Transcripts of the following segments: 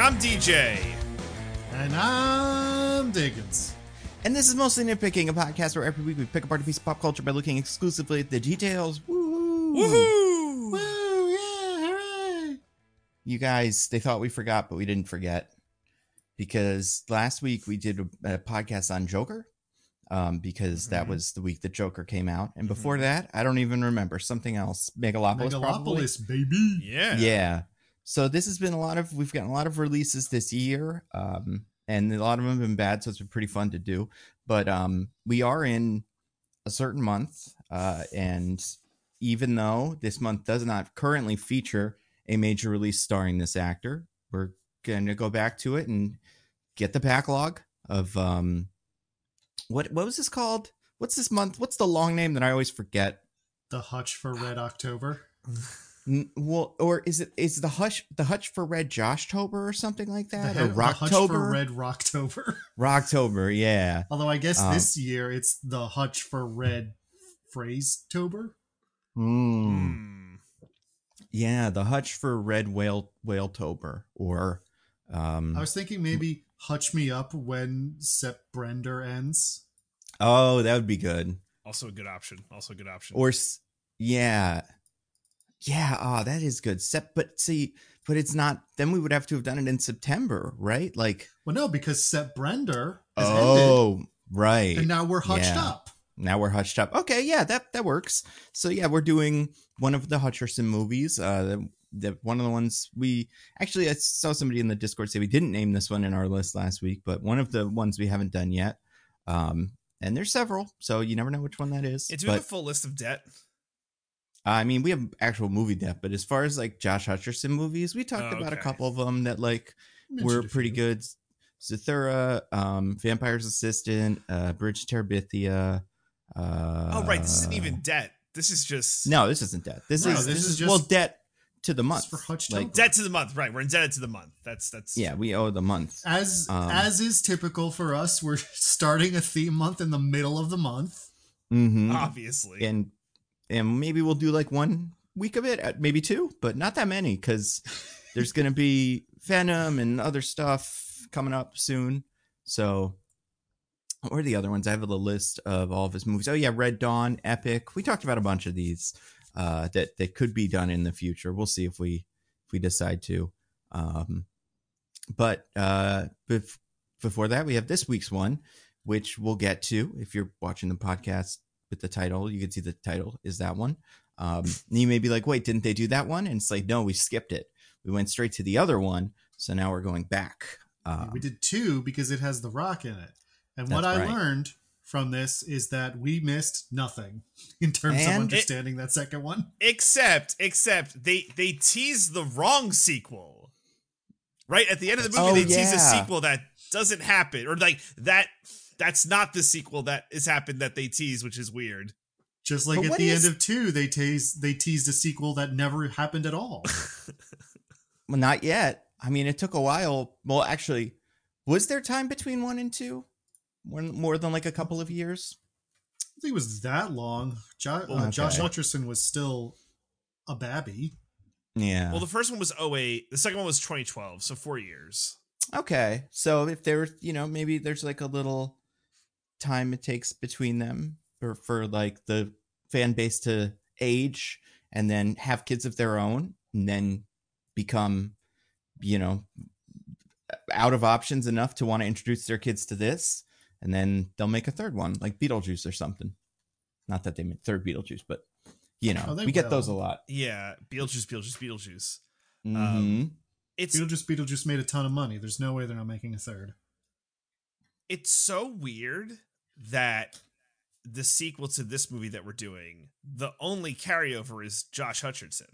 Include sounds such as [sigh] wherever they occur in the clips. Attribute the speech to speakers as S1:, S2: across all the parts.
S1: I'm DJ.
S2: And I'm Diggins.
S3: And this is mostly nitpicking, a podcast where every week we pick apart a piece of pop culture by looking exclusively at the details. Woo!
S1: Woohoo!
S2: Woo, yeah, hooray!
S3: You guys, they thought we forgot, but we didn't forget because last week we did a, a podcast on Joker. Um, because that
S1: Mhm.
S3: was the week that Joker came out, and before that, I don't even remember something else. Megalopolis, probably.
S2: Megalopolis, baby.
S1: Yeah.
S3: Yeah. So this has been a lot of we've gotten a lot of releases this year. Um and a lot of them have been bad, so it's been pretty fun to do. But um we are in a certain month. Uh and even though this month does not currently feature a major release starring this actor, we're gonna go back to it and get the backlog of um what what was this called? What's this month? What's the long name that I always forget?
S2: The Hutch for Red October. [laughs]
S3: N- Well, or is it is the hush the hutch for red Joshtober or something like that
S2: he-
S3: or
S2: the Hutch for Red Rocktober. [laughs]
S3: Rocktober, yeah.
S2: Although I guess
S3: Um,
S2: this year it's the Hutch for Red Phrase Tober.
S3: Mm.
S1: Hmm.
S3: Yeah, the hutch for red whale whale tober, or um
S2: I was thinking maybe Hutch Me Up when September ends.
S3: oh that would be good
S1: Also a good option. Also a good option.
S3: or yeah yeah ah that is good Sep- but see but it's not then we would have to have done it in September right like
S2: Well, no, because September has ended,
S3: oh right
S2: and now we're hutched
S3: Yeah.
S2: up.
S3: now we're hutched up. Okay, yeah, that that works. So yeah, we're doing one of the Hutcherson movies. Uh, the, the one of the ones we actually I saw somebody in the Discord say we didn't name this one in our list last week, but one of the ones we haven't done yet. Um, and there's several, so you never know which one that is.
S1: Yeah, do we have a full list of debt?
S3: I mean, we have actual movie depth, but as far as like Josh Hutcherson movies, we talked
S1: Oh,
S3: about a couple of them that like were pretty good. Zathura, um, Vampire's Assistant, uh, Bridge to Terabithia. Uh,
S1: oh, right. This isn't even debt. This is just
S3: No, this isn't debt. This
S2: No,
S3: is
S2: this
S3: this,
S2: is
S3: is,
S2: just-
S3: well debt to the month.
S2: for Hutch
S3: like,
S1: debt to the month. Right. We're indebted to the month. That's that's
S3: yeah, we owe the month.
S2: As
S3: Um,
S2: as is typical for us, we're [laughs] starting a theme month in the middle of the month.
S3: hmm
S1: obviously.
S3: And and maybe we'll do like one week of it, maybe two, but not that many because [laughs] there's gonna be Venom and other stuff coming up soon. So. What are the other ones? I have a list of all of his movies. Oh yeah, Red Dawn, Epic. We talked about a bunch of these uh, that that could be done in the future. We'll see if we if we decide to. Um, but uh, bef- before that, we have this week's one, which we'll get to. If you're watching the podcast with the title, you can see the title is that one. Um, and you may be like, "Wait, didn't they do that one?" And it's like, "No, we skipped it. We went straight to the other one. So now we're going back." Um,
S2: we did two because it has the rock in it. And what I
S3: right.
S2: learned from this is that we missed nothing [laughs] in terms of
S3: And-
S2: understanding that second one.
S1: except except they they tease the wrong sequel. Right at the end of the movie,
S3: Oh,
S1: they tease a sequel that doesn't happen, or like that. That's not the sequel that has happened that they tease, which is weird.
S2: Just like
S3: But
S2: at the
S3: is-
S2: end of two, they teased they teased a sequel that never happened at all. [laughs]
S3: well, not yet. I mean, it took a while. Well, actually, was there time between one and two? More, more than like a couple of years?
S2: I think it was that long. Jo- uh,
S3: Okay.
S2: Josh Hutcherson was still a babby.
S3: Yeah.
S1: Well, the first one was 08, the second one was 2012, so four years.
S3: Okay. So if there, you know, maybe there's like a little time it takes between them for, for like the fan base to age and then have kids of their own and then become, you know, out of options enough to want to introduce their kids to this. And then they'll make a third one like Beetlejuice or something. Not that they made third Beetlejuice, but you know,
S2: Oh, they
S3: we get those a lot.
S1: Yeah, Beetlejuice, Beetlejuice, Beetlejuice.
S3: Mhm.
S1: It's
S2: Beetlejuice Beetlejuice made a ton of money. There's no way they're not making a third.
S1: it's so weird that the sequel to this movie that we're doing, the only carryover is Josh Hutcherson.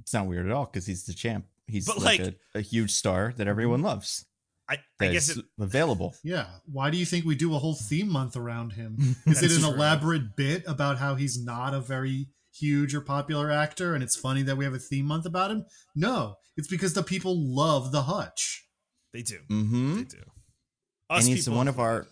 S3: it's not weird at all because he's the champ. He's
S1: But,
S3: like,
S1: like-
S3: a, a huge star that everyone loves.
S1: I, I guess
S3: is
S1: it,
S3: available. [laughs]
S2: Yeah. Why do you think we do a whole theme month around him? [laughs] Is it an
S1: true.
S2: elaborate bit about how he's not a very huge or popular actor and it's funny that we have a theme month about him? No. It's because the people love the Hutch.
S1: they do.
S3: hmm
S1: They do.
S3: And
S1: Us
S3: he's
S1: people-
S3: one of our,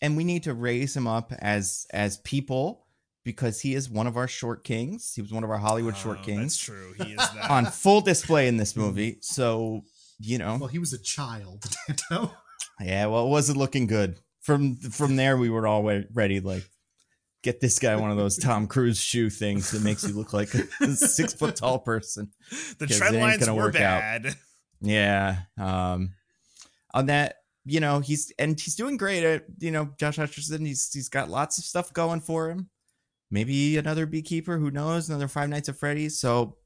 S3: and we need to raise him up as as people because he is one of our short kings. He was one of our Hollywood short
S1: Oh,
S3: kings
S1: That's true. He is [laughs] that.
S3: on full display in this movie. So you know,
S2: Well, he was a child, [laughs] Nando.
S3: yeah. Well, it wasn't looking good. From from there, we were all ready. Like, get this guy one of those Tom Cruise shoe things that makes you look like a [laughs] six foot tall person.
S1: The
S3: 'Cause
S1: trend lines
S3: gonna
S1: were
S3: work out.
S1: bad.
S3: Yeah. Um on that, you know, he's and he's doing great at, you know, Josh Hutcherson. He's he's got lots of stuff going for him. Maybe another beekeeper, who knows, another Five Nights at Freddy's. So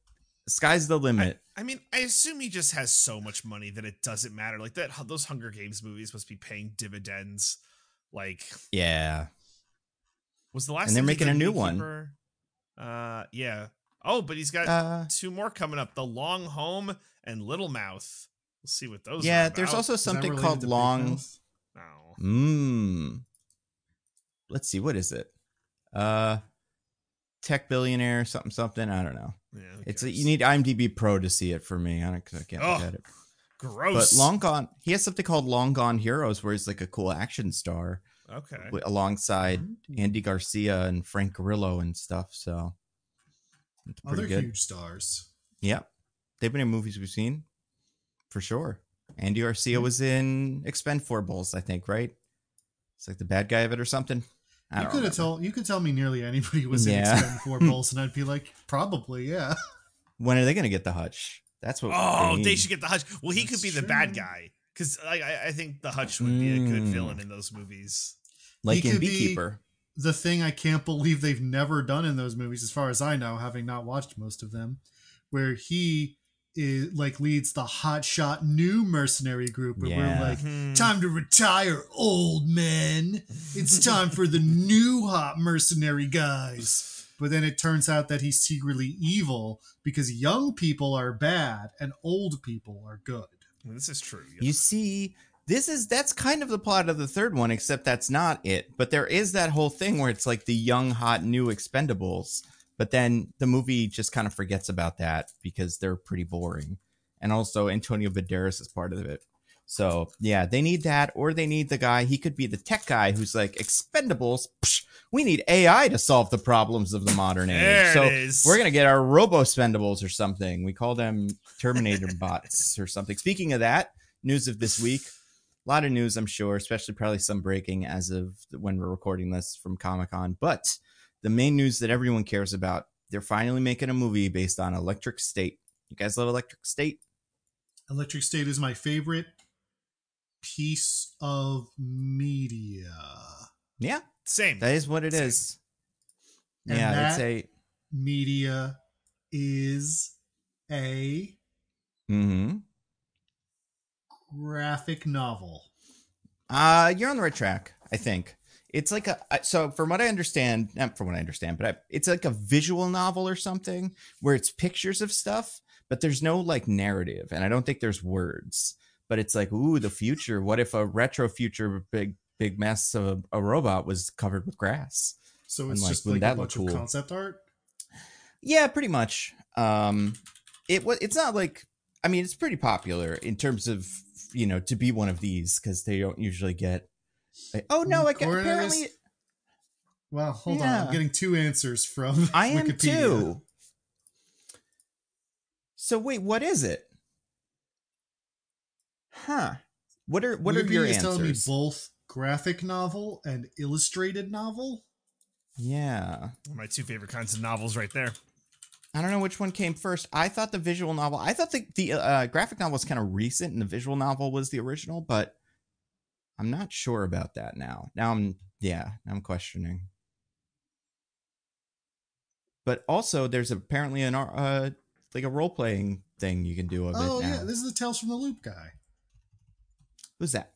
S3: sky's the limit.
S1: I mean, I assume he just has so much money that it doesn't matter. Like that, those Hunger Games movies must be paying dividends. Like,
S3: yeah.
S1: was the last?
S3: And they're making a new one.
S1: Uh, yeah. Oh, but he's got
S3: Uh
S1: two more coming up: The Long Home and Little Mouth. We'll see what those.
S3: yeah,
S1: are
S3: there's
S1: about.
S3: also something called
S2: to Big
S3: Long
S2: Mouth?
S1: No.
S3: Mmm. Let's see, what is it? Uh Tech billionaire, something something. I don't know.
S1: Yeah,
S3: It's a, you need IMDb Pro to see it for me. I, don't, because I can't
S1: Oh,
S3: look at it.
S1: gross.
S3: But Long Gone, he has something called Long Gone Heroes, where he's like a cool action star
S1: Okay.
S3: wi- alongside Andy Garcia and Frank Grillo and stuff. So it's
S2: Other
S3: good.
S2: huge stars.
S3: Yep, they've been in movies we've seen for sure. Andy Garcia was in Expendables, I think, right? It's like the bad guy of it or something. I
S2: You could have told you could tell me nearly anybody was in Expend Four [laughs] Bulls, and I'd be like, probably, yeah.
S3: When are they going to get the hutch? That's what.
S1: Oh, they
S3: need.
S1: should get the Hutch. Well, he could
S2: That's
S1: be the bad guy because I, I, I think the Hutch would be a good
S3: Mm.
S1: villain in those movies.
S3: like
S2: He
S3: in
S2: could be-
S3: Beekeeper.
S2: The thing I can't believe they've never done in those movies, as far as I know, having not watched most of them, where he is like leads the hotshot new mercenary group, where
S3: Yeah.
S2: we're like,
S1: Mhm.
S2: time to retire, old men. It's time for the new hot mercenary guys. But then it turns out that he's secretly evil because young people are bad and old people are good.
S1: This is true.
S3: You see, this is that's kind of the plot of the third one, except that's not it. But there is that whole thing where it's like the young, hot, new Expendables. But then the movie just kind of forgets about that because they're pretty boring. And also, Antonio Banderas is part of it. So yeah, they need that, or they need the guy. He could be the tech guy who's like Expendables. Psh, we need AI to solve the problems of the modern age. So
S1: is.
S3: we're gonna get our Robo Spendables or something. We call them Terminator [laughs] bots or something. Speaking of that, news of this week. A lot of news, I'm sure, especially probably some breaking as of when we're recording this from Comic Con. But the main news that everyone cares about, they're finally making a movie based on Electric State. You guys love Electric State?
S2: Electric State is my favorite piece of media.
S3: Yeah,
S1: Same.
S3: that is what it
S1: Same.
S3: is.
S2: And
S3: yeah,
S2: that-
S3: it's a.
S2: Media is a
S3: Mm-hmm.
S2: graphic novel.
S3: Uh, you're on the right track, I think. It's like a so from what I understand, not from what I understand, but I, it's like a visual novel or something where it's pictures of stuff, but there's no like narrative, and I don't think there's words. But it's like, ooh, the future. What if a retro future big big mess of a robot was covered with grass?
S2: So
S3: And,
S2: it's
S3: like,
S2: just like
S3: that
S2: a bunch
S3: cool?
S2: of concept art.
S3: Yeah, pretty much. Um, it was. It's not like. I mean, it's pretty popular in terms of you know to be one of these because they don't usually get. Like, oh no! I get,
S2: Cornelius-
S3: apparently
S2: Well, hold on. I'm getting two answers from [laughs]
S3: I am
S2: Wikipedia.
S3: too. So wait, what is it? Huh? What are what are your
S2: Wikipedia is telling me
S3: answers?
S2: both graphic novel and illustrated novel.
S3: Yeah,
S1: My two favorite kinds of novels, right there.
S3: I don't know which one came first. I thought the visual novel. I thought the the uh, graphic novel was kind of recent, and the visual novel was the original. But I'm not sure about that now. Now I'm yeah, I'm questioning. But also, there's apparently an uh like a role playing thing you can do of
S2: Oh
S3: it now.
S2: yeah, this is the Tales from the Loop guy.
S3: Who's that?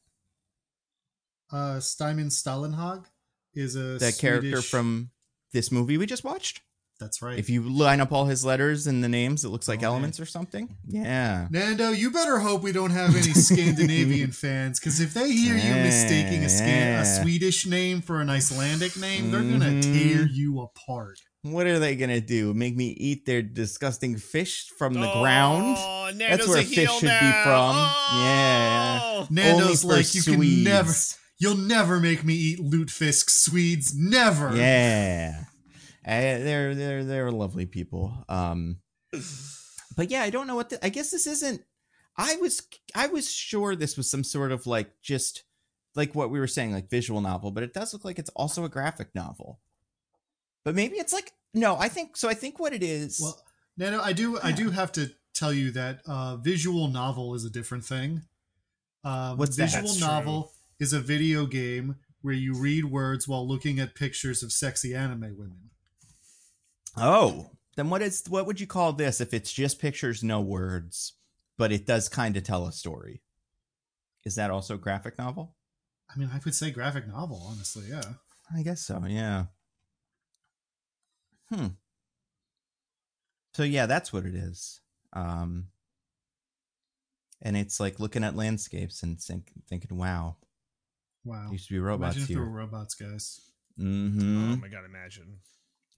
S2: Uh, Steinman Stalenhag is a
S3: that character from this movie we just watched.
S2: That's right.
S3: If you line up all his letters and the names, it looks like
S2: Oh, man.
S3: elements or something. Yeah.
S2: Nando, you better hope we don't have any Scandinavian [laughs] fans, because if they hear you mistaking a, Scan-
S3: Yeah.
S2: a Swedish name for an Icelandic name, they're gonna
S3: Mhm.
S2: tear you apart.
S3: What are they gonna do? Make me eat their disgusting fish from the ground?
S1: Oh,
S3: That's where
S1: a
S3: fish
S1: heel
S3: should be from.
S1: Oh!
S3: Yeah.
S2: Nando's
S3: Only
S2: like you can
S3: Swedes.
S2: never, you'll never make me eat lutefisk Swedes, never.
S3: Yeah. Uh, they're they're they're lovely people. Um, [sighs] but yeah, I don't know what. The, I guess this isn't. I was I was sure this was some sort of like just like what we were saying, like visual novel, but it does look like it's also a graphic novel. But maybe it's like no, I think so. I think what it is.
S2: Well, Nando, I do I do have to tell you that uh, visual novel is a different thing. Um,
S3: What's that?
S2: visual
S1: That's
S2: novel is a video game where you read words while looking at pictures of sexy anime women.
S3: Oh, then what is what would you call this if it's just pictures, no words, but it does kind of tell a story? Is that also graphic novel?
S2: I mean, I would say graphic novel, honestly. Yeah.
S3: I guess so, yeah. Hmm. So yeah, that's what it is. Um and it's like looking at landscapes and think, thinking, wow,
S2: Wow.
S3: there used to be robots
S2: Imagine if there were
S3: here.
S2: robots, guys.
S3: Mm-hmm.
S1: Oh my god, imagine.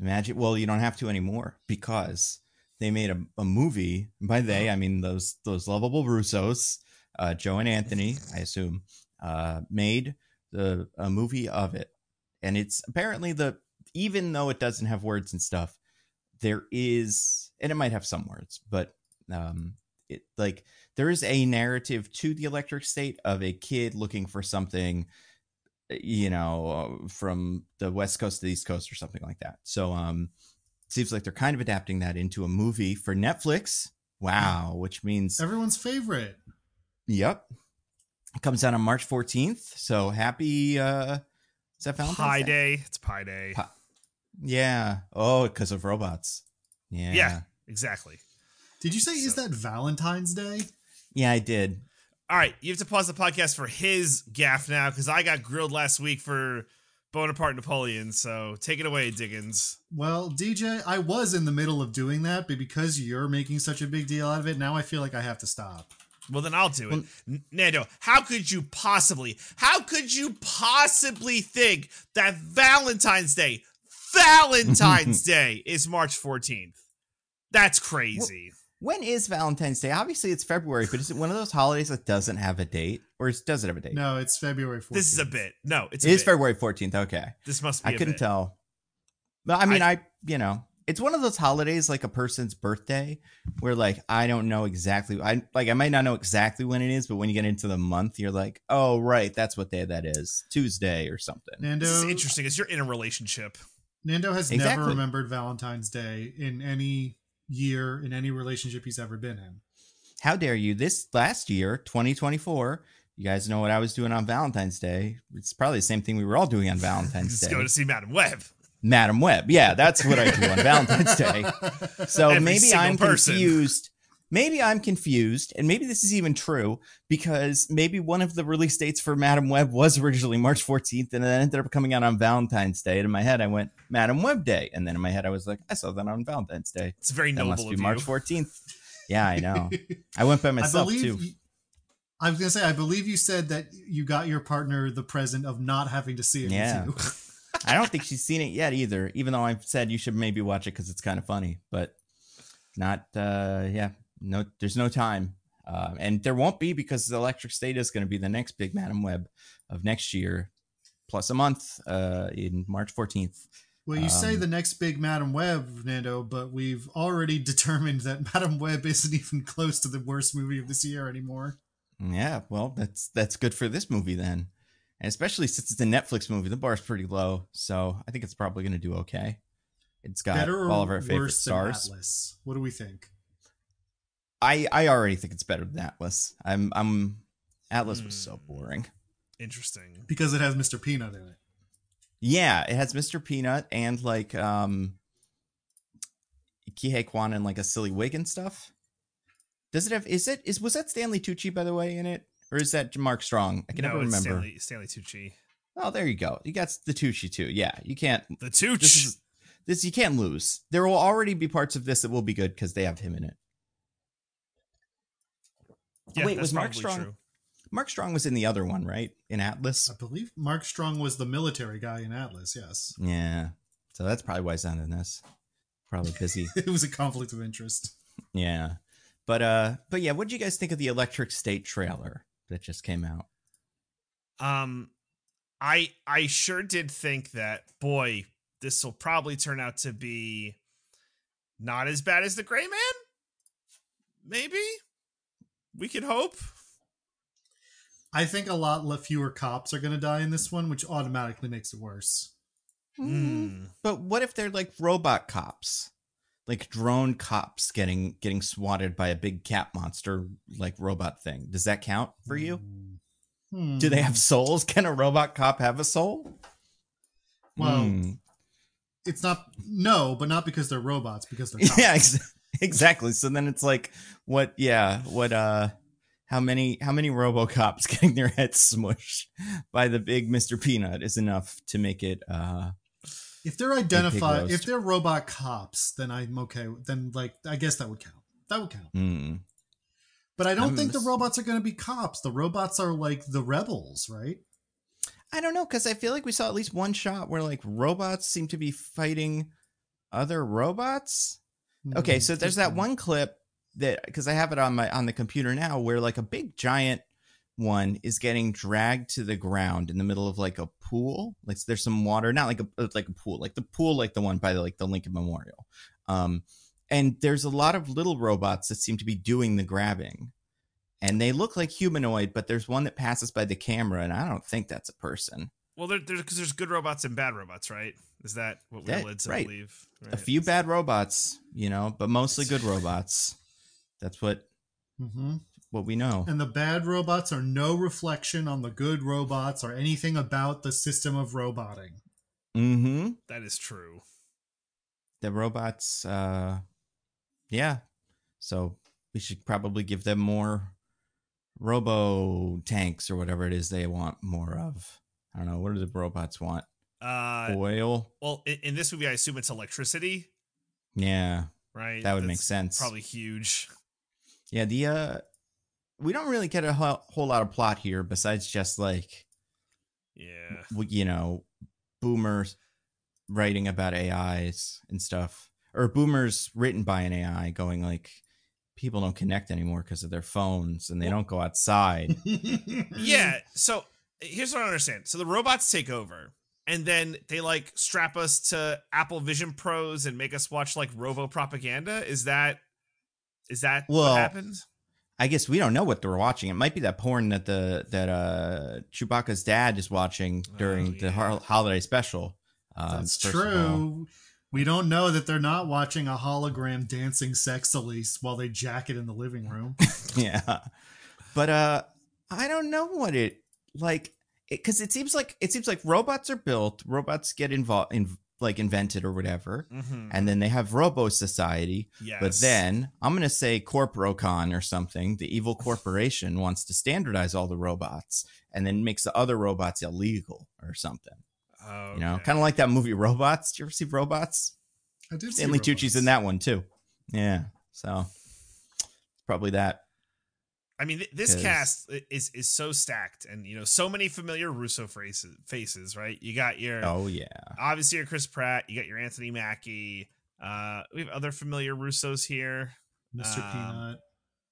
S3: Imagine well, you don't have to anymore because they made a, a movie. By they, I mean those those lovable Russos, uh, Joe and Anthony, I assume, uh, made the a movie of it, and it's apparently the even though it doesn't have words and stuff, there is, and it might have some words, but um, it like there is a narrative to the Electric State of a kid looking for something you know, uh, from the West Coast to the East Coast or something like that. So, um, seems like they're kind of adapting that into a movie for Netflix. Wow, which means,
S2: Everyone's favorite.
S3: yep, it comes out on March 14th. So happy, uh, is that Valentine's
S1: Pi Day. It's Pie Day.
S3: Pi- Yeah. Oh, because of robots. Yeah.
S1: Yeah. Exactly.
S2: Did you say is that Valentine's Day?
S3: Yeah, I did.
S1: All right, you have to pause the podcast for his gaff now because I got grilled last week for Bonaparte Napoleon. So take it away, Diggins.
S2: Well, DJ, I was in the middle of doing that, but because you're making such a big deal out of it, now I feel like I have to stop.
S1: Well, then I'll do it.
S3: Well-
S1: N- Nando, how could you possibly, how could you possibly think that Valentine's Day, Valentine's [laughs] Day is March 14th? That's crazy.
S3: When is Valentine's Day? Obviously, it's February, but is it one of those holidays that doesn't have a date, or is, does it have a date?
S2: No, it's February 14th.
S1: this is a bit. No, it's
S3: it
S1: a
S3: is
S1: bit.
S3: February 14th. Okay.
S1: This must be
S3: I
S1: a
S3: couldn't
S1: bit.
S3: tell. But I mean, I, you know, it's one of those holidays like a person's birthday where like I don't know exactly. I like I might not know exactly when it is, but when you get into the month, you're like, oh right, that's what day that is, Tuesday or something.
S2: Nando,
S1: This is interesting because you're in a relationship.
S2: Nando has never remembered Valentine's Day in any year, in any relationship he's ever been in.
S3: How dare you? This last year, 2024. You guys know what I was doing on Valentine's Day. It's probably the same thing we were all doing on Valentine's
S1: Just
S3: Day.
S1: go to see Madame Web.
S3: Madame Web. Yeah, that's what I do on Valentine's Day. [laughs] So
S1: Every
S3: maybe I'm
S1: person.
S3: confused. Maybe I'm confused, and maybe this is even true because maybe one of the release dates for Madame Web was originally March 14th, and then ended up coming out on Valentine's Day. And in my head, I went Madame Web Day, and then in my head, I was like, I saw that on Valentine's Day.
S1: It's very
S3: That
S1: noble
S3: must be
S1: of
S3: March
S1: you.
S3: 14th. Yeah, I know. [laughs] I went by myself too.
S2: you- I was gonna say, I believe you said that you got your partner the present of not having to see it
S3: Yeah. [laughs] I don't think she's seen it yet either, even though I've said you should maybe watch it because it's kind of funny, but not, uh, yeah, no, there's no time. Uh, and there won't be because the Electric State is going to be the next big Madame Web of next year, plus a month uh, in March 14th.
S2: Well, you say
S3: Um,
S2: the next big Madame Web, Nando, but we've already [laughs] determined that Madame Web isn't even close to the worst movie of this year anymore.
S3: Yeah, well, that's that's good for this movie then, and especially since it's a Netflix movie, the bar's pretty low, so I think it's probably going to do okay. It's got all of our favorite stars.
S2: Atlas? What do we think?
S3: I I already think it's better than Atlas. I'm I'm Atlas was so
S1: Hmm.
S3: boring.
S1: Interesting.
S2: Because it has Mr. Peanut in it.
S3: Yeah, it has Mr. Peanut and like um Ke Huy Quan and like a silly wig and stuff. Does it have is it is was that Stanley Tucci by the way in it? Or is that Mark Strong? I can
S1: no,
S3: never
S1: it's
S3: remember.
S1: Stanley, Stanley Tucci.
S3: Oh, there you go. You got the Tucci too. Yeah, you can't
S1: The Tucci.
S3: this is this you can't lose. There will already be parts of this that will be good because they have him in it.
S1: Yeah,
S3: wait,
S1: that's
S3: was Mark Strong-
S1: true.
S3: Mark Strong was in the other one, right? In Atlas.
S2: I believe Mark Strong was the military guy in Atlas, yes.
S3: Yeah. So that's probably why he's not in this. Probably busy. [laughs]
S2: it was a conflict of interest.
S3: Yeah. But uh but yeah, what did you guys think of the Electric State trailer that just came out?
S1: Um, I I sure did think that boy, this will probably turn out to be not as bad as the Gray Man. Maybe we can hope.
S2: I think a lot fewer cops are going to die in this one, which automatically makes it worse.
S1: Hmm.
S3: But what if they're like robot cops? Like drone cops getting getting swatted by a big cat monster like robot thing. Does that count for you?
S2: Hmm.
S3: Do they have souls? Can a robot cop have a soul?
S2: Well,
S3: Hmm.
S2: it's not no, but not because they're robots, because they're [laughs] cops.
S3: yeah, ex- [laughs] exactly. So then it's like, what? Yeah, what? Uh, how many? How many RoboCops [laughs] getting their heads smushed by the big Mister Peanut is enough to make it? Uh,
S2: If they're identified, if they're robot cops, then I'm okay. Then like I guess that would count. That would count.
S3: hmm.
S2: But I don't
S3: I'm
S2: think the robots are going to be cops. The robots are like the rebels, right?
S3: I don't know because I feel like we saw at least one shot where like robots seem to be fighting other robots. Okay,
S2: Hmm,
S3: so there's that one clip that because I have it on my on the computer now where like a big giant one is getting dragged to the ground in the middle of like a pool. Like there's some water, not like a like a pool, like the pool like the one by the, like the Lincoln Memorial. Um and there's a lot of little robots that seem to be doing the grabbing. And they look like humanoid, but there's one that passes by the camera and I don't think that's a person.
S1: Well, there, there's because there's good robots and bad robots, right? Is that what we're
S3: That-
S1: led to
S3: right.
S1: believe?
S3: A few bad robots, you know, but mostly good robots. That's what
S2: hmm
S3: what we know.
S2: And the bad robots are no reflection on the good robots or anything about the system of roboting.
S3: Mm-hmm.
S1: That is true.
S3: The robots, uh yeah. So we should probably give them more robo tanks or whatever it is they want more of. I don't know. What do the robots want?
S1: Uh,
S3: Oil?
S1: well, in, in this movie, I assume it's electricity,
S3: Yeah.
S1: right?
S3: That would make sense.
S1: Probably huge.
S3: Yeah, the uh we don't really get a whole, whole lot of plot here besides just like
S1: Yeah.
S3: w- you know, boomers writing about AIs and stuff, or boomers written by an AI going like, people don't connect anymore because of their phones and they don't go outside. [laughs]
S1: Yeah. So here's what I understand. So the robots take over, and then they like strap us to Apple Vision Pros and make us watch like Robo propaganda. Is that is that
S3: Well,
S1: what happened?
S3: I guess we don't know what they're watching. It might be that porn that the that uh Chewbacca's dad is watching during
S1: Oh,
S3: the ho- holiday special. Um,
S2: That's
S3: first of all.
S2: true. We don't know that they're not watching a hologram dancing sexily while they jack it in the living room. [laughs]
S3: yeah but uh i don't know what it like because it, seems like it seems like robots are built robots get involved in like invented or whatever
S1: Mm-hmm.
S3: and then they have robo society
S1: Yes.
S3: but then i'm gonna say corporocon or something the evil corporation [laughs] wants to standardize all the robots and then makes the other robots illegal or something.
S1: Oh,
S3: you know kind of like that movie robots. Do you ever see robots?
S2: I did see
S3: stanley tucci's in that one too. Yeah so probably that
S1: I mean, th- this
S3: 'Cause-
S1: cast is is so stacked, and you know, so many familiar Russo faces. Faces, right? You got your
S3: oh yeah
S1: obviously your Chris Pratt. You got your Anthony Mackie. Uh, we have other familiar Russos here,
S2: Mr.
S1: Um,
S2: Peanut.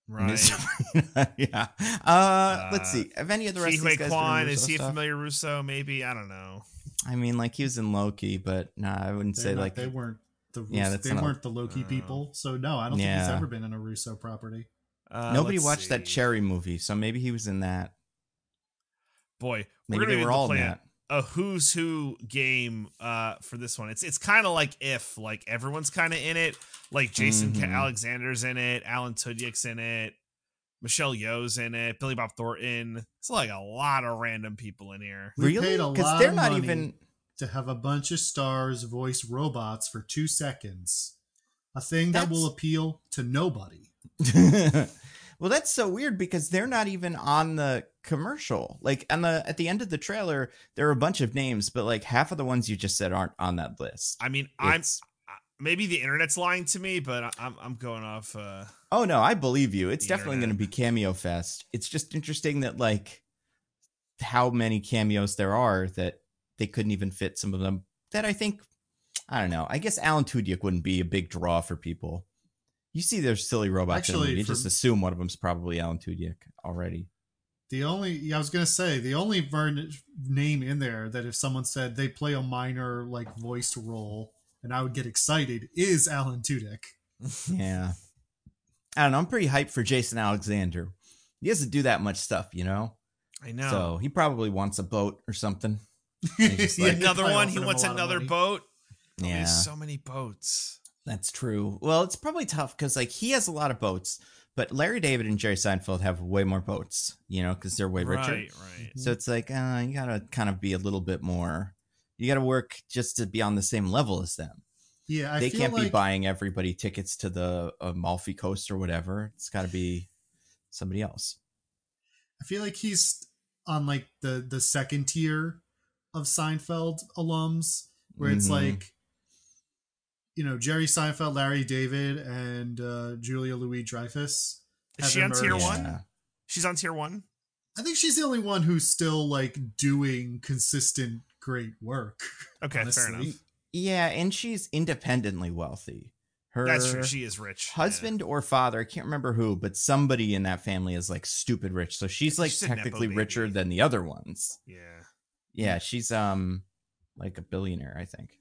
S1: right?
S3: Mr. [laughs] yeah. Uh, let's see. Have any of the rest of
S1: Ki
S3: these guys been in
S1: Kwan is he a familiar Russo? Maybe I don't know.
S3: I mean, like he was in Loki, but nah, I wouldn't
S2: They're
S3: say
S2: not-
S3: like.
S2: they weren't the Russo,
S3: Yeah, that's
S2: they
S3: not-
S2: weren't the Loki
S1: uh,
S2: people. So no, I don't think he's ever been in a Russo property.
S1: Uh,
S3: Nobody
S1: let's
S3: watched that. Cherry movie, so maybe he was in that.
S1: Boy,
S3: Maybe
S1: we're gonna
S3: they were all in
S1: play
S3: that.
S1: a, a who's who game uh, for this one. It's it's kind of like if like everyone's kind of in it. Like Jason Ca-
S3: Mhm.
S1: Alexander's in it, Alan Tudyk's in it, Michelle Yeoh's in it, Billy Bob Thornton. It's like a lot of random people in here.
S2: We
S3: really? Because they're
S2: of
S3: not
S2: money.
S3: even.
S2: To have a bunch of stars voice robots for two seconds, a thing that will appeal to nobody. [laughs]
S3: well, that's so weird because they're not even on the commercial. Like on the at the end of the trailer, there are a bunch of names, but like half of the ones you just said aren't on that list.
S1: I mean, I'm maybe the internet's lying to me, but I'm I'm going off. Uh,
S3: Oh no, I believe you. It's definitely going to be cameo fest. It's just interesting that like how many cameos there are that they couldn't even fit some of them. That I think I don't know. I guess Alan Tudyk wouldn't be a big draw for people. You see, there's silly robots in
S2: Actually,
S3: the movie. You just assume one of them's probably Alan Tudyk already.
S2: The only yeah, I was gonna say the only Vern name in there that if someone said they play a minor like voiced role and I would get excited is Alan Tudyk. [laughs]
S3: Yeah, I don't know. I'm pretty hyped for Jason Alexander. he doesn't do that much stuff, you know.
S1: I know.
S3: So he probably wants a boat or something. [laughs] He's just like-
S1: another one. He wants another boat.
S3: Yeah,
S1: There's so many boats.
S3: That's true. Well, it's probably tough because like he has a lot of boats, but Larry David and Jerry Seinfeld have way more boats, you know, because they're way richer.
S1: Right, right.
S3: So it's like uh, you gotta kind of be a little bit more. You gotta work just to be on the same level as them.
S2: Yeah, I
S3: they
S2: feel
S3: can't
S2: like,
S3: be buying everybody tickets to the Amalfi Coast or whatever. It's got to be somebody else.
S2: I feel like he's on like the the second tier of Seinfeld alums, where it's
S3: Mhm.
S2: like, you know, Jerry Seinfeld, Larry David, and uh, Julia Louis Dreyfus.
S1: Is she on tier one?
S3: Yeah.
S1: She's on tier one.
S2: I think she's the only one who's still like doing consistent great work.
S1: Okay, fair enough.
S3: Yeah, and she's independently wealthy. Her
S1: That's true. She is rich.
S3: husband or father, I can't remember who, but somebody in that family is like stupid rich. So she's like
S1: She's
S3: technically richer than the other ones.
S1: Yeah.
S3: Yeah, she's um like a billionaire, I think.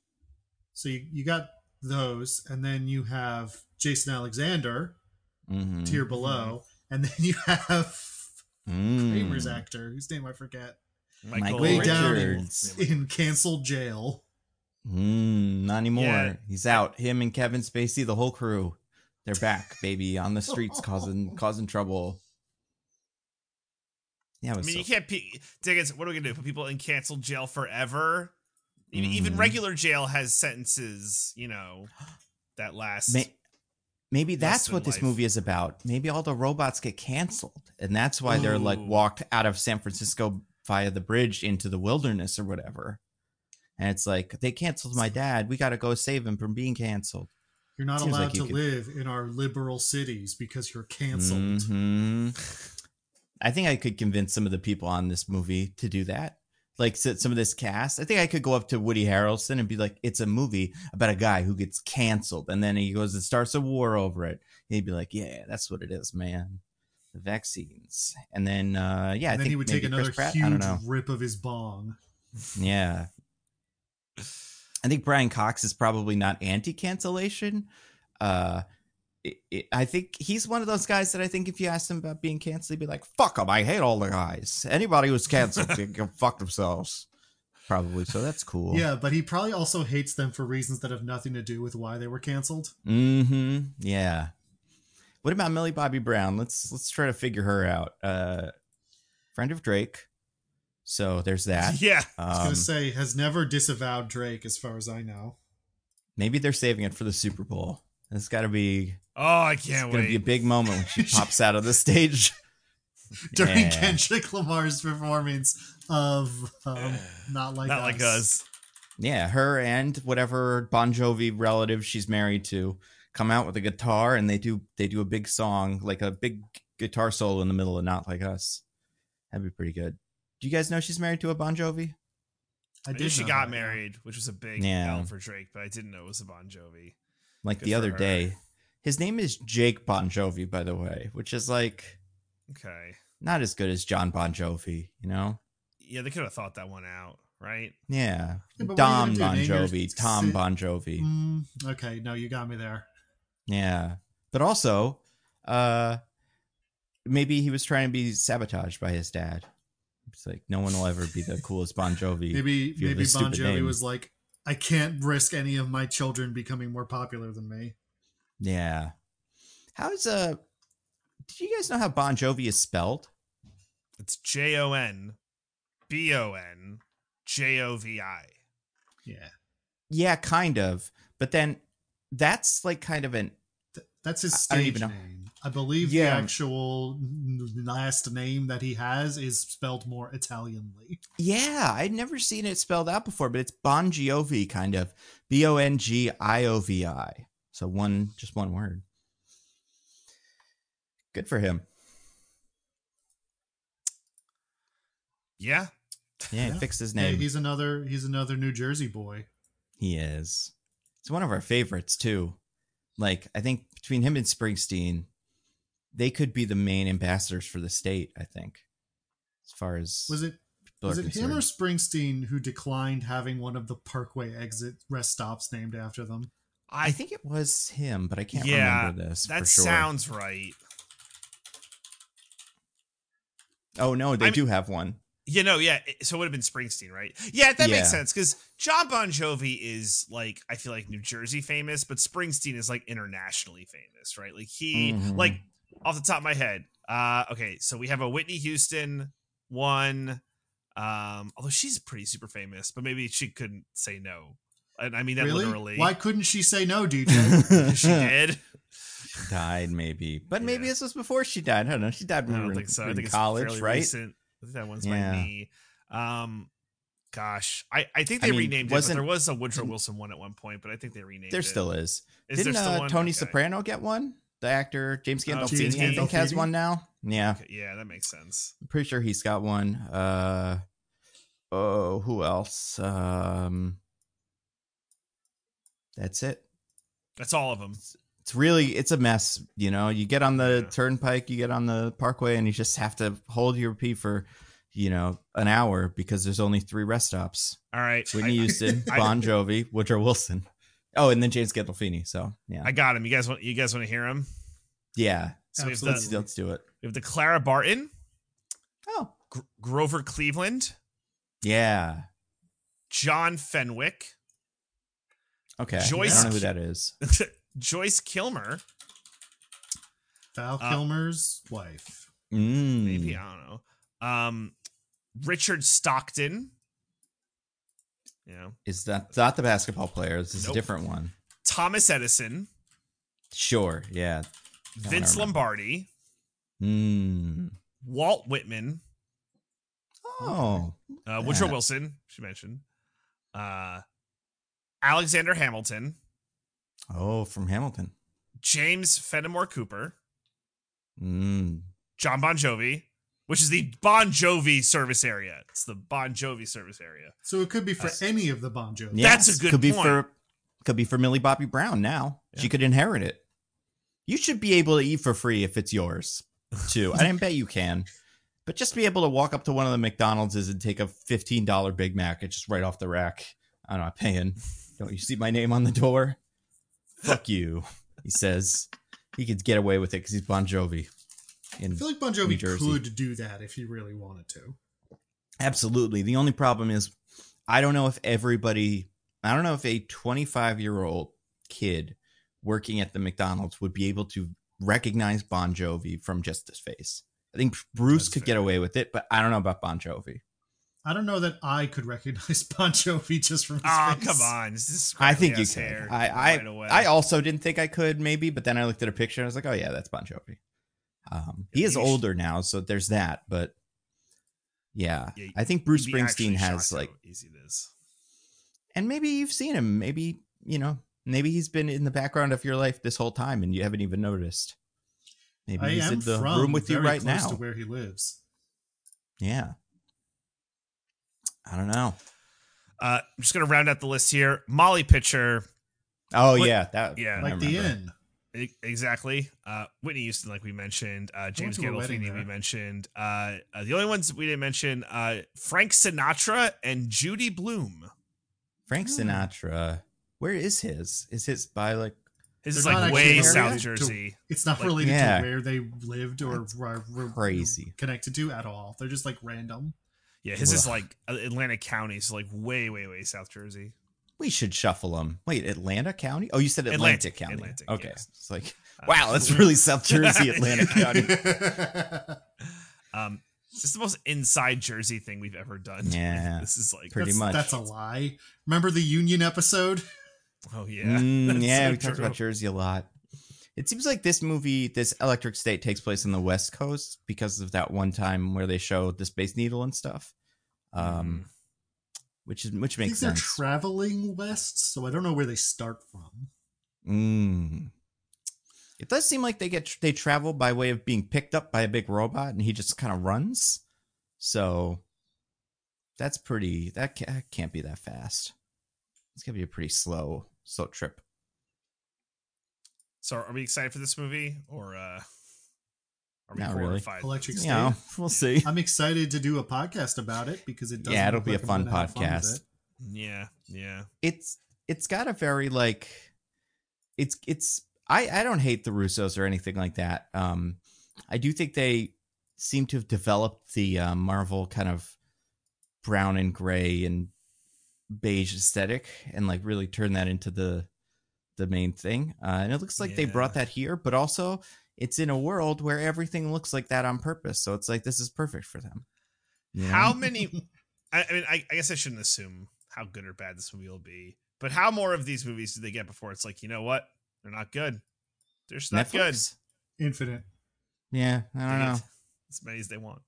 S2: So you, you got those, and then you have Jason Alexander
S3: Mm-hmm.
S2: tier below, and then you have
S3: Mm.
S2: Kramer's actor, whose name I forget,
S3: Michael
S2: Way down in-
S3: Richards.
S2: in canceled jail.
S3: Mm, not anymore.
S1: Yeah.
S3: He's out. Him and Kevin Spacey, the whole crew, they're back, baby, on the streets [laughs] causing causing trouble. Yeah,
S1: I mean,
S3: so-
S1: you can't. Pe- Diggins, what are we gonna do? Put people in canceled jail forever? Even, even
S3: Mhm.
S1: regular jail has sentences, you know, that last.
S3: May- maybe that's
S1: than
S3: what this
S1: life.
S3: movie is about. Maybe all the robots get canceled, and that's why they're like walked out of San Francisco via the bridge into the wilderness or whatever. And it's like they canceled my dad. We got to go save him from being canceled.
S2: You're not
S3: Seems
S2: allowed
S3: like you
S2: to
S3: could-
S2: live in our liberal cities because you're canceled.
S3: Mhm. I think I could convince some of the people on this movie to do that. Like some of this cast, I think I could go up to Woody Harrelson and be like, "It's a movie about a guy who gets canceled," and then he goes and starts a war over it. He'd be like, "Yeah, that's what it is, man. The vaccines." And then, uh, yeah, I
S2: then
S3: think
S2: he would take another
S3: Pratt, I don't
S2: huge
S3: know.
S2: rip of his bong.
S3: Yeah. I think Brian Cox is probably not anti-cancellation. Uh, it, it, I think he's one of those guys that I think if you asked him about being canceled, he'd be like, "Fuck them! I hate all the guys. Anybody who's canceled [laughs] can fuck themselves." Probably. So that's cool.
S2: Yeah, but he probably also hates them for reasons that have nothing to do with why they were canceled.
S3: Mm-hmm. Yeah. What about Millie Bobby Brown? Let's let's try to figure her out. Uh, friend of Drake. So there's [laughs] that.
S1: yeah.
S2: I was
S3: Um,
S2: gonna say has never disavowed Drake, as far as I know.
S3: maybe they're saving it for the Super Bowl. It's got to be
S1: Oh, I
S3: It's
S1: can't
S3: gonna
S1: wait.
S3: be a big moment when she [laughs] pops out of the stage. [laughs]
S2: During
S3: Yeah.
S2: Kendrick Lamar's performance of um, "Not Like
S1: Not
S2: Us."
S1: like us.
S3: Yeah, her and whatever Bon Jovi relative she's married to come out with a guitar and they do they do a big song, like a big guitar solo in the middle of Not Like Us. That'd be pretty good. Do you guys know she's married to a Bon Jovi?
S2: I
S1: I
S2: did
S1: she got
S2: that,
S1: married, which was a big
S3: Yeah.
S1: L for Drake, but I didn't know it was a Bon Jovi.
S3: Like
S1: Good
S3: the other
S1: her.
S3: day. His name is Jake Bon Jovi, by the way, which is like
S1: Okay.
S3: not as good as John Bon Jovi, you know?
S1: Yeah, they could have thought that one out, right?
S3: Yeah.
S2: Yeah, but what are you
S3: Dom
S2: gonna do,
S3: Bon Jovi, Tom
S2: si-
S3: Bon Jovi.
S2: Mm, okay, no, you got me there.
S3: Yeah. But also, uh maybe he was trying to be sabotaged by his dad. It's like no one will ever be the coolest Bon Jovi.
S2: Maybe
S3: if you have
S2: maybe Bon Jovi
S3: name.
S2: was like, I can't risk any of my children becoming more popular than me.
S3: Yeah. How's uh did you guys know how Bon Jovi is spelled?
S1: It's J O N B O N J O V I.
S2: Yeah,
S3: Yeah, kind of. But then that's like kind of an
S2: Th- that's his
S3: I- I don't
S2: stage
S3: even know.
S2: name. I believe
S3: Yeah.
S2: the actual last name that he has is spelled more Italianly.
S3: Yeah, I'd never seen it spelled out before, but it's Bon Jovi kind of. B O N G I O V I. So one just one word. Good for him.
S1: Yeah.
S3: Yeah,
S2: Yeah.
S3: fixed his name.
S2: he's another he's another New Jersey boy.
S3: He is. It's one of our favorites too. Like I think between him and Springsteen, they could be the main ambassadors for the state. I think, as far as
S2: Was it was
S3: are
S2: it him or. Springsteen who declined having one of the Parkway exit rest stops named after them?
S3: I think it was him, but I can't
S1: Yeah,
S3: remember this.
S1: that
S3: for sure.
S1: sounds right.
S3: Oh no, they
S1: I mean-
S3: do have one.
S1: You know, yeah. So it would have been Springsteen, right? Yeah, that
S3: Yeah.
S1: makes sense because John Bon Jovi is like I feel like New Jersey famous, but Springsteen is like internationally famous, right? Like he,
S3: Mhm.
S1: like off the top of my head. Uh, okay, so we have a Whitney Houston one. Um, although she's pretty super famous, but maybe she couldn't say no. And I mean that
S2: really?
S1: literally.
S2: Why couldn't she say no, DJ? [laughs]
S1: she did.
S3: died maybe, but maybe
S1: Yeah.
S3: this was before she died. I don't know. She died
S1: I
S3: when we
S1: don't
S3: in,
S1: think so. I
S3: in
S1: think
S3: college,
S1: it's fairly
S3: right?
S1: recent. I think that one's
S3: Yeah.
S1: by me. Um, gosh, I I think
S3: I
S1: they
S3: mean,
S1: renamed it. But there was a Woodrow Wilson one at one point, but I think they renamed it.
S3: There
S1: it.
S3: still is.
S1: Is
S3: Didn't
S1: there still
S3: uh,
S1: one?
S3: Tony
S1: Okay.
S3: Soprano get one? The actor James
S1: Oh,
S3: Gandolfini,
S1: James
S3: I think, has one now. Yeah,
S1: Okay, yeah, that makes sense.
S3: I'm pretty sure he's got one. Uh, oh, who else? Um, that's it.
S1: That's all of them.
S3: It's really it's a mess. You know, you get on the
S1: Yeah.
S3: turnpike, you get on the parkway, and you just have to hold your pee for, you know, an hour because there's only three rest stops.
S1: All right,
S3: Whitney Houston, [laughs]
S1: I-
S3: Bon Jovi, Woodrow Wilson. Oh, and then James Gandolfini. So yeah,
S1: I got him. You guys want you guys want to hear him?
S3: yeah.
S1: So we have,
S3: Let's let's do it.
S1: we have the Clara Barton,
S3: Oh,
S1: Gr- Grover Cleveland,
S3: yeah.
S1: John Fenwick,
S3: Okay.
S1: Joyce-
S3: I don't know who that is. [laughs]
S1: Joyce Kilmer.
S2: Val
S1: Uh,
S2: Kilmer's wife.
S3: Mm.
S1: Maybe I don't know. Um, Richard Stockton. You know,
S3: Is that not the basketball player? This is
S1: Nope.
S3: a different one.
S1: Thomas Edison,
S3: Sure. Yeah.
S1: Vince. Lombardi,
S3: Mm.
S1: Walt Whitman,
S3: Oh.
S1: uh, Woodrow
S3: Yeah.
S1: Wilson, she mentioned, uh, Alexander Hamilton,
S3: Oh, from Hamilton.
S1: James Fenimore Cooper,
S3: Mm.
S1: John Bon Jovi, which is the Bon Jovi service area. It's the Bon Jovi service area.
S2: So it could be for
S1: Us.
S2: any of the Bon Jovi.
S1: That's a good
S3: could be
S1: point.
S3: for could be for Millie Bobby Brown now.
S1: Yeah.
S3: She could inherit it. You should be able to eat for free if it's yours, too. I didn't [laughs] bet you can. But just be able to walk up to one of the McDonald's and take a $15 Big Mac and just right off the rack. I'm not paying. Don't you see my name on the door? Fuck you, he says. He could get away with it because he's Bon Jovi.
S2: I feel like Bon Jovi could do that if he really wanted to.
S3: Absolutely. The only problem is I don't know if everybody I don't know if a 25 year old kid working at the McDonald's would be able to recognize Bon Jovi from just his face. I think Bruce
S1: That's
S3: could get away with it, but I don't know about Bon Jovi.
S2: I don't know that I could recognize [laughs] Bon Jovi just from his
S1: Oh,
S2: face.
S1: come on. This is
S3: I think you
S1: scraggly-ass
S3: could.
S1: hair
S3: I I,
S1: right.
S3: I also didn't think I could maybe, but then I looked at a picture and I was like, oh yeah, that's Bon Jovi. Um, he is older now, so there's that. But yeah,
S1: Yeah,
S3: I think Bruce
S1: You'd be actually
S3: Springsteen has like
S1: easy it is.
S3: and maybe you've seen him. Maybe you know. Maybe he's been in the background of your life this whole time, and you haven't even noticed. Maybe
S2: I
S3: he's in the room with you right
S2: close
S3: now.
S2: to where he lives.
S3: yeah. I don't know.
S1: Uh, I'm just gonna round out the list here. Molly Pitcher,
S3: Oh
S1: What-
S3: yeah, that
S1: yeah.
S2: Like the
S3: remember.
S2: Inn.
S1: exactly. Uh, Whitney Houston, like we mentioned. Uh, James
S2: to a
S1: Gandolfini, we mentioned. Uh, uh, the only ones we didn't mention: uh, Frank Sinatra and Judy Blume.
S3: Frank
S2: Hmm.
S3: Sinatra. Where is his? Is his by like?
S1: His is
S2: They're
S1: like way
S2: related
S1: South
S2: to-
S1: Jersey.
S2: It's not
S1: Like-
S2: related
S3: Yeah.
S2: to where they lived or
S3: That's
S2: were, were
S3: crazy.
S2: connected to at all. They're just like random.
S1: Yeah, his is like Atlantic County, so like way, way, way South Jersey.
S3: We should shuffle them. Wait, Atlanta County? Oh, you said Atlantic,
S1: Atlantic,
S3: County.
S1: Atlantic,
S3: okay,
S1: yes.
S3: it's like
S1: Uh,
S3: wow, that's really South Jersey, [laughs] Atlantic County. [laughs]
S1: Um, it's the most inside Jersey thing we've ever done.
S3: Yeah. [laughs]
S1: this is like,
S3: Pretty
S2: that's,
S3: much.
S2: That's a lie. Remember the Union episode?
S1: oh yeah,
S3: Mm, yeah,
S1: so
S3: we talked about Jersey a lot. It seems like this movie, this Electric State, takes place on the West Coast because of that one time where they show the Space Needle and stuff. Um, which is which
S2: I think
S3: makes
S2: they're traveling west, so I don't know where they start from.
S3: Mm. It does seem like they get they travel by way of being picked up by a big robot, and he just kind of runs. So that's pretty. That can't be that fast. It's gonna be a pretty slow, slow trip.
S1: So are we excited for this movie or uh are we
S3: Not really.
S1: horrified?
S2: Electric
S3: You
S2: State.
S3: know, we'll see.
S2: I'm excited to do a podcast about it because it does.
S3: Yeah, it'll be a fun podcast.
S1: Yeah, yeah.
S3: it's it's got a very like it's it's I I don't hate the Russos or anything like that. Um I do think they seem to have developed the uh, Marvel kind of brown and gray and beige aesthetic and like really turn that into the the main thing. Uh, and it looks like they brought that here, but also it's in a world where everything looks like that on purpose. So it's like this is perfect for them. you know?
S1: How many? [laughs] I, I mean, I, I guess I shouldn't assume how good or bad this movie will be, but how more of these movies do they get before it's like, you know what? They're not good. They're just not good.
S3: Netflix?
S2: Infinite.
S3: Yeah, I don't
S1: They
S3: know.
S1: As many as they want.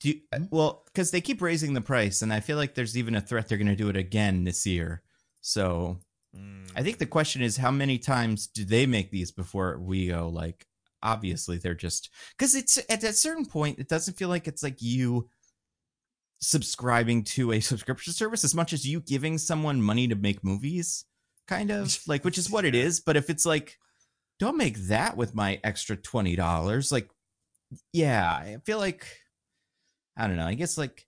S3: Do you, uh, well, because they keep raising the price, and I feel like there's even a threat they're going to do it again this year. So
S1: Mm.
S3: I think the question is, how many times do they make these before we go? Like, obviously, they're just because it's at a certain point, it doesn't feel like it's like you subscribing to a subscription service as much as you giving someone money to make movies, kind [laughs] of like, which is what it is But if it's like, don't make that with my extra twenty dollars, like, yeah, I feel like I don't know. I guess like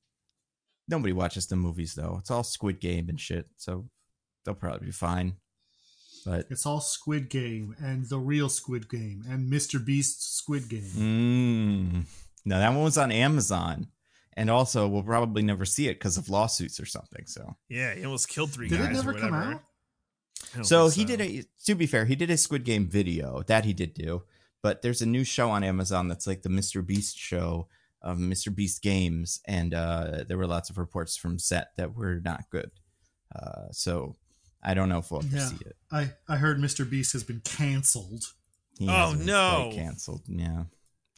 S3: nobody watches the movies though. It's all Squid Game and shit, so they'll probably be fine. But
S2: It's all Squid Game and the real Squid Game and Mr. Beast's Squid Game.
S3: mm, no, that one was on Amazon, and also we'll probably never see it because of lawsuits or something. So,
S1: Yeah, he almost killed three
S2: Did
S1: guys.
S2: it never
S1: or
S2: come out?
S1: I don't
S3: so he did a. To be fair, he did a Squid Game video that he did do, but there's a new show on Amazon that's like the Mr. Beast show of Mr. Beast games, and uh, there were lots of reports from set that were not good. Uh, so I don't know if we'll ever
S2: Yeah.
S3: see it.
S2: I, I heard Mr. Beast has been canceled.
S3: He
S1: Oh,
S3: been
S1: no.
S3: canceled. Yeah.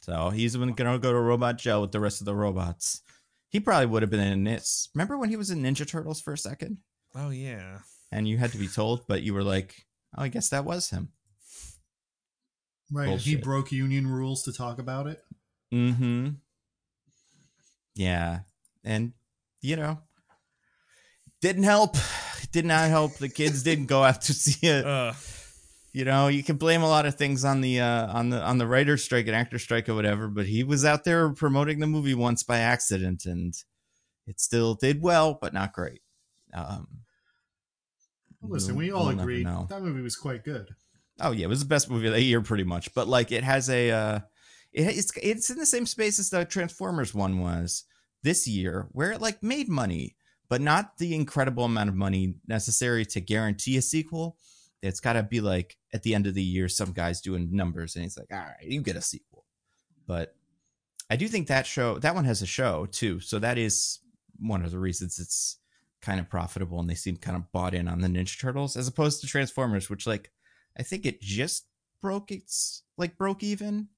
S3: So he's gonna go to Robot Joe with the rest of the robots. He probably would have been in this. Remember when he was in Ninja Turtles for a second,
S1: Oh yeah.
S3: and you had to be told, but you were like, "Oh, I guess that was him."
S2: Right. and He broke union rules to talk about it.
S3: Mm-hmm. Yeah, and you know, didn't help. Did not help. The kids didn't go out to [laughs] see it.
S1: Uh,
S3: you know you can blame a lot of things on the uh on the on the writer's strike and actor strike or whatever but he was out there promoting the movie once by accident and it still did well but not great um
S2: Listen,
S3: we'll-
S2: all
S3: we'll never
S2: agreed that movie was quite good.
S3: oh yeah it was the best movie of the year pretty much but like it has a uh it, it's it's in the same space as the transformers one was this year where it like made money but not the incredible amount of money necessary to guarantee a sequel. It's got to be like at the end of the year some guy's doing numbers and he's like all right you get a sequel. But i do think that show that one has a show too. So that is one of the reasons it's kind of profitable and they seem kind of bought in on the ninja turtles as opposed to transformers which like i think it just broke it's like broke even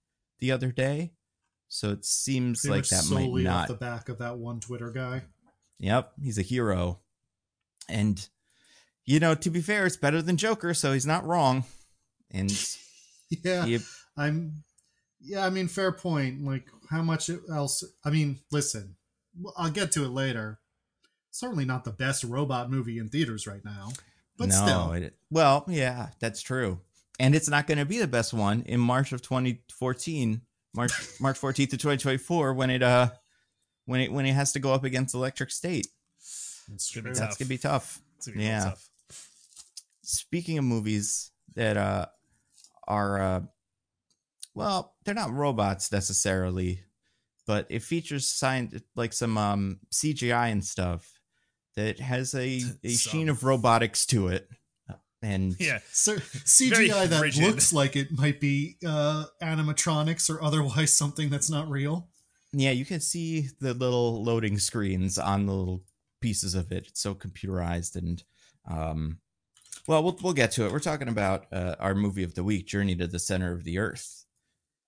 S3: the other day. So it seems
S2: Pretty
S3: like that might not
S2: off the back of that one Twitter guy.
S3: Yep, he's a hero. And you know, to be fair, it's better than Joker, so he's not wrong. And [laughs]
S2: Yeah.
S3: he,
S2: I'm yeah, I mean fair point. Like how much else I mean, listen. I'll get to it later. Certainly not the best robot movie in theaters right now. But
S3: no,
S2: still.
S3: it, well, yeah, that's true. And it's not going to be the best one in March of 2014, March March 14th to 2024 when it uh when it when it has to go up against Electric State.
S2: It's
S1: Gonna be
S2: true.
S1: tough.
S3: That's going to be tough.
S1: it's gonna be
S3: Yeah.
S1: tough.
S3: speaking of movies that uh are uh well they're not robots necessarily but it features science like some um cgi and stuff that has a, a sheen of robotics to it and [laughs]
S1: Yeah.
S2: So CGI that
S1: rigid.
S2: looks like it might be uh, animatronics or otherwise [laughs] something that's not real.
S3: Yeah you can see the little loading screens on the little pieces of it it's so computerized and um well we'll, we'll get to it we're talking about uh, our movie of the week journey to the center of the earth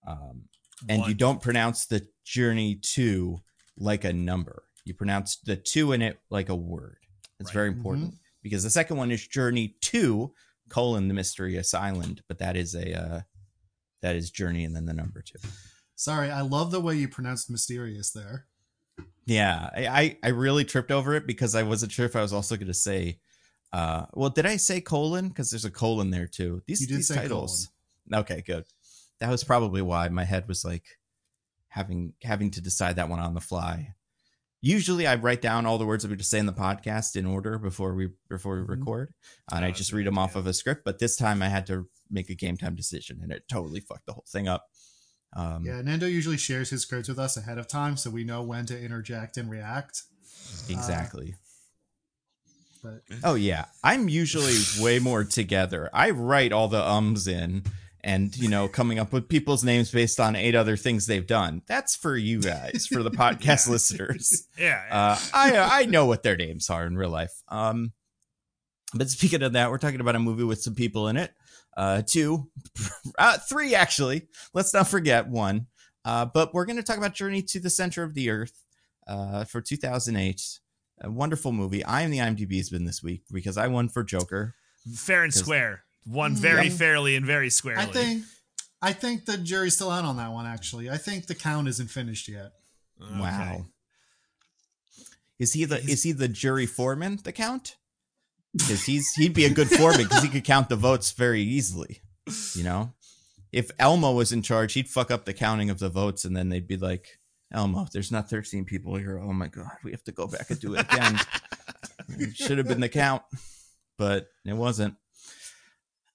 S3: um and you don't pronounce the journey to like a number. You pronounce the two in it like a word. It's
S1: Right.
S3: very important because the second one is journey to colon the mysterious island, but that is a uh, that is journey and then the number two.
S2: Sorry, I love the way you pronounced mysterious there.
S3: Yeah, I I, I really tripped over it because I wasn't sure if I was also going to say. Uh, well, did I say colon? Because there's a colon there too. These
S2: You did
S3: these
S2: say
S3: titles. Okay, good. That was probably why my head was like having having to decide that one on the fly. Usually, I write down all the words I'm going to say in the podcast in order before we before we
S2: Mhm.
S3: record, and
S1: Oh,
S3: I just read
S1: good
S3: them off of a script. But this time, I had to make a game time decision, and it totally fucked the whole thing up. Um,
S2: Yeah, Nando usually shares his scripts with us ahead of time, so we know when to interject and react.
S3: exactly.
S2: But
S3: Oh yeah, I'm usually way more together. I write all the ums in, and you know, coming up with people's names based on eight other things they've done. That's for you guys, for the [laughs] podcast listeners. [laughs]
S1: Yeah.
S3: Uh, I I know what their names are in real life. Um, but speaking of that, we're talking about a movie with some people in it. Uh, two, [laughs] uh, three actually. Let's not forget one. Uh, but we're going to talk about Journey to the Center of the Earth uh, for 2008. A wonderful movie. I am the IMDb's been this week because I won for Joker.
S1: Fair and square. Won very
S3: Yep.
S1: fairly and very squarely.
S2: I think I think the jury's still out on that one. Actually, I think the count isn't finished yet.
S1: Okay.
S3: Wow. Is he the is he the jury foreman? The count? Because he's he'd be a good foreman because he could count the votes very easily. You know, if Elmo was in charge, he'd fuck up the counting of the votes, and then they'd be like, "Elmo, there's not 13 people here. Oh my god, we have to go back and do it again." it should have been the count, but it wasn't.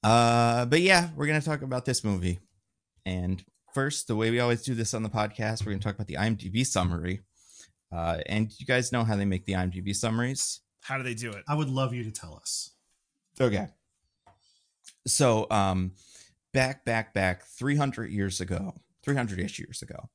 S3: Uh, but yeah, we're gonna talk about this movie, and first, the way we always do this on the podcast, we're gonna talk about the IMDb summary. Uh, and you guys know how they make the IMDb summaries.
S1: How do they do it?
S2: I would love you to tell us.
S3: Okay. So, um, back, back, back, 300 years ago, 300 ish years ago.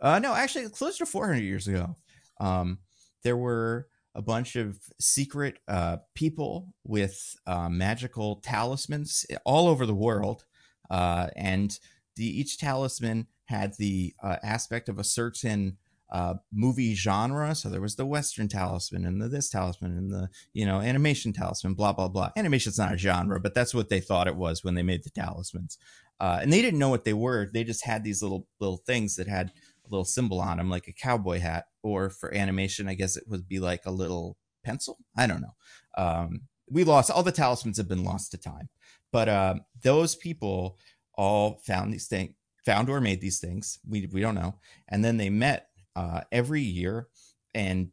S3: Uh, no, actually, closer to 400 years ago. Um, there were a bunch of secret uh, people with uh, magical talismans all over the world. Uh, and the each talisman had the uh, aspect of a certain uh, movie genre. So there was the Western talisman and the this talisman and the you know animation talisman, blah blah blah. Animation's not a genre, but that's what they thought it was when they made the talismans. Uh, and they didn't know what they were. They just had these little little things that had a little symbol on them, like a cowboy hat, or for animation, I guess it would be like a little pencil. I don't know. Um, we lost all the talismans have been lost to time, but uh, those people all found these things, found or made these things. We we don't know, and then they met uh, every year and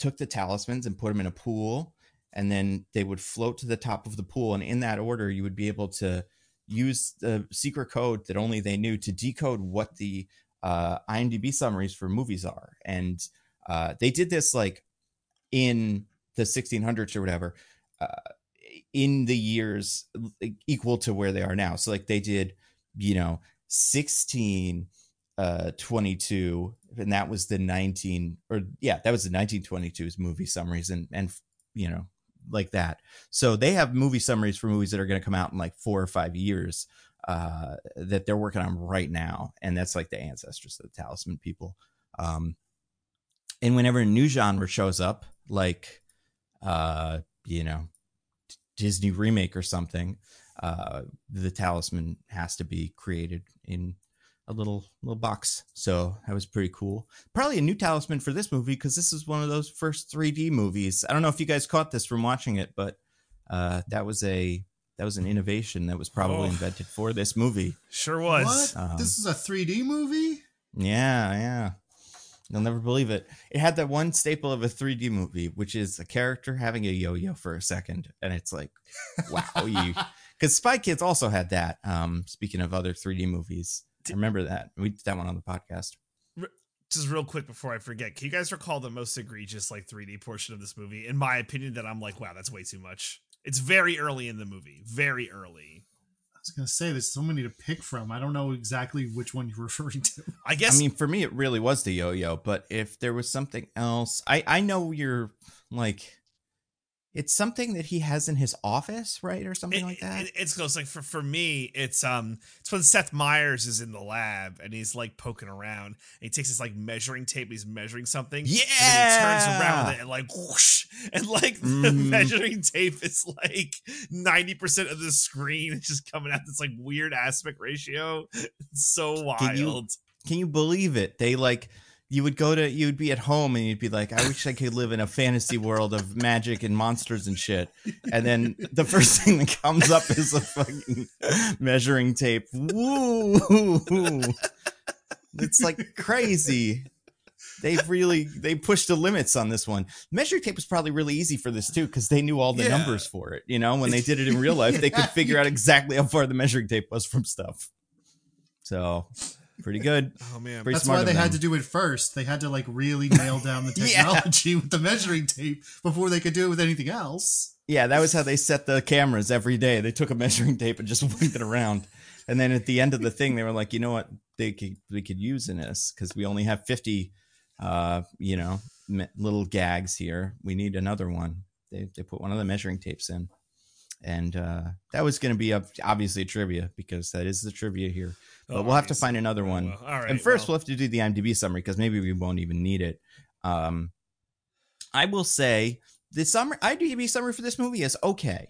S3: took the talismans and put them in a pool and then they would float to the top of the pool and in that order you would be able to use the secret code that only they knew to decode what the uh, imdb summaries for movies are. And uh, they did this like in the 1600s or whatever uh, in the years equal to where they are now. So like they did you know 16 uh 22 and that was the 19 or yeah that was the 1922's movie summaries and and you know like that. So they have movie summaries for movies that are going to come out in like four or five years uh that they're working on right now and that's like the ancestors of the talisman people. Um and whenever a new genre shows up like uh you know disney remake or something uh the talisman has to be created in a little little box. So that was pretty cool. Probably a new talisman for this movie because this is one of those first 3D movies. I don't know if you guys caught this from watching it, but uh, that was a that was an innovation that was probably
S1: Oh.
S3: invented for this movie.
S1: Sure was.
S2: What?
S3: Um,
S2: this is a 3D movie?
S3: Yeah, yeah. You'll never believe it. It had that one staple of a 3D movie, which is a character having a yo-yo for a second, and it's like, wow, you. [laughs] [laughs] Because Spy Kids also had that. Um, speaking of other 3D movies, I remember that we did that one on the podcast.
S1: Just real quick before I forget, can you guys recall the most egregious like 3D portion of this movie? In my opinion, that I'm like, wow, that's way too much. It's very early in the movie. Very early.
S2: I was gonna say there's so many to pick from. I don't know exactly which one you're [laughs] referring to.
S1: I guess
S3: I mean, for me, it really was the yo-yo. But if there was something else, I I know you're like, it's something that he has in his office, right, or something
S1: it-
S3: like that.
S1: it- it's close. Like for, for me, it's um it's when Seth Meyers is in the lab and he's like poking around. And he takes his like measuring tape, he's measuring something. Yeah, And he turns around with it and like whoosh, and like the [laughs]
S3: Mhm.
S1: measuring tape is like 90% of the screen is just coming out this like weird aspect ratio. It's so wild.
S3: Can you- Can you believe it? They like you would go to you would be at home and you'd be like, I wish I could live in a fantasy world of magic and monsters and shit. And then the first [laughs] thing that comes up is a fucking measuring tape. Woo! It's like crazy. they've really they pushed the limits on this one. Measuring tape was probably really easy for this too because they knew all the
S1: Yeah.
S3: numbers for it. You know, when they did it in real life, [laughs] they could figure out exactly how far the measuring tape was from stuff. So Pretty good. [laughs]
S1: Oh man.
S3: Pretty
S2: That's why
S3: of
S2: they had to do it first. They had to like really nail down the [laughs]
S3: Yeah.
S2: technology with the measuring tape before they could do it with anything else.
S3: Yeah, that was how they set the cameras every day. They took a measuring tape and just [laughs] winged it around. And then at the end of the thing, they were like, you know what, they could we could use in this because we only have fifty, uh, you know, little gags here. We need another one. They they put one of the measuring tapes in, and uh, that was going to be a, obviously a trivia because that is the trivia here. But
S1: Oh,
S3: we'll have to find another one.
S1: well. All right.
S3: and first,
S1: well,
S3: we'll have to do the IMDb summary because maybe we won't even need it. Um, I will say the summary IMDb summary for this movie is okay.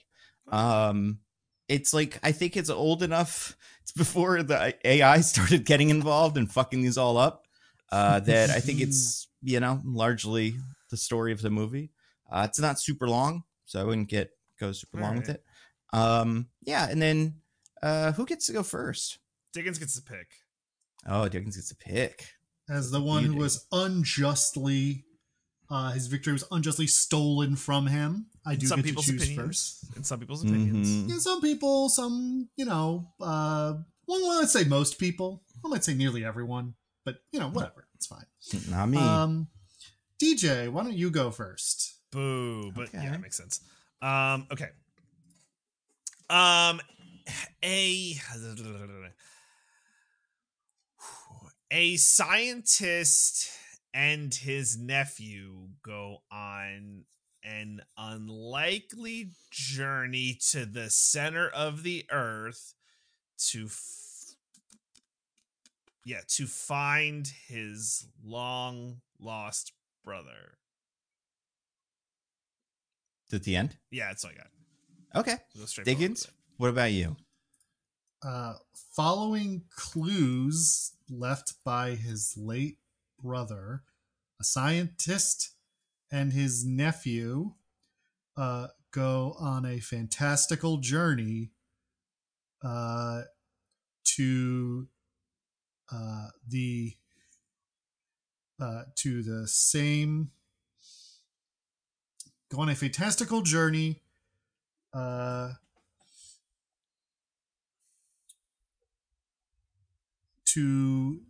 S3: Um, it's like I think it's old enough. It's before the AI started getting involved and fucking these all up. Uh, that I think it's [laughs] you know largely the story of the movie. Uh, it's not super long, so I wouldn't get go super long with it. Um, yeah, and then uh, who gets to go first?
S1: Diggins gets the pick.
S3: Oh, Diggins gets a pick.
S2: As the one who
S3: Beauty.
S2: was unjustly, uh, his victory was unjustly stolen from him. I do
S1: some
S2: get to
S1: people's
S2: choose
S1: opinions.
S2: first.
S1: In some people's opinions.
S3: Mhm.
S2: Yeah, some people, some you know, uh, well, let's say most people. I might say nearly everyone, but you know, whatever, it's fine.
S3: Not me.
S2: Um, DJ, why don't you go first?
S1: Boo. But yeah, that makes sense. Um, okay. Um a a scientist and his nephew go on an unlikely journey to the center of the earth to f- yeah to find his long lost brother
S3: at the end.
S1: yeah that's all i got
S3: Okay.
S1: Go straight forward
S3: Diggins, what about you?
S2: Uh, following clues left by his late brother, a scientist and his nephew uh, go on a fantastical journey uh, to uh, the uh, to the same go on a fantastical journey uh, to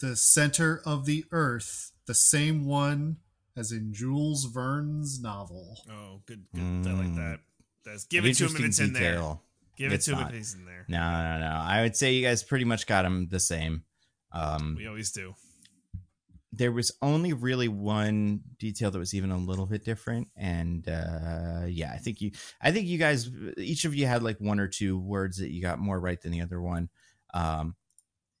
S2: the center of the earth, the same one as in Jules Verne's novel.
S1: Oh, good, good. I like
S3: Mm.
S1: that. That's give it to him if
S3: Interesting
S1: it's in there.
S3: detail.
S1: Give it
S3: It's
S1: to him
S3: not.
S1: if he's in there.
S3: No, no, no. I would say you guys pretty much got them the same. Um,
S1: We always do.
S3: There was only really one detail that was even a little bit different, and uh, yeah, I think you, I think you guys, each of you had like one or two words that you got more right than the other one. Um,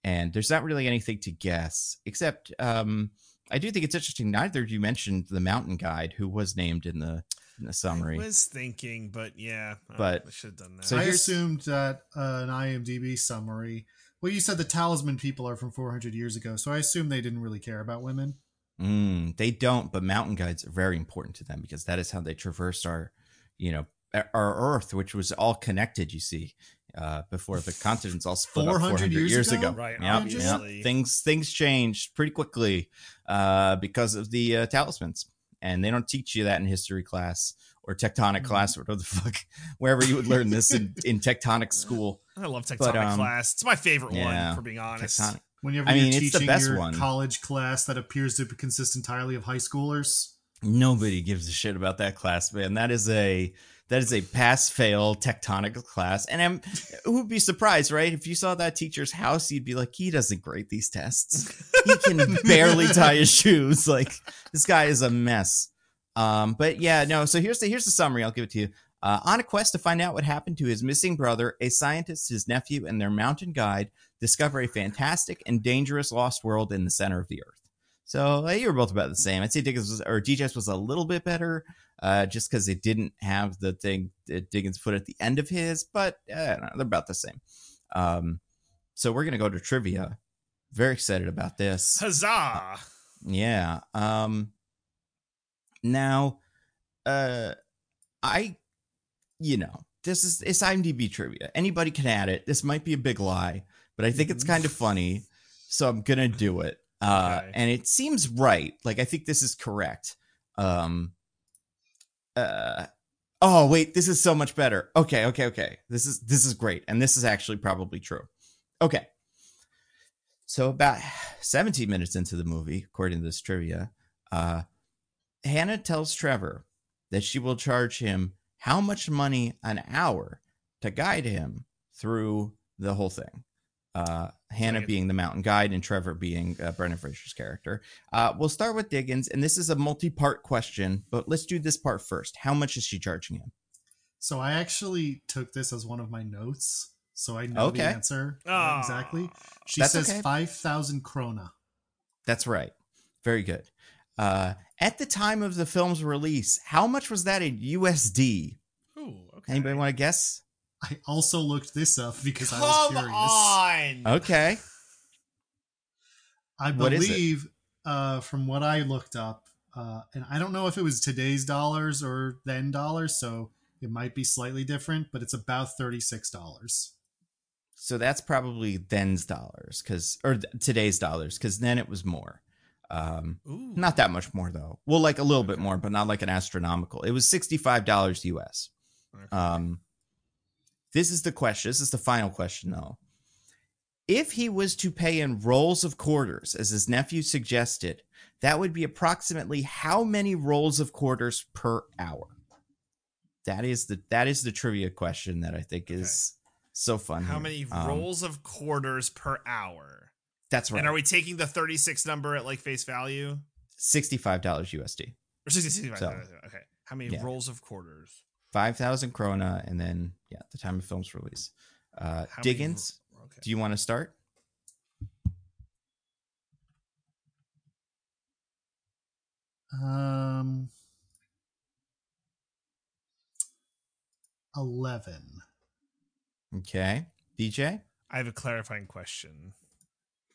S3: and there's not really anything to guess except um, I do think it's interesting. Neither of you mentioned the mountain guide who was named in the in the summary.
S1: I was thinking, but yeah,
S3: But-
S1: I should have done that.
S3: So
S2: I assumed that uh, an IMDb summary. Well, you said the talisman people are from 400 years ago, so I assume they didn't really care about women.
S3: Mm, they don't, but mountain guides are very important to them because that is how they traversed our, you know, our Earth, which was all connected. You see, uh, before the continents all split up
S2: 400
S3: 400 years,
S2: years
S3: ago.
S2: ago?
S1: Right,
S3: Yep,
S1: obviously.
S3: yep. Things things changed pretty quickly uh, because of the uh, talismans, and they don't teach you that in history class or tectonic
S2: Mhm.
S3: class or whatever the fuck, [laughs] wherever you would learn this in, in tectonic school.
S1: I love tectonic
S3: But, um,
S1: class. It's my favorite
S3: yeah,
S1: one, for being honest.
S3: Tectonic.
S2: Whenever
S3: I mean,
S2: you're
S3: it's the
S2: teaching
S3: best
S2: your
S3: one.
S2: college class that appears to consist entirely of high schoolers.
S3: Nobody gives a shit about that class, man. That is a that is a pass fail tectonic class, and I'm who would be surprised, right? If you saw that teacher's house, you'd be like, he doesn't grade these tests. He can [laughs] barely tie his shoes. Like this guy is a mess. Um, but yeah, no. So here's the here's the summary. I'll give it to you. Uh, on a quest to find out what happened to his missing brother, a scientist, his nephew, and their mountain guide discover a fantastic and dangerous lost world in the center of the earth. So uh, you were both about the same. I'd say Diggins was, or DJ's was a little bit better, uh, just because it didn't have the thing that Diggins put at the end of his, but uh, know, they're about the same. Um, so we're gonna go to trivia. Very excited about this.
S1: Huzzah!
S3: Yeah. Um now uh I you know, this is it's IMDb trivia. Anybody can add it. This might be a big lie, but I think it's kind of funny. So I'm going to do it. Uh
S1: Okay.
S3: and it seems right. Like I think this is correct. Um uh Oh, wait, this is so much better. Okay, okay, okay. This is this is great and this is actually probably true. Okay. So about 17 minutes into the movie, according to this trivia, uh, Hannah tells Trevor that she will charge him how much money an hour to guide him through the whole thing. Uh, Hannah
S1: Like-
S3: being the mountain guide and Trevor being uh, Brendan Fraser's character. Uh, we'll start with Diggins, and this is a multi-part question, but let's do this part first. How much is she charging him?
S2: So I actually took this as one of my notes, so I know
S3: Okay.
S2: the answer
S1: Ah.
S2: exactly. She
S3: That's
S2: says
S3: okay.
S2: five thousand krona.
S3: That's right. Very good. Uh, at the time of the film's release, how much was that in USD?
S1: Ooh, okay.
S3: Anybody want to guess?
S2: I also looked this up because I was curious.
S1: on.
S3: Okay.
S2: I
S3: What is
S2: believe, uh, from what I looked up, uh, and I don't know if it was today's dollars or then dollars, so it might be slightly different, but it's about thirty-six dollars.
S3: So that's probably then's dollars, because or th- today's dollars, because then it was more. Um,
S1: Ooh.
S3: not that much more though. Well, like a little bit more, but not like an astronomical. It was sixty-five dollars US.
S1: Okay.
S3: Um, this is the question. This is the final question, though. If he was to pay in rolls of quarters, as his nephew suggested, that would be approximately how many rolls of quarters per hour? That is the that is the trivia question that I think is so fun.
S1: How
S3: here.
S1: many
S3: Um,
S1: rolls of quarters per hour?
S3: That's right.
S1: And are we taking the 36 number at like face value?
S3: Sixty-five dollars USD,
S1: Or 60, 65?
S3: So,
S1: okay. How many
S3: yeah.
S1: rolls of quarters?
S3: five thousand krona, and then yeah, the time of film's release. Uh,
S1: How many
S3: Diggins,
S1: ro- okay.
S3: do you want to start?
S2: Um, eleven.
S3: Okay, DJ.
S1: I have a clarifying question.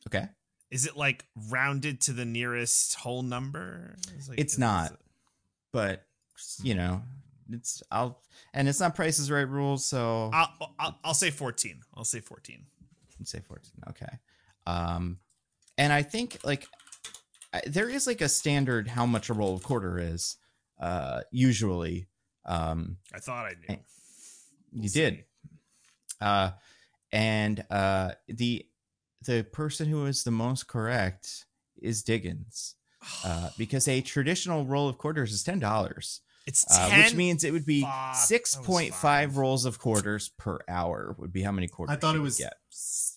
S3: Okay.
S1: Is it like rounded to the nearest whole number? Is like-
S3: It's not.
S1: it-
S3: but you know it's i'll and it's not prices right rules so
S1: I'll, I'll, I'll say 14. I'll say 14.
S3: let's say 14 okay um and i think like there is like a standard how much a roll of quarter is uh usually um
S1: I thought I knew.
S3: Eh, you
S1: We'll
S3: did
S1: see.
S3: uh and uh the the person who is the most correct is diggins uh [sighs] because a traditional roll of quarters is ten dollars
S1: it's
S3: uh,
S1: 10.
S3: which means it would be
S1: Fuck,
S3: six point
S1: five.
S3: five rolls of quarters per hour. Would be how many quarters
S2: I thought it was.
S3: Get.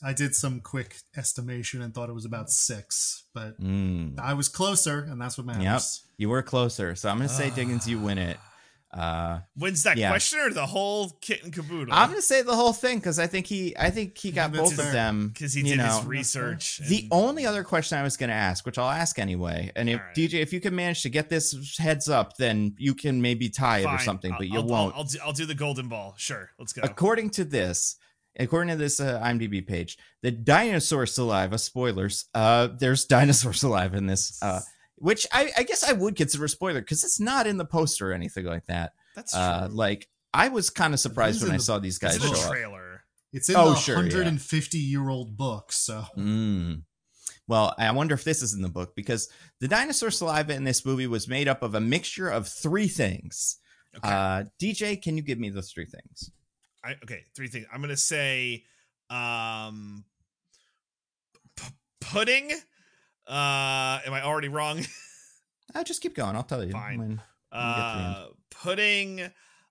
S2: I did some quick estimation and thought it was about six, but
S3: Mm.
S2: I was closer, and that's what matters.
S3: Yep, you were closer. So I'm gonna say Diggins, you win it. Uh,
S1: Wins that
S3: yeah.
S1: question or the whole kit and caboodle?
S3: I'm gonna say the whole thing because I think he, I think he got both of them.
S1: because he did
S3: know.
S1: his research.
S3: The only other question I was going to ask, which I'll ask anyway, and if
S1: right.
S3: DJ, if you can manage to get this heads up, then you can maybe tie it or something, but
S1: I'll-
S3: you
S1: I'll,
S3: won't.
S1: I'll, do, I'll do the golden ball. Sure, let's go.
S3: According to this, according to this uh, IMDb page, the dinosaur saliva spoilers. Uh, there's [laughs] dinosaur saliva in this, uh, which I, I guess I would consider a spoiler because it's not in the poster or anything like that.
S1: That's true.
S3: Uh, like I was kind of surprised when
S2: in
S3: I
S2: the-
S3: saw these
S1: it's
S3: guys
S1: in the
S3: show up.
S1: trailer.
S2: It's in
S3: Oh,
S2: the
S3: sure, yeah.
S2: 150 year old book, so
S3: Mm. Well, I wonder if this is in the book because the dinosaur saliva in this movie was made up of a mixture of three things.
S1: Okay.
S3: Uh, DJ, can you give me those three things?
S1: I, okay, three things. I'm gonna say, um, p- pudding. Uh, am I already wrong? [laughs]
S3: Uh, just keep going. I'll tell you.
S1: Fine.
S3: when-
S1: Uh, pudding,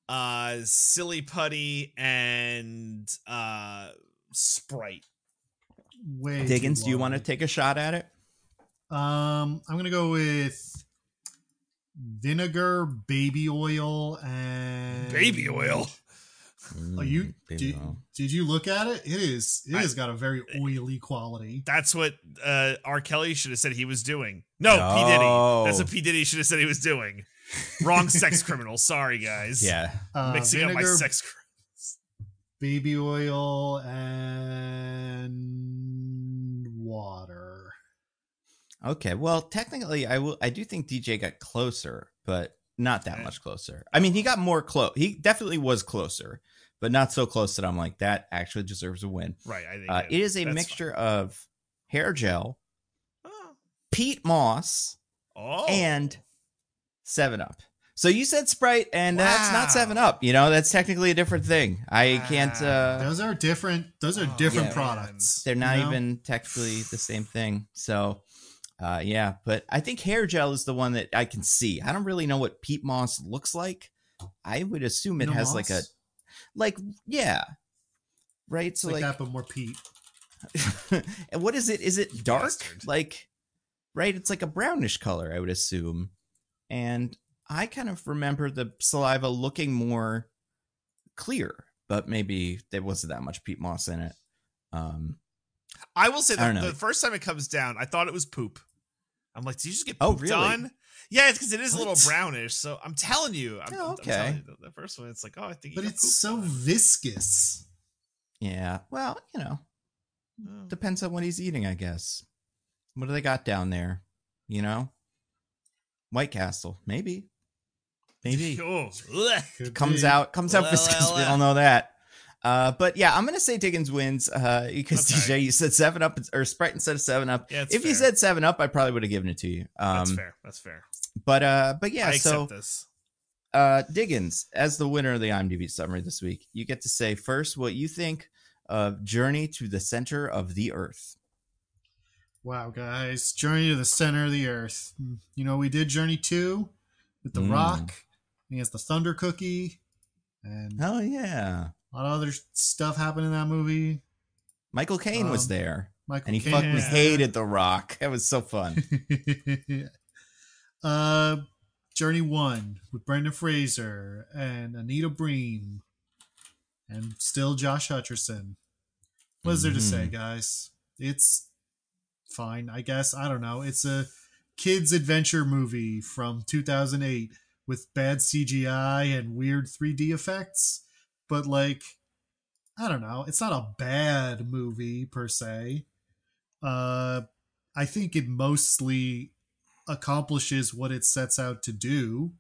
S1: uh, silly putty, and uh, Sprite.
S2: way.
S3: Diggins, do you want to take a shot at it?
S2: Um, I'm gonna go with vinegar, baby oil, and
S1: Baby oil.
S2: Oh, you
S3: Mm,
S2: did, did you look at it? It is. It
S1: I-
S2: has got a very oily quality.
S1: That's what uh, R. Kelly should have said he was doing. No, P
S3: No.
S1: Diddy. That's what P Diddy should have said he was doing. [laughs] Wrong sex criminal. Sorry, guys.
S3: Yeah.
S2: Uh,
S1: Mixing up my sex criminals.
S2: baby oil, and water.
S3: Okay. Well, technically, I will. I do think DJ got closer, but not that much closer. I mean, he got more close. He definitely was closer, but not so close that I'm like that. Actually, deserves a win.
S1: Right. I think
S3: uh, it is a
S1: that's
S3: mixture of hair gel,
S1: fine.
S3: peat moss,
S1: Oh.
S3: and Seven Up. So you said Sprite, and that's not Seven Up. You know, that's technically a different thing. I can't. uh
S2: Those are different. Those are
S1: Oh,
S2: different
S3: yeah.
S2: products.
S3: They're not
S2: you know?
S3: even technically the same thing. So, uh, yeah. But I think hair gel is the one that I can see. I don't really know what peat moss looks like. I would assume it
S2: You know
S3: has like a,
S2: moss?
S3: Like yeah, right.
S2: It's
S3: So
S2: like,
S3: like,
S2: that, but more peat. [laughs]
S3: and what is it? Is it dark?
S1: bastard.
S3: Like, right? It's like a brownish color, I would assume. And I kind of remember the saliva looking more clear, but maybe there wasn't that much peat moss in it. Um,
S1: I will say
S3: I don't
S1: that
S3: know.
S1: the first time it comes down, I thought it was poop. I'm like, did you just get
S3: Oh,
S1: pooped
S3: really?
S1: on? Yeah, it's because it is a little brownish. So I'm telling you, I'm,
S3: Oh,
S1: I'm- I'm
S3: okay.
S1: telling you, the, the first one, it's like, oh, I think.
S2: But it's so
S1: on.
S2: viscous.
S3: yeah. Well, you know,
S1: Oh.
S3: depends on what he's eating, I guess. What do they got down there? You know, White Castle, maybe, maybe [laughs]
S1: Oh, ugh.
S2: Could
S3: comes
S2: be.
S3: out comes out
S1: Well,
S3: viscous.
S1: well,
S3: we
S1: well.
S3: all know that. Uh, but yeah, I'm gonna say Diggins wins uh, because
S1: Okay. [laughs]
S3: DJ, you said Seven Up or Sprite instead of Seven Up.
S1: Yeah, it's
S3: if you said Seven Up, I probably would have given it to you. Um,
S1: That's fair. That's fair.
S3: But uh, but yeah,
S1: I accept
S3: so
S1: this.
S3: uh, Diggins, as the winner of the IMDb summary this week, you get to say first what you think of Journey to the Center of the Earth.
S2: Wow, guys. Journey to the center of the earth. Hmm. You know, we did Journey 2 with The
S3: Mm.
S2: Rock. He has the Thunder Cookie. And
S3: Oh yeah,
S2: a lot of other stuff happened in that movie.
S3: Michael Caine was
S2: Um,
S3: there,
S2: Michael
S3: and he
S2: Caine
S3: fucking hated The Rock. That was so fun. [laughs]
S2: uh, Journey 1 with Brendan Fraser and Anita Briem, And still Josh Hutcherson. What is there to say, guys? It's fine, I guess. I don't know. It's a kids' adventure movie from 2008 with bad CGI and weird 3D effects. But, like, I don't know. It's not a bad movie per se. Uh, I think it mostly accomplishes what it sets out to do,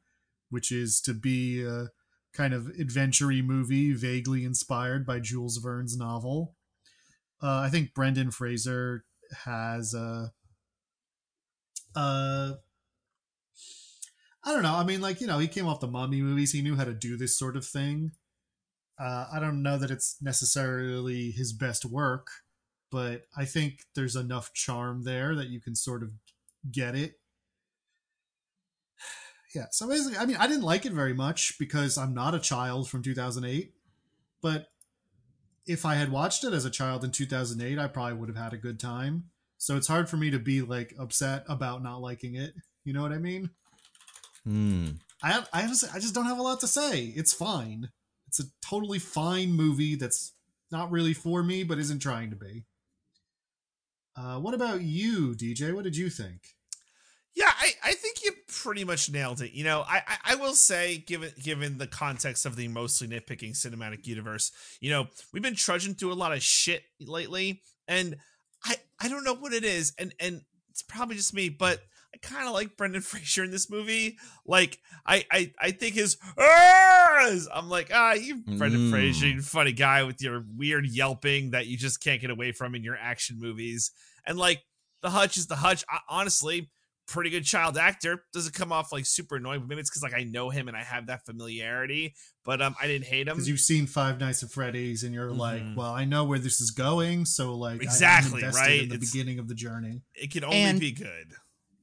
S2: which is to be a kind of adventure movie vaguely inspired by Jules Verne's novel. Uh, I think Brendan Fraser has a. Uh, I don't know. I mean, like, you know, he came off the mummy movies. He knew how to do this sort of thing. Uh, I don't know that it's necessarily his best work, but I think there's enough charm there that you can sort of get it. [sighs] Yeah, so basically, I mean, I didn't like it very much because I'm not a child from 2008, but if I had watched it as a child in 2008, I probably would have had a good time. So it's hard for me to be like upset about not liking it. You know what I mean?
S3: Hmm.
S2: I I honestly I just don't have a lot to say. It's fine. It's a totally fine movie that's not really for me, but isn't trying to be. Uh, what about you, DJ? What did you think?
S1: Yeah, I, I think you pretty much nailed it. You know, I, I I will say, given given the context of the mostly nitpicking cinematic universe, you know, we've been trudging through a lot of shit lately, and I I don't know what it is, and and it's probably just me, but I kind of like Brendan [laughs] Fraser in this movie. Like, I I I think his "Arrs!" I'm like, ah, you Brendan
S3: Mm.
S1: Fraser, you funny guy with your weird yelping that you just can't get away from in your action movies, and like the Hutch is the Hutch. I, honestly pretty good child actor. Doesn't come off like super annoying, but maybe it's because like I know him and I have that familiarity. But um, I didn't hate him.
S2: Because you've seen Five Nights at Freddy's, and you're like,
S1: Mhm.
S2: well, I know where this is going, so like, I- I'm
S1: Exactly,
S2: invested
S1: right?
S2: in the
S1: It's-
S2: beginning of the journey.
S1: it can only
S3: And-
S1: be good.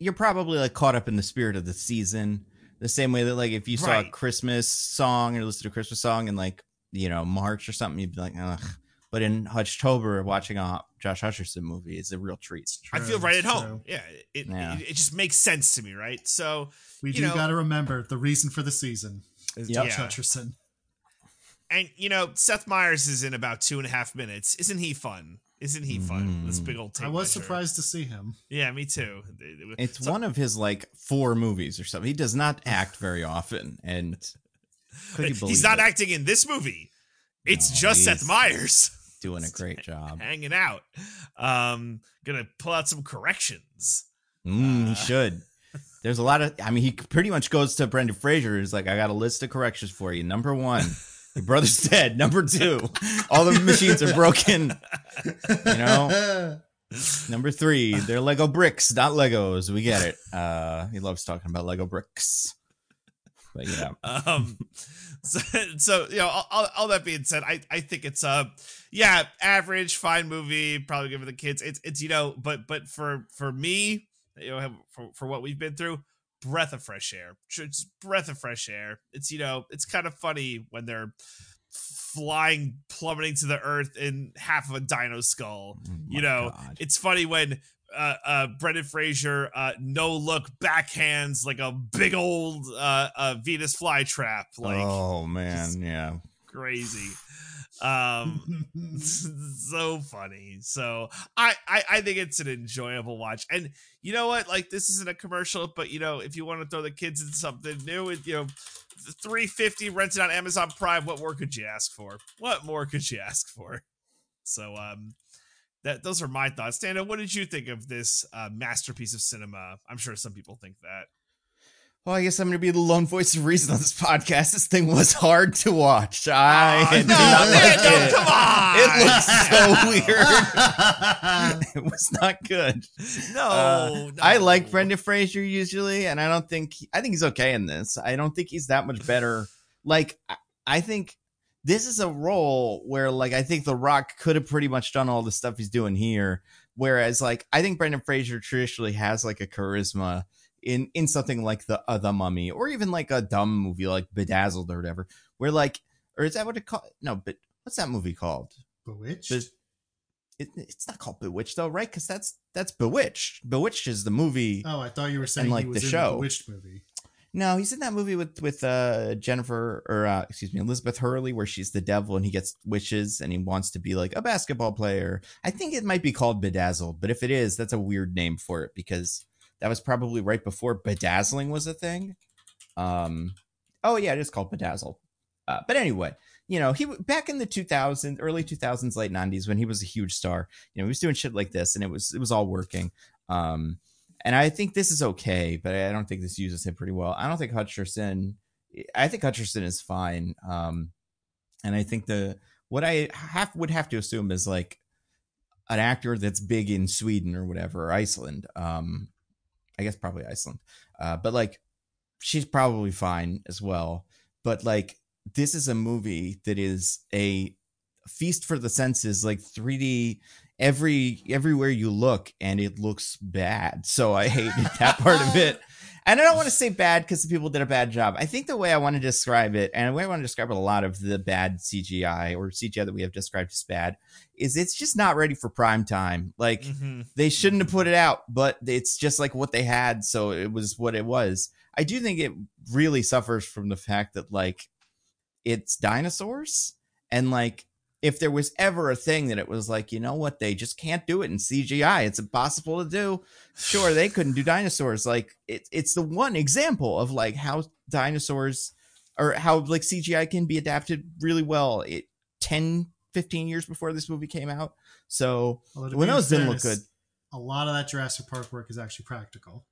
S3: You're probably like caught up in the spirit of the season, the same way that like if you saw a Christmas song or listened to a Christmas song in like you know March or something, you'd be like, ugh. But in Hutchtober, watching a Josh Hutcherson movie is a real treat.
S1: I feel right at home.
S2: true.
S1: Yeah, it,
S3: Yeah.
S1: It, it just makes sense to me, right? So
S2: We
S1: you
S2: do got to remember the reason for the season is
S3: Yep.
S2: Josh
S1: Yeah.
S2: Hutcherson.
S1: and you know Seth Meyers is in about two and a half minutes. Isn't he fun? Isn't he fun? This
S3: Mhm.
S1: big old. Tape
S2: I was
S1: measure.
S2: surprised to see him.
S1: Yeah, me too.
S3: It's
S1: So-
S3: one of his like four movies or something. He does not act very often, and could you believe
S1: He's not
S3: it?
S1: acting in this movie. It's
S3: No,
S1: just Seth Meyers.
S3: doing a [laughs] great job?
S1: hanging out. Um, gonna pull out some corrections.
S3: Mm, he
S1: Uh,
S3: should. There's a lot of. I mean, he pretty much goes to Brendan Fraser. He's like, I got a list of corrections for you. Number one, [laughs] your brother's [laughs] dead. Number two, all the machines are broken. You know? Number three, they're Lego bricks, not Legos. We get it. Uh, he loves talking about Lego bricks. But yeah.
S1: um [laughs] so, so you know all, all, that being said i i think it's a yeah average fine movie probably good for the kids it's it's you know but but for for me you know for, for what we've been through breath of fresh air just breath of fresh air it's you know it's kind of funny when they're flying plummeting to the earth in half of a dino skull
S3: Oh
S1: you know
S3: God.
S1: it's funny when uh, uh, Brendan Fraser uh, no look backhands like a big old uh, uh, Venus flytrap, like
S3: oh man, yeah.
S1: crazy. Um, [laughs] [laughs] so funny. So I, I I think it's an enjoyable watch, and you know what? Like this isn't a commercial, but you know if you want to throw the kids in something new, and you know. Three fifty rented on Amazon Prime. What more could you ask for? What more could you ask for? So, um, that those are my thoughts. Dana, what did you think of this uh, masterpiece of cinema? I'm sure some people think that.
S3: Well, I guess I'm going to be the lone voice of reason on this podcast. This thing was hard to watch. I did
S1: no,
S3: not
S1: man,
S3: like
S1: no,
S3: it.
S1: come on.
S3: It looks so [laughs] weird. [laughs] it was not good.
S1: No,
S3: Uh, I like Brendan Fraser usually, and I don't think I think he's okay in this. I don't think he's that much better. Like I- I think this is a role where like I think The Rock could have pretty much done all the stuff he's doing here. Whereas like I think Brendan Fraser traditionally has like a charisma in in something like the uh, the Mummy or even like a dumb movie like Bedazzled or whatever. Where like or is that what it called? No, but what's that movie called?
S2: Bewitched.
S3: Be- it, it's not called Bewitched though, right? Because that's that's Bewitched. Bewitched is the movie.
S2: oh, I thought you were saying
S3: like,
S2: he
S3: the
S2: was in
S3: show.
S2: the Bewitched movie.
S3: No, he's in that movie with with uh Jennifer or uh, excuse me Elizabeth Hurley, where she's the devil and he gets wishes and he wants to be like a basketball player. I think it might be called Bedazzled, but if it is, that's a weird name for it because that was probably right before bedazzling was a thing. Um, oh yeah, it is called bedazzle. Uh, but anyway, you know, he back in the 2000s, early 2000s, late 90s when he was a huge star. You know, he was doing shit like this, and it was it was all working. Um, and I think this is okay, but I don't think this uses him pretty well. I don't think Hutcherson. I think Hutcherson is fine. Um, and I think the what I have would have to assume is like an actor that's big in Sweden or whatever, or Iceland. Um, I guess probably Iceland. Uh, but like she's probably fine as well. But like this is a movie that is a feast for the senses, like 3D every everywhere you look, and it looks bad. So I hated that part of it. [laughs] And I don't want to say bad because the people did a bad job. I think the way I want to describe it, and the way I want to describe a lot of the bad CGI or CGI that we have described as bad, is it's just not ready for prime time. Like
S1: Mhm.
S3: they shouldn't have put it out, but it's just like what they had, so it was what it was. I do think it really suffers from the fact that like it's dinosaurs and like if there was ever a thing that it was like, you know what, they just can't do it in CGI. It's impossible to do. Sure, they couldn't do dinosaurs. Like it, it's the one example of like how dinosaurs or how like CGI can be adapted really well. It 10, 15 years before this movie came out. So
S2: to
S3: when those didn't look good.
S2: A lot of that Jurassic Park work is actually practical.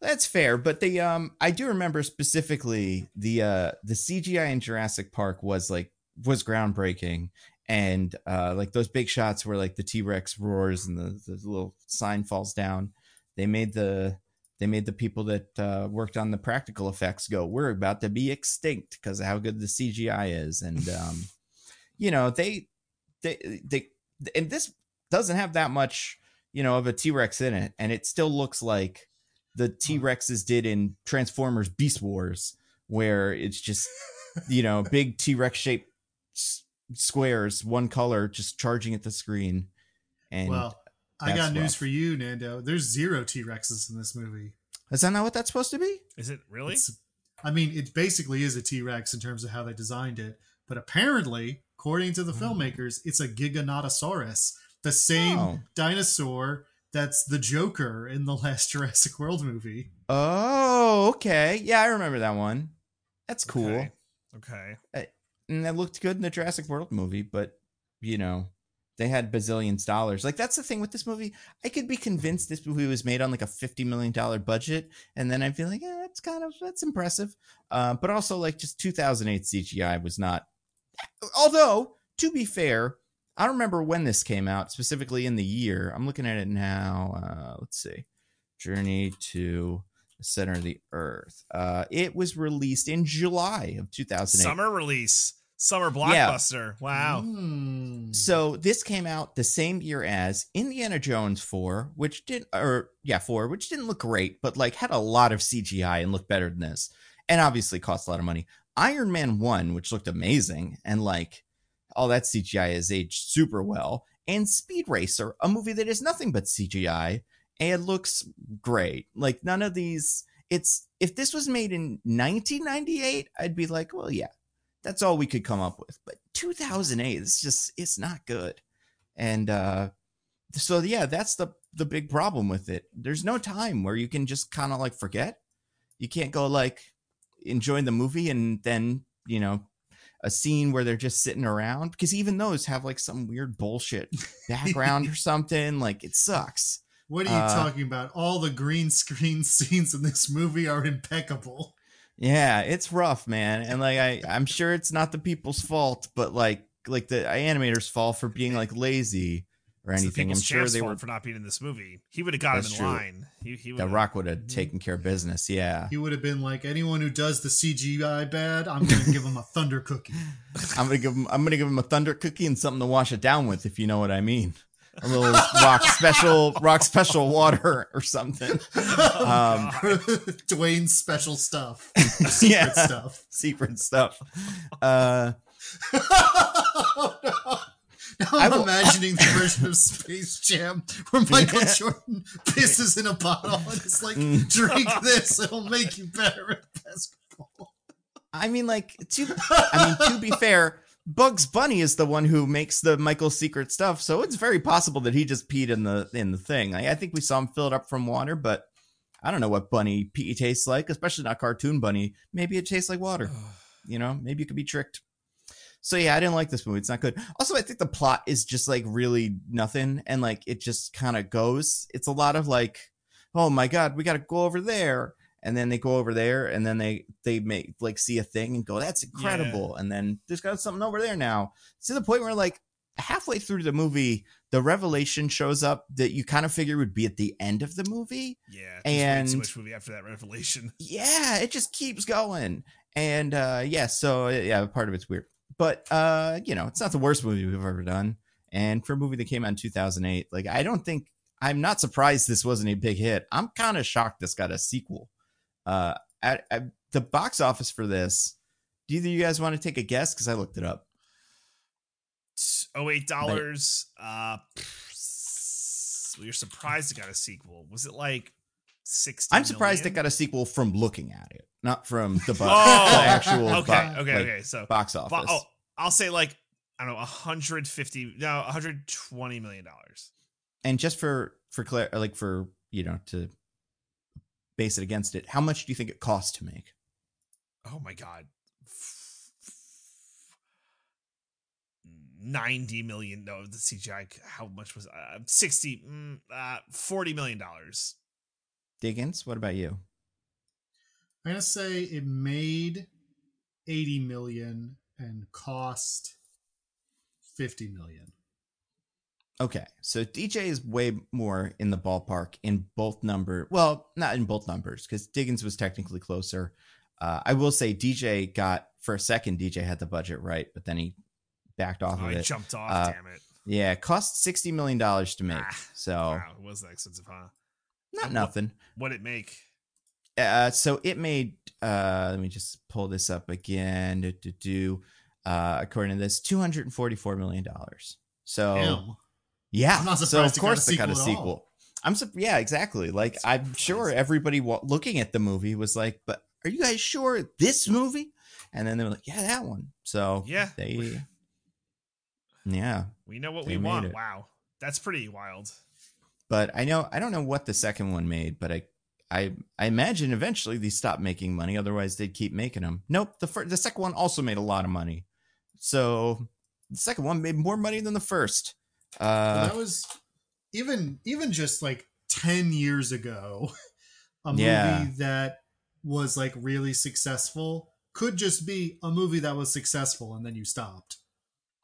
S3: That's fair, but the um I do remember specifically the uh the CGI in Jurassic Park was like was groundbreaking and uh like those big shots where like the T-Rex roars and the, the little sign falls down. They made the they made the people that uh worked on the practical effects go, we're about to be extinct because of how good the CGI is and um you know, they they they and this doesn't have that much, you know, of a T-Rex in it and it still looks like the T Rexes did in Transformers Beast Wars, where it's just you know big T Rex shaped squares, one color, just charging at the screen. And
S2: well, I
S3: that's
S2: got news
S3: rough.
S2: for you, Nando. There's zero T Rexes in this movie.
S3: is that not what that's supposed to be?
S1: Is it really?
S2: It's, I mean, it basically is a T Rex in terms of how they designed it, but apparently, according to the
S3: Hmm.
S2: filmmakers, it's a Giganotosaurus, the same
S3: Oh.
S2: dinosaur that's the Joker in the [laughs] last Jurassic World movie.
S3: Oh, okay. Yeah, I remember that one. That's cool.
S1: Okay. Okay.
S3: And that looked good in the Jurassic World movie, but you know, they had bazillions dollars. Like that's the thing with this movie. I could be convinced this movie was made on like a fifty million dollar budget, and then I'd be like, yeah, that's kind of that's impressive. Uh, but also like just 2008 CGI was not. Although to be fair, I don't remember when this came out specifically in the year. I'm looking at it now. Uh, let's see, Journey to center of the earth. Uh, it was released in July of 2008.
S1: Summer release, summer
S3: Yeah.
S1: blockbuster. Wow.
S2: Mm.
S3: So this came out the same year as Indiana Jones 4, which didn't or yeah, 4, which didn't look great, but like had a lot of CGI and looked better than this. And obviously cost a lot of money. Iron Man 1, which looked amazing and like all that CGI has aged super well. And Speed Racer, a movie that is nothing but CGI and looks great. Like none of these it's if this was made in 1998, I'd be like, well, yeah, that's all we could come up with. But 2008, it's just it's not good. And uh so yeah, that's the the big problem with it. There's no time where you can just kind of like forget. You can't go like enjoying the movie and then, you know, a scene where they're just sitting around because even those have like some weird bullshit [laughs] background or something. Like it sucks.
S2: What are you
S3: uh,
S2: talking about? All the green screen [laughs] scenes in this movie are impeccable.
S3: Yeah, it's rough, man. And like I I'm sure it's not the people's fault, but like like the animators' fault for being like lazy or
S1: It's the
S3: anything. I'm sure they were
S1: for not being in this movie. He would have got him in
S3: true.
S1: line. He, he
S3: that
S1: would've-
S3: Rock would have taken care of business. Yeah.
S2: He would have been like, anyone who does the CGI bad, I'm going to give him a thunder cookie. [laughs]
S3: I'm gonna give him I'm gonna give him a thunder cookie and something to wash it down with, if you know what I mean. A little rock special rock special water or something. Um,
S2: Dwayne's special stuff. [laughs]
S3: yeah.
S2: Secret stuff.
S3: Secret stuff. Uh
S2: oh, [laughs] no. Now I'm
S3: will-
S2: imagining the version of Space Jam where Michael Jordan pisses in a bottle and it's like,
S3: Mm.
S2: drink this, it'll make you better at basketball.
S3: I mean, like to I mean, to be fair, Bugs Bunny is the one who makes the Michael Secret stuff, so it's very possible that he just peed in the in the thing. I, I think we saw him fill it up from water, but I don't know what bunny pee tastes like, especially not cartoon bunny. Maybe it tastes like water. [sighs] You know, maybe you could be tricked. So yeah, I didn't like this movie. It's not good. Also, I think the plot is just like really nothing, and like it just kind of goes. It's a lot of like, oh my god, we got to go over there, and then they go over there, and then they they make like see a thing and go, that's incredible, and then there's got something over there now. To the point where like halfway through the movie, the revelation shows up that you kind of figure would be at the end of the movie.
S1: Yeah.
S3: And-
S1: much movie after that revelation. [laughs]
S3: yeah, it just keeps going. And uh yeah, so yeah, part of it's weird. But uh, you know, it's not the worst movie we've ever done. And for a movie that came out in 2008, like I don't think I'm not surprised this wasn't a big hit. I'm kind of shocked this got a sequel. Uh at, at the box office for this, do either of you guys want to take a guess cuz I looked it up.
S1: Oh eight dollars. Uh, well, you're surprised it got a sequel. Was it like sixty?
S3: I'm surprised it got a sequel from looking at it, not from [laughs] the, bo-
S1: Oh,
S3: the actual
S1: Okay,
S3: bo-
S1: okay,
S3: like,
S1: okay. So,
S3: box
S1: but,
S3: office.
S1: oh, I'll say like I don't know, 150, no, 120 million dollars.
S3: and just for for clar- like for you know to base it against it how much do you think it cost to make
S1: Oh my god. 90 million no the cgi how much was uh 60 mm, uh 40 million dollars
S3: diggins what about you
S2: I'm going to say it made 80 million and cost 50 million.
S3: Okay so dj is way more in the ballpark in both number well not in both numbers because diggins was technically closer. Uh, i will say dj got for a second dj had the budget right but then he backed off
S1: oh,
S3: of
S1: i
S3: it.
S1: jumped off
S3: Uh,
S1: damn it.
S3: yeah cost 60 million dollars to make
S1: Ah,
S3: so
S1: wow it was that expensive huh?
S3: Not
S1: And
S3: nothing.
S1: what'd it make?
S3: Uh, so it made uh let me just pull this up again. To, to do. Uh according to this 244 million dollars. So
S2: Damn.
S3: Yeah.
S2: I'm not
S3: so of
S2: it got a
S3: course they got a
S2: sequel at all.
S3: sequel. I'm su- yeah exactly. Like
S1: That's
S3: i'm sure everybody wa- looking at the movie was like but are you guys sure this movie? And then they were like yeah that one. So
S1: yeah.
S3: they yeah.
S1: We know what we want.
S3: it.
S1: wow. That's pretty wild.
S3: But I know I don't know what the second one made, but I I I imagine eventually they stopped making money. Otherwise, they'd keep making them. Nope. The first the second one also made a lot of money, so the second one made more money than the first.
S2: Well,
S3: Uh,
S2: that was even even just like 10 years ago [laughs] a movie
S3: Yeah.
S2: that was like really successful could just be a movie that was successful and then you stopped.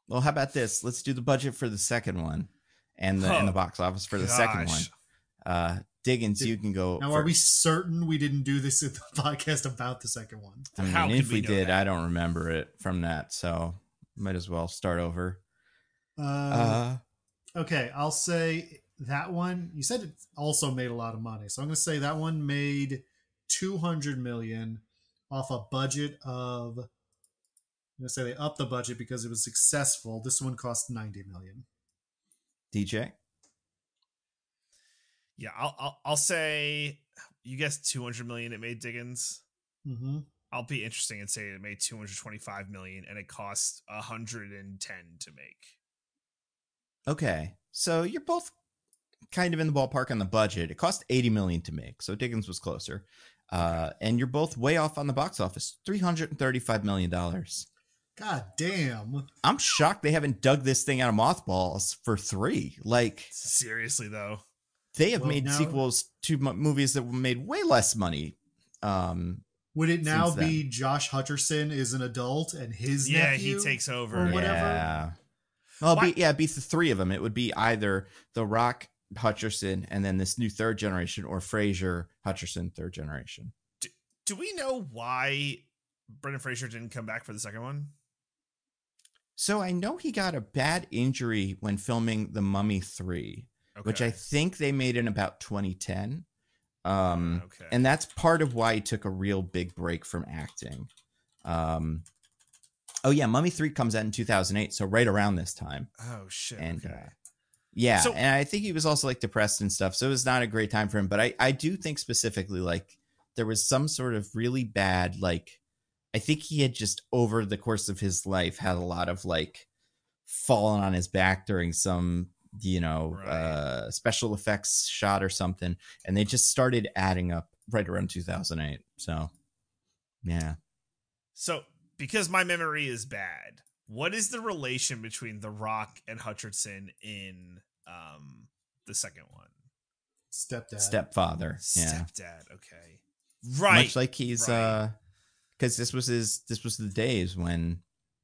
S3: well, how about this? Let's do the budget for the second one, and the and the
S1: Oh,
S3: box office for the second one.
S1: Gosh.
S3: Uh, Diggins,
S2: Did-
S3: you can go.
S2: Now, are we certain we didn't do this in the [laughs] podcast about the second one?
S3: I mean,
S1: How
S3: if
S1: we
S3: we did,
S1: that?
S3: I don't remember it from that, so might as well start over.
S2: Uh,
S3: Uh,
S2: okay, I'll say that one. You said it also made a lot of money, so I'm going to say that one made 200 million off a budget of. I'm going to say they upped the budget because it was successful. This one cost 90 million.
S3: DJ.
S1: Yeah, I'll, I'll I'll say you guessed 200 million it made Diggins.
S2: Mm-hmm.
S1: I'll be interesting and say it made 225 million and it cost 110 to make.
S3: Okay, so you're both kind of in the ballpark on the budget. It cost 80 million to make, so Diggins was closer. Uh, and you're both way off on the box office, 335 million dollars.
S2: God damn.
S3: I'm shocked they haven't dug this thing out of mothballs for three. Like
S1: Seriously though.
S3: they have
S2: Well,
S3: made
S2: now-
S3: sequels to mo- movies that made way less money. Um,
S2: Would it now
S3: Since
S2: be Josh Hutcherson is an adult and his
S1: Yeah,
S2: nephew?
S1: he takes over.
S2: or whatever?
S3: Yeah. Well, be, yeah, be the three of them. It would be either The Rock, Hutcherson, and then this new third generation, or Fraser, Hutcherson, third generation.
S1: Do we know why Brendan Fraser didn't come back for the second one?
S3: So I know he got a bad injury when filming The Mummy 3, which I think they made in about 2010. Um,
S1: okay.
S3: and that's part of why he took a real big break from acting. Um, oh yeah, Mummy 3 comes out in 2008, so right around this time.
S1: oh shit.
S3: and
S1: okay.
S3: uh, yeah
S1: So-
S3: and i think he was also like depressed and stuff so it was not a great time for him but i i do think specifically like there was some sort of really bad like i think he had just over the course of his life had a lot of like fallen on his back during some you know
S1: Right.
S3: uh special effects shot or something and they just started adding up right around 2008 so yeah
S1: So, because my memory is bad, what is the relation between The Rock and Hutcherson in um the second one?
S2: Stepdad.
S3: stepfather yeah
S1: Stepdad. Okay. Right.
S3: much like he's
S1: right.
S3: uh because this was his this was the days when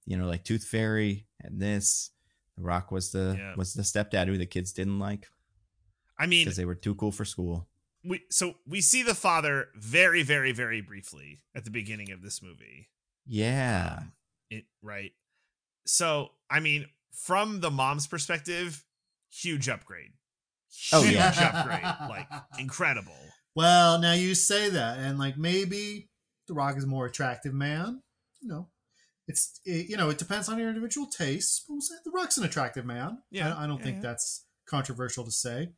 S3: you know like tooth fairy and this the rock was the
S1: Yeah.
S3: was the stepdad who the kids didn't like
S1: I mean,
S3: because they were too cool for school
S1: we so we see the father very, very, very briefly at the beginning of this movie.
S3: Yeah
S1: Um, it right. So I mean, from the mom's perspective, huge upgrade.
S3: Oh,
S1: huge
S3: yeah.
S1: upgrade, like [laughs] incredible.
S2: Well, now you say that, and like maybe The Rock is a more attractive man. You know, it's it, you know it depends on your individual tastes. But we'll say The Rock's an attractive man.
S1: Yeah,
S2: I, I don't
S1: yeah,
S2: think
S1: yeah.
S2: that's controversial to say.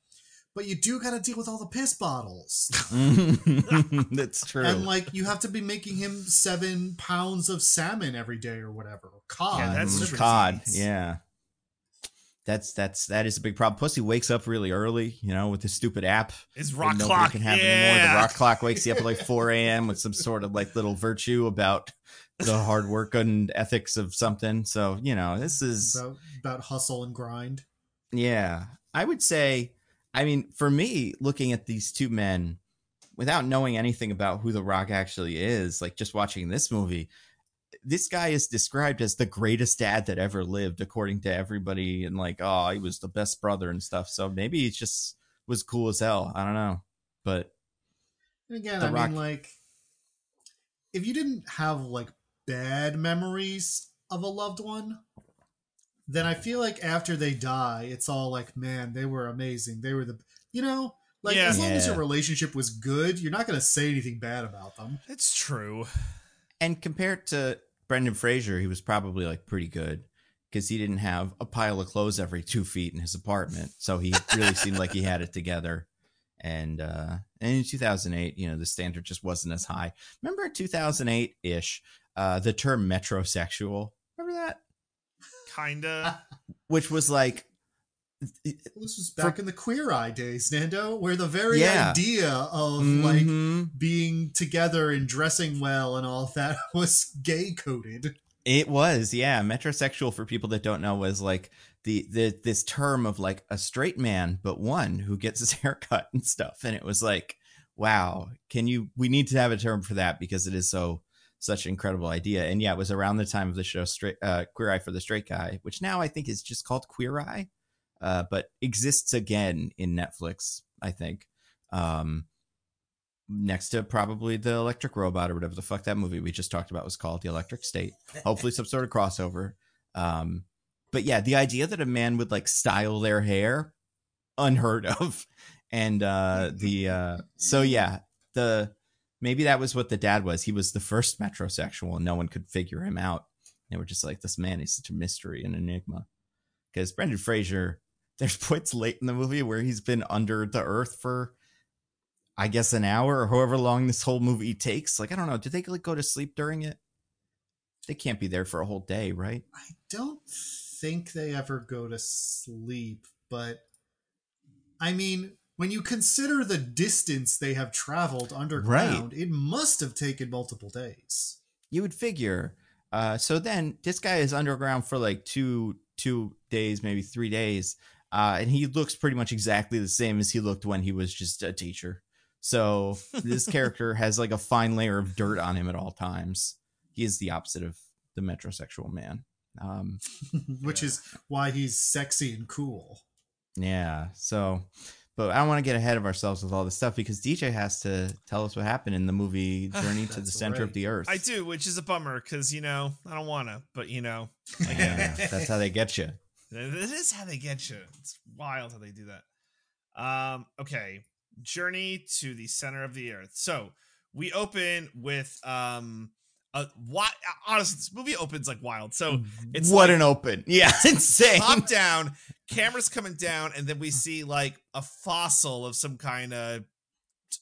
S2: But you do got to deal with all the piss bottles, [laughs] [laughs]
S3: that's true
S2: and like you have to be making him seven pounds of salmon every day or whatever, or cod.
S1: Yeah, that's mm,
S2: whatever he
S3: cod
S2: eats.
S3: yeah that's that's that is a big problem Pussy wakes up really early you know with his stupid app
S1: It's
S3: that
S1: rock
S3: nobody
S1: clock.
S3: can have
S1: yeah.
S3: anymore. The rock clock wakes you up at like [laughs] 4 a.m. with some sort of like little virtue about the hard work and ethics of something. So, you know, this is,
S2: about, about hustle and grind.
S3: yeah, I would say, I mean, for me, looking at these two men without knowing anything about who The Rock actually is, like just watching this movie, this guy is described as the greatest dad that ever lived, according to everybody. And like, oh, he was the best brother and stuff. So maybe he just was cool as hell. I don't know. But
S2: again,
S3: The
S2: I
S3: Rock-
S2: mean, like, if you didn't have like bad memories of a loved one, then I feel like after they die, it's all like, man, they were amazing. They were the, you know, like
S1: Yeah.
S2: as long as your relationship was good, you're not going to say anything bad about them.
S1: It's true.
S3: and compared to Brendan Fraser, he was probably like pretty good because he didn't have a pile of clothes every two feet in his apartment. So he really seemed like he had it together. And uh and in 2008, you know, the standard just wasn't as high. Remember in 2008 ish, uh, the term metrosexual. Remember that?
S1: Kinda. [laughs]
S3: Which was like,
S2: This was back in the Queer Eye days, Nando, where the very
S3: Yeah.
S2: idea of like
S3: mhm.
S2: being together and dressing well and all of that [laughs] was gay coded.
S3: It was, yeah. Metrosexual for people that don't know was like the the this term of like a straight man, but one who gets his [laughs] hair cut and stuff. And it was like, wow, can you we need to have a term for that because it is so such an incredible idea. And yeah, it was around the time of the show straight uh Queer Eye for the Straight Guy, which now I think is just called Queer Eye, uh, but exists again in Netflix, I think. Um, next to probably the Electric Robot or whatever the fuck that movie we just talked about was called, The Electric State. Hopefully, some sort of crossover. Um, but yeah, the idea that a man would like style their hair, unheard of. [laughs] And uh, the uh, so yeah, the maybe that was what the dad was. He was the first metrosexual, and no one could figure him out. They were just like, this man is such a mystery and enigma. Because Brendan Fraser, [laughs] there's points late in the movie where he's been under the earth for, I guess, an hour or however long this whole movie takes. Like, I don't know. Did they like go to sleep during it? They can't be there for a whole day, right?
S2: I don't think they ever go to sleep, but I mean, when you consider the distance they have traveled underground, it must have taken multiple days.
S3: You would figure. Uh, so then this guy is underground for like two two days, maybe three days, uh, and he looks pretty much exactly the same as he looked when he was just a teacher. So this [laughs] character has like a fine layer of dirt on him at all times. He is the opposite of the metrosexual man. Um, [laughs]
S2: Which is why he's sexy and cool.
S3: yeah. So, but I don't want to get ahead of ourselves with all this stuff because DJ has to tell us what happened in the movie [sighs] Journey to the Center of the Earth.
S1: I do, which is a bummer because you know I don't want to, but you know,
S3: Yeah, that's how they get you. [laughs]
S1: This is how they get you. It's wild how they do that. Um, okay. Journey to the center of the earth. So we open with um a what honestly this movie opens like wild. So mm-hmm. it's
S3: what
S1: like
S3: an open. [laughs] Yeah, it's insane.
S1: top down, cameras coming down, and then we see like a fossil of some kind of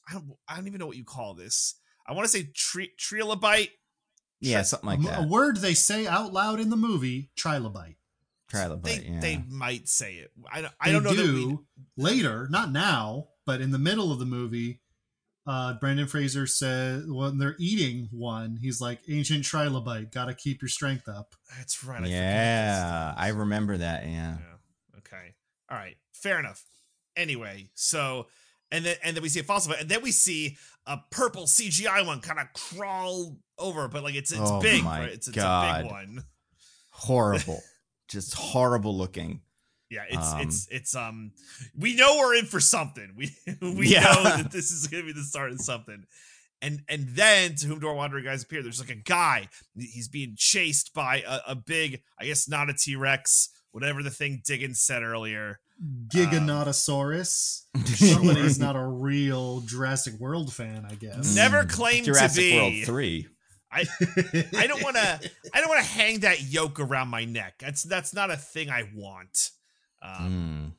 S1: I don't I don't even know what you call this. I want to say tri- trilobite.
S3: Yeah, something like that.
S2: a word they say out loud in the movie, trilobite.
S3: Trilobite,
S1: They
S3: yeah.
S1: they might say it. I don't, I
S2: They
S1: don't know
S2: do
S1: we
S2: later, not now, but in the middle of the movie, uh, Brendan Fraser said when they're eating one, he's like, "Ancient trilobite, gotta keep your strength up."
S1: That's right. I
S3: yeah. I remember that. Yeah.
S1: Yeah. Okay. All right. Fair enough. Anyway, so and then and then we see a fossil, and then we see a purple CGI one kind of crawl over, but like it's it's
S3: Oh
S1: big,
S3: my
S1: right? It's, it's a big one.
S3: Horrible. Just horrible looking.
S1: Yeah, it's
S3: Um,
S1: it's it's um we know we're in for something. We [laughs] we
S3: Yeah.
S1: know [laughs] that this is gonna be the start of something. And and then to whom do our wandering guys appear? There's like a guy. He's being chased by a, a big, I guess not a T-Rex, whatever the thing Diggins said earlier.
S2: Giganotosaurus. [laughs] Somebody's not a real Jurassic World fan, I guess.
S1: Never
S3: Mm,
S1: claimed to
S3: Jurassic
S1: be.
S3: World 3.
S1: I I don't want to. I don't want to hang that yoke around my neck. That's that's not a thing I want. Um,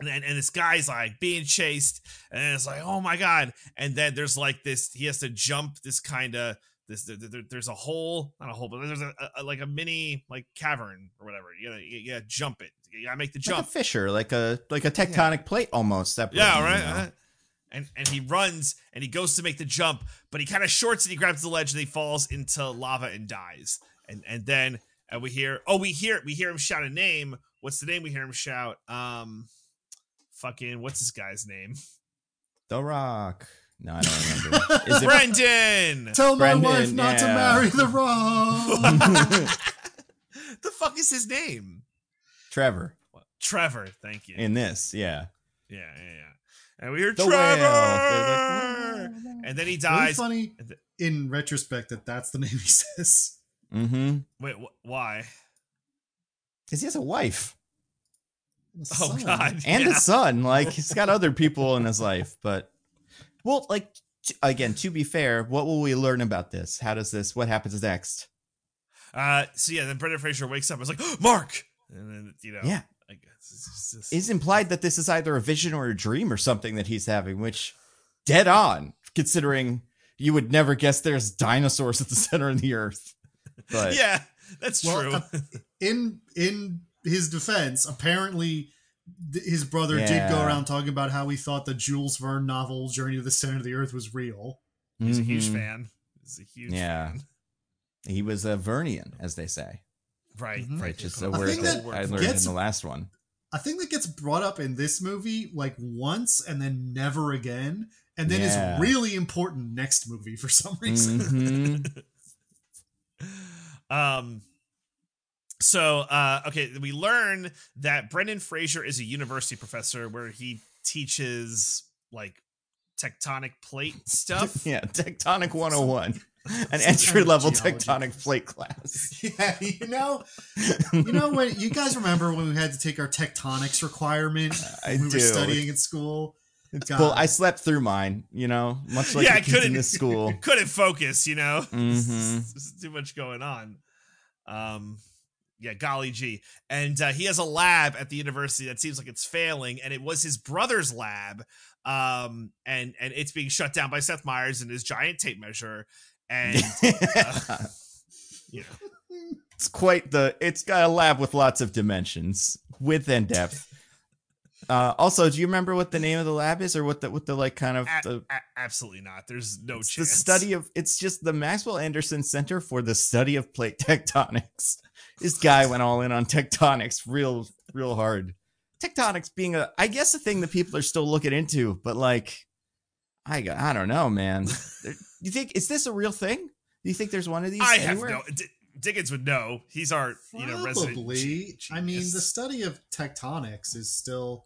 S3: Mm.
S1: and, and and this guy's like being chased, and it's like, oh my god! And then there's like this. He has to jump this kind of this. There, there- there's a hole, not a hole, but there's a, a like a mini like cavern or whatever. You gotta, you gotta jump it. You gotta make the
S3: Like
S1: jump.
S3: a fissure, like a like a tectonic plate almost. Separating,
S1: Yeah,
S3: you
S1: right.
S3: know?
S1: uh, And and he runs and he goes to make the jump, but he kind of shorts and he grabs the ledge and he falls into lava and dies. And and then and we hear oh we hear we hear him shout a name. What's the name we hear him shout? Um, fucking what's this guy's name?
S3: The Rock. No, I don't remember. [laughs] Is it
S1: Brendan.
S2: Tell my wife not to marry the wrong. [laughs] [laughs]
S1: the fuck is his name?
S3: Trevor
S1: Trevor. Thank you.
S3: in this? Yeah.
S1: yeah, yeah, yeah. And we hear
S3: The
S1: Trevor.
S3: whale.
S1: and then he
S2: Really
S1: dies.
S2: funny in retrospect that that's the name he says.
S3: Mm-hmm.
S1: Wait, wh- why?
S3: Because he has a wife [laughs]
S1: Oh God!
S3: and
S1: yeah.
S3: a son. Like he's got other people in his life, but well, like t- again, to be fair, what will we learn about this? How does this? What happens next?
S1: Uh, so yeah, then Brendan Fraser wakes up. and is like, [gasps] Mark, and then you know,
S3: Yeah.
S1: I guess it's just, it's
S3: It's implied that this is either a vision or a dream or something that he's having, which dead on, considering you would never guess there's dinosaurs at the center of the earth. [laughs] But
S1: yeah, that's
S2: Well,
S1: true.
S2: uh, [laughs] in in his defense, apparently th- his brother did go around talking about how he thought the Jules Verne novel Journey to the Center of the Earth was real.
S1: He's a huge fan. He's a huge
S3: Yeah.
S1: fan.
S3: He was a Vernian, as they say,
S1: Right,
S2: Mhm.
S1: right.
S3: Just is
S1: They
S3: a
S1: put
S2: I
S3: word that
S2: that
S3: I learned
S2: gets-
S3: in the last one.
S2: I think that gets brought up in this movie like once and then never again, and then
S3: Yeah.
S2: is really important next movie for some reason.
S3: Mhm. [laughs]
S1: Um. So, uh, okay, we learn that Brendan Fraser is a university professor where he teaches like tectonic plate [laughs] stuff.
S3: yeah, Tectonic 101. [laughs] An entry level
S2: kind of geology.
S3: tectonic plate class. [laughs]
S2: Yeah, you know, you know when you guys remember when we had to take our tectonics requirement
S3: I
S2: when we
S3: do.
S2: were studying at school.
S3: It's
S2: God.
S3: cool. I slept through mine, you know, much like
S1: Yeah,
S3: the
S1: I
S3: kids in
S1: couldn't-
S3: this school.
S1: Couldn't focus, you know.
S3: Mhm.
S1: There's too much going on. Um, yeah, golly gee. And uh, he has a lab at the university that seems like it's failing, and it was his brother's lab. Um, and and it's being shut down by Seth Meyers and his giant tape measure. And [laughs] uh, [laughs] you know,
S3: it's quite the. It's got a lab with lots of dimensions, width and depth. Uh, also, do you remember what the name of the lab is, or what the what the like kind of
S1: a-
S3: the,
S1: a- absolutely not. There's no
S3: it's
S1: chance.
S3: the study of? It's just the Maxwell Anderson Center for the Study of Plate [laughs] Tectonics. This guy went all in on tectonics, real real hard. Tectonics being a, I guess, a thing that people are still looking into, but like, I got- I don't know, man. [laughs] You think is this a real thing? Do you think there's one of these?
S1: I have no. D- Diggins would know. He's our you know resident.
S2: Probably.
S1: ge-
S2: I mean, the study of tectonics is still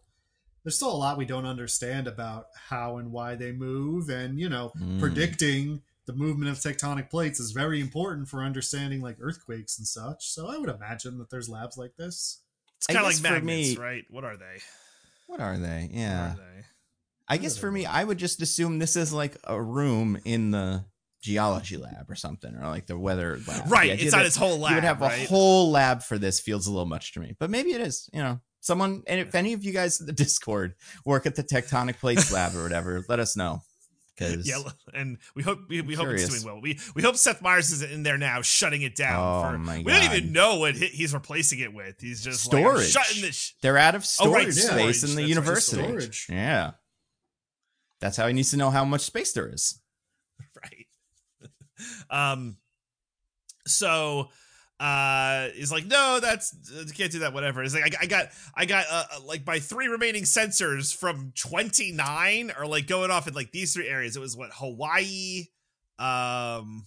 S2: there's still a lot we don't understand about how and why they move, and you know,
S3: Mm.
S2: predicting the movement of tectonic plates is very important for understanding like earthquakes and such. So I would imagine that there's labs like this.
S1: It's kind of like
S3: for
S1: magnets,
S3: me-
S1: right? What are they?
S3: What are they? Yeah.
S1: are they?
S3: I guess for me, I would just assume this is like a room in the geology lab or something, or like the weather lab.
S1: Right, it's not
S3: that
S1: his whole lab.
S3: You would have
S1: right?
S3: a whole lab for this feels a little much to me, but maybe it is. You know, someone, and if any of you guys in the [laughs] Discord work at the tectonic plates [laughs] lab or whatever, let us know because
S1: Yeah, and we hope we, we hope it's doing well. We we hope Seth Meyers is in there now, shutting it down.
S3: Oh
S1: for,
S3: my
S1: we don't even know what he- he's replacing it with. He's just like,
S3: Storage.
S1: shutting this. Sh-
S3: they're out of
S1: Oh, right,
S3: storage
S2: storage.
S3: space in the
S1: That's right,
S3: university.
S2: storage.
S3: Yeah, that's how he needs to know how much space there is. [laughs]
S1: right. um. So, uh, he's like, no, that's uh, can't do that. Whatever. He's like, I, I got, I got, uh, uh, like my three remaining sensors from twenty nine are like going off in like these three areas. It was what Hawaii, um,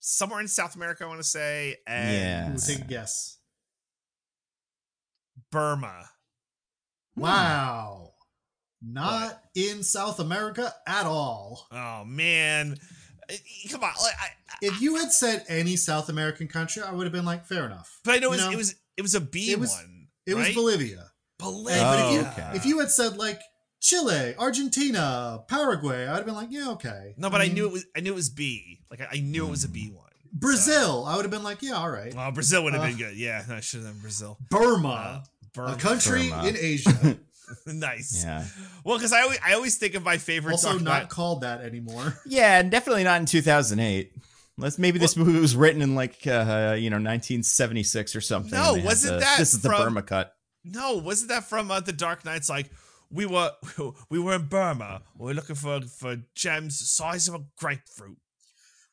S1: somewhere in South America, I want to say, and
S3: Yeah.
S2: Ooh, take a guess.
S1: Burma.
S3: Hmm.
S2: Wow. Not in South America at all.
S1: Oh man, come on. Like, I, I,
S2: If you had said any South American country, I would have been like, fair enough.
S1: but I know, it was,
S2: know,
S1: it was it was a B
S2: it was-
S1: one.
S2: It was
S1: right?
S2: Bolivia.
S1: Bolivia.
S2: But if you
S3: Oh, okay.
S2: if you had said like Chile, Argentina, Paraguay, I'd have been like, yeah, okay.
S1: no, but I,
S2: mean,
S1: knew it was I knew it was B. Like I, I knew it was a B one.
S2: Brazil. I would have been like, yeah, all right.
S1: Well, Brazil would have
S2: Uh,
S1: been good. Yeah, I should have done Brazil.
S2: Burma,
S1: Uh, Burma.
S2: a country
S3: Burma.
S2: in Asia, [laughs] [laughs]
S1: nice.
S3: Yeah,
S1: Well, because I always I always think of my favorite.
S2: also
S1: Dark
S2: not
S1: Knight-
S2: called that anymore. [laughs]
S3: yeah, and definitely not in 2008. Let's maybe this movie was written in like uh, you know 1976 or something.
S1: No,
S3: and they had
S1: wasn't
S3: the-
S1: that
S3: this is the
S1: from-
S3: Burma cut?
S1: No, wasn't that from uh, the Dark Knights? Like we were [laughs] we were in Burma. We are looking for for gems size of a grapefruit.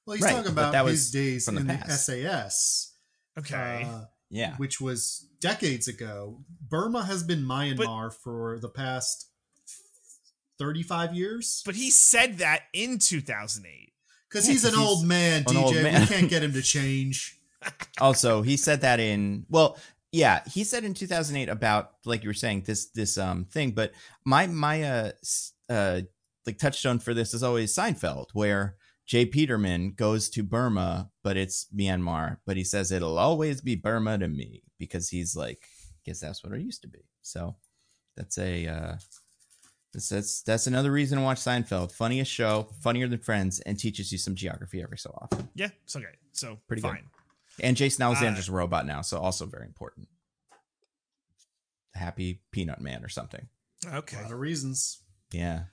S2: Well, he's
S3: Right,
S2: talking about
S3: that
S2: his
S3: was
S2: days
S3: from the
S2: in the
S3: past.
S2: SAS,
S1: Okay.
S2: uh,
S3: Yeah,
S2: which was decades ago. Burma has been Myanmar for the past thirty-five years.
S1: but he said that in 2008.
S2: Because
S3: Yeah,
S2: he's an
S3: he's
S2: old man,
S3: an old
S2: DJ.
S3: man.
S2: We can't get him to change. [laughs]
S3: also he said that in well yeah he said in 2008 about like you were saying this this um thing but my my uh uh like touchstone for this is always seinfeld where jay peterman goes to burma but it's myanmar but he says it'll always be burma to me because he's like guess that's what it used to be so that's a uh that's, that's that's another reason to watch Seinfeld. Funniest show, funnier than Friends, and teaches you some geography every so often.
S1: Yeah, it's okay. So
S3: Pretty good.
S1: fine.
S3: And Jason
S1: Uh,
S3: Alexander's a robot now, so also very important. Happy Peanut Man or something.
S1: Okay.
S2: A lot of reasons.
S3: Yeah.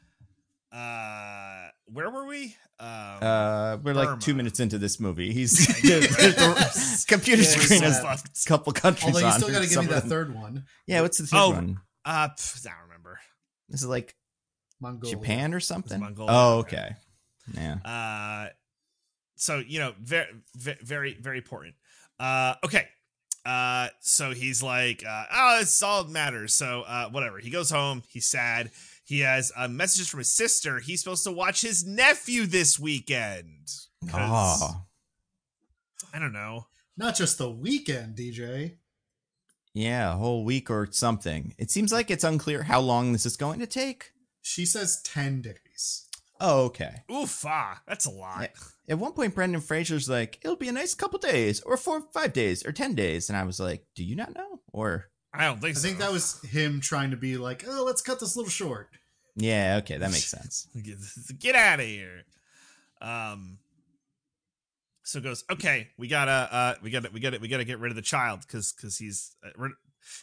S1: Uh, where were we? Um,
S3: Uh, we're like two minutes into this movie. [laughs] He's
S1: I know, right?
S3: the computer
S2: Yeah,
S3: screen has
S2: uh,
S3: a couple countries
S2: Although you still got to give
S3: some
S2: me
S3: of
S2: that third one,
S3: Yeah, what's the third
S1: Oh,
S3: one?
S1: uh, pff, I don't remember.
S3: This is like
S2: Mongolia.
S3: Japan or something.
S1: Mongolia,
S3: Oh,
S1: yeah.
S3: okay. Yeah.
S1: Uh, so you know, very, very, very important. Uh, okay. Uh, so he's like, uh, oh, it's all matters. So, uh, whatever. He goes home. He's sad. He has uh, messages from his sister. He's supposed to watch his nephew this weekend.
S3: Oh,
S1: I don't know.
S2: Not just the weekend, DJ.
S3: yeah, a whole week or something. It seems like it's unclear how long this is going to take.
S2: She says ten days. days.
S3: Oh, okay.
S1: Oof, ah, that's a lot.
S3: At one point, Brendan Fraser's like, "It'll be a nice couple days, or four, five days, or ten days," and I was like, "Do you not know?" Or
S1: I don't think
S2: I
S1: so.
S2: think that was him trying to be like, oh, let's cut this a little short.
S3: Yeah, okay, that makes [laughs] sense.
S1: get, get out of here. Um. So it goes. Okay, we gotta. Uh, we gotta. We gotta. We gotta get rid of the child because because he's uh,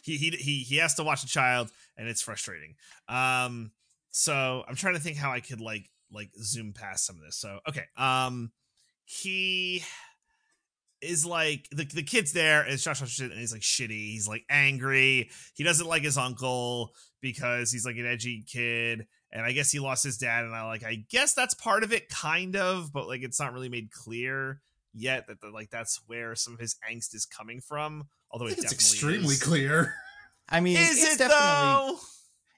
S1: he he he he has to watch the child and it's frustrating. Um. So I'm trying to think how I could like like zoom past some of this. So okay. Um. He is like the the kid's there and it's Josh Hutcherson and he's like shitty. He's like angry. He doesn't like his uncle because he's like an edgy kid and I guess he lost his dad, and I like I guess that's part of it, kind of, but like it's not really made clear yet that the, like that's where some of his angst is coming from. Although
S2: I
S1: it
S2: think it's extremely
S1: is.
S2: clear. [laughs]
S3: I mean,
S1: Is
S3: it's
S1: it
S3: definitely
S1: though?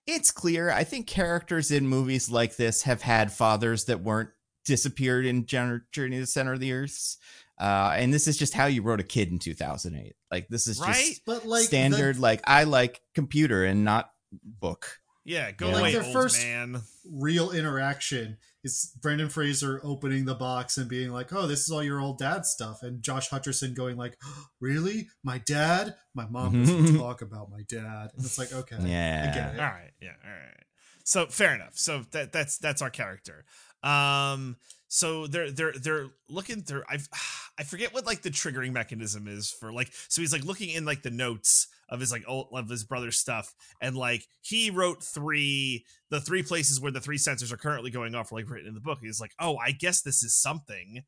S3: it's clear. I think characters in movies like this have had fathers that weren't disappeared in Journey to the Center of the Earths. Uh, and this is just how you wrote a kid in 2008. Like this is
S1: Right?
S3: just
S2: But like
S3: standard.
S2: the
S3: like I like computer and not book.
S1: Yeah, go
S3: Yeah.
S1: away,
S2: Like their
S1: old
S2: first-
S1: man.
S2: real interaction is Brendan Fraser opening the box and being like, "Oh, this is all your old dad stuff," and Josh Hutcherson going like, [gasps] "Really, my dad? My mom doesn't [laughs] talk about my dad." And it's like, okay, I
S3: Yeah.
S2: get
S1: All
S2: it.
S1: right, yeah, all right. So fair enough. So that that's that's our character. Um, so they're they're they're looking through. i've [sighs] I forget what like the triggering mechanism is for like. So he's like looking in like the notes of his like old of his brother's stuff, and like he wrote three the three places where the three sensors are currently going off, are like written in the book. He's like, oh, I guess this is something.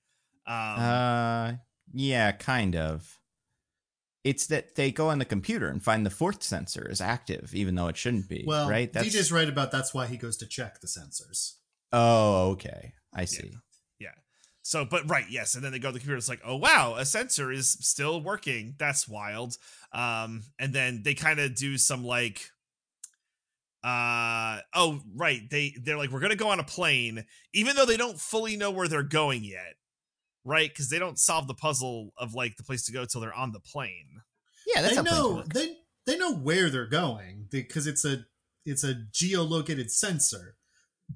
S1: Um,
S3: Uh, yeah, kind of. It's that they go on the computer and find the fourth sensor is active, even though it shouldn't be.
S2: Well,
S3: right?
S2: DJ's right about that's why he goes to check the sensors.
S3: Oh, okay. I see.
S1: So, but right, yes, and then they go to the computer. It's like, oh wow, a sensor is still working. That's wild. Um, and then they kind of do some like, uh, oh right, they they're like, we're gonna go on a plane, even though they don't fully know where they're going yet, right? Because they don't solve the puzzle of like the place to go till they're on the plane.
S3: Yeah, that's
S2: they know they they know where they're going because it's a it's a geolocated sensor.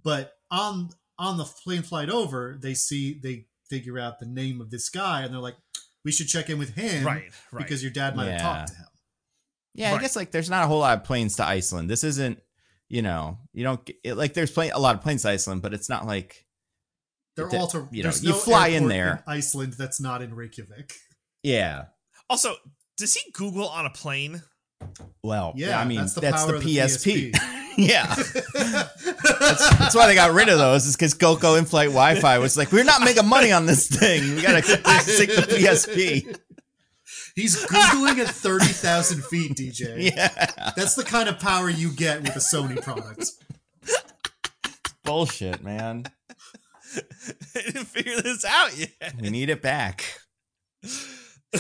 S2: But on on the plane flight over, they see they figure out the name of this guy, and they're like, "We should check in with him,
S1: right, right.
S2: Because your dad might have talked to him."
S3: Yeah,
S1: Right.
S3: I guess like there's not a whole lot of planes to Iceland. This isn't, you know, you don't it, like there's plane, a lot of planes to Iceland, but it's not like
S2: They're
S3: It-
S2: all to,
S3: you know,
S2: there's
S3: you fly in
S2: airport
S3: there.
S2: Iceland that's not in Reykjavik.
S3: yeah.
S1: also, does he Google on a plane?
S3: Well,
S2: Yeah,
S3: I mean
S2: that's
S3: that's
S2: the
S3: the,
S2: of the
S3: PSP. [laughs]
S2: PSP.
S3: yeah, that's, that's why they got rid of those. Is because Gogo in-flight Wi-Fi was like, we're not making money on this thing. We gotta stick to PSP.
S2: He's googling at thirty thousand feet, DJ.
S3: Yeah,
S2: That's the kind of power you get with a Sony product.
S3: bullshit, man.
S1: I didn't figure this out yet.
S3: We need it back. [laughs]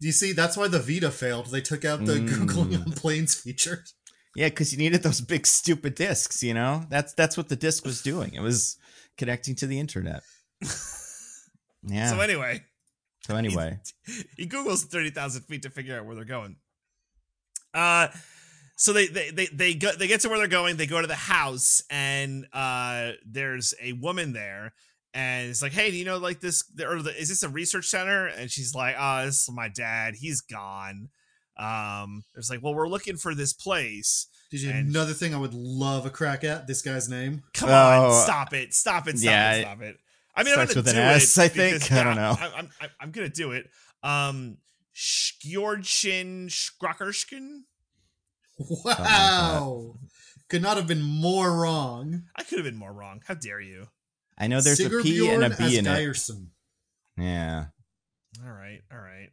S2: Do you see? That's why the Vita failed. They took out the
S3: Mm.
S2: googling on planes feature.
S3: Yeah, because you needed those big stupid discs. You know, that's that's what the disc was doing. It was connecting to the internet. [laughs] Yeah.
S1: So anyway,
S3: So anyway, [laughs]
S1: he googles 30,000 feet to figure out where they're going. Uh so they they they they go they get to where they're going, they go to the house and uh there's a woman there and it's like, "Hey, do you know like this or the, is this a research center?" And she's like, "Oh, this is my dad. He's gone." Um there's like, "Well, we're looking for this place."
S2: Did you
S1: And-
S2: another thing I would love a crack at? This guy's name.
S1: Come
S3: Oh,
S1: on, stop it. Stop it. Stop
S3: yeah,
S1: it. Stop it. I mean, I'm
S3: starts
S1: gonna
S3: with an
S1: do
S3: S,
S1: it
S3: I think.
S1: because,
S3: I don't know.
S1: I, I'm, I'm, I'm gonna do it. Um, Skjordshin Skrockerskin.
S2: Wow. Could not have been more wrong.
S1: I could have been more wrong. How dare you?
S3: I know there's a P and a B
S2: Sigurbjorn
S3: B in it. Yeah.
S1: All right. All right.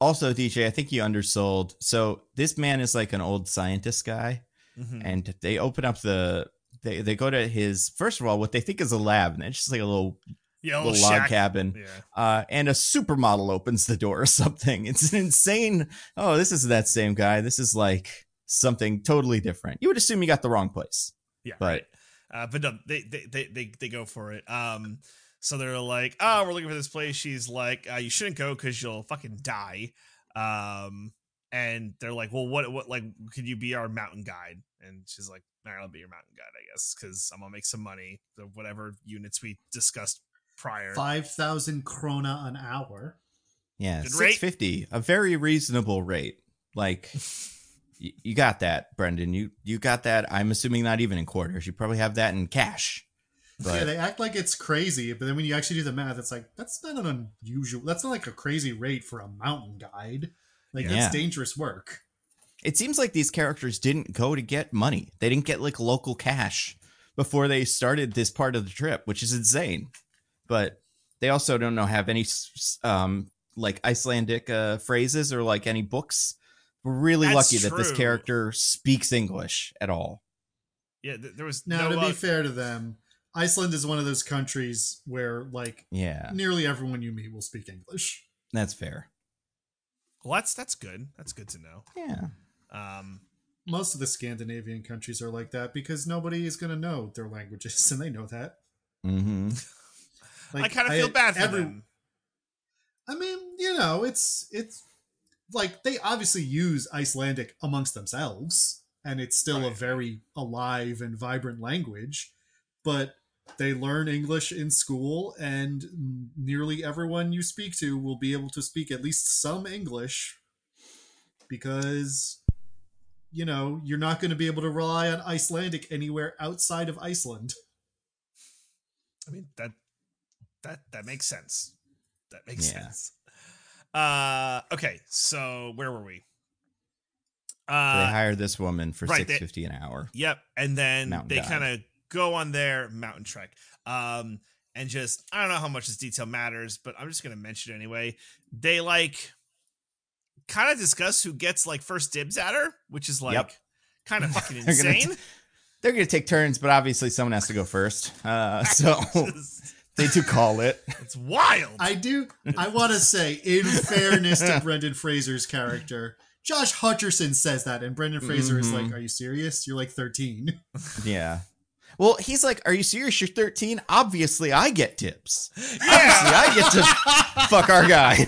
S3: Also, DJ, I think you undersold. So this man is like an old scientist guy,
S1: Mhm.
S3: and they open up the. They, they go to his first of all what they think is a lab and it's just like a little
S1: Yeah,
S3: little,
S1: little
S3: log
S1: shack.
S3: cabin
S1: Yeah.
S3: uh, and a supermodel opens the door or [laughs] something. It's an insane. Oh, this is that same guy. This is like something totally different. You would assume you got the wrong place.
S1: Yeah.
S3: But-
S1: right. Uh, but no, they, they they they they go for it. Um, so they're like, "Oh, we're looking for this place." She's like, uh, "You shouldn't go because you'll fucking die." Um, and they're like, "Well, what what like could you be our mountain guide?" And she's like, "All right, I'll be your mountain guide, I guess, because I'm gonna make some money. The whatever units we discussed prior."
S2: Five thousand krona an hour.
S3: Yeah,
S1: Good rate.
S3: six fifty, a very reasonable rate. Like, [laughs] you got that, Brendan. You you got that. I'm assuming not even in quarters. You probably have that in cash.
S2: Yeah, they act like it's crazy, but then when you actually do the math, it's like that's not an unusual. That's not like a crazy rate for a mountain guide. Like
S3: Yeah.
S2: that's dangerous work.
S3: it seems like these characters didn't go to get money. They didn't get like local cash before they started this part of the trip, which is insane. But they also don't know have any s- s- um like Icelandic uh, phrases or like any books. We're really
S1: That's
S3: lucky that this character speaks English at all.
S1: yeah, th- there was
S2: Now,
S1: no.
S2: to be fair to them, Iceland is one of those countries where like
S3: Yeah,
S2: nearly everyone you meet will speak English.
S3: that's fair.
S1: well, that's that's good. That's good to know.
S3: Yeah.
S1: Um,
S2: Most of the Scandinavian countries are like that because nobody is going to know their languages, [laughs] and they know that.
S3: Mm-hmm. [laughs]
S2: Like,
S1: I kind of feel bad for
S2: every-
S1: them.
S2: I mean, you know, it's it's like they obviously use Icelandic amongst themselves, and it's still a very alive and vibrant language. But they learn English in school, and nearly everyone you speak to will be able to speak at least some English because you know you're not going to be able to rely on Icelandic anywhere outside of Iceland.
S1: I mean that that that makes sense. That makes
S3: Yeah.
S1: sense. Uh, okay, so where were we? Uh they
S3: hired this woman for
S1: right,
S3: six
S1: they-
S3: fifty an hour.
S1: Yep, and then
S3: Mountain
S1: they kind of go on their mountain trek. Um, and just I don't know how much this detail matters, but I'm just gonna mention it anyway. They like kind of discuss who gets like first dibs at her, which is like
S3: Yep.
S1: kind of fucking
S3: They're gonna
S1: insane.
S3: They're gonna take turns, but obviously someone has to go first. Uh, [laughs] so
S1: Just-
S3: they do call it.
S1: it's wild.
S2: I do. I want to say, in fairness to [laughs] Brendan Fraser's character, Josh Hutcherson says that, and Brendan Fraser is
S3: Mhm.
S2: like, "Are you serious? You're like 13."
S3: Yeah. Well, he's like, "Are you serious? You're 13. Obviously, I get tips. [laughs] Obviously,
S1: yeah,
S3: I get to [laughs] fuck our guy.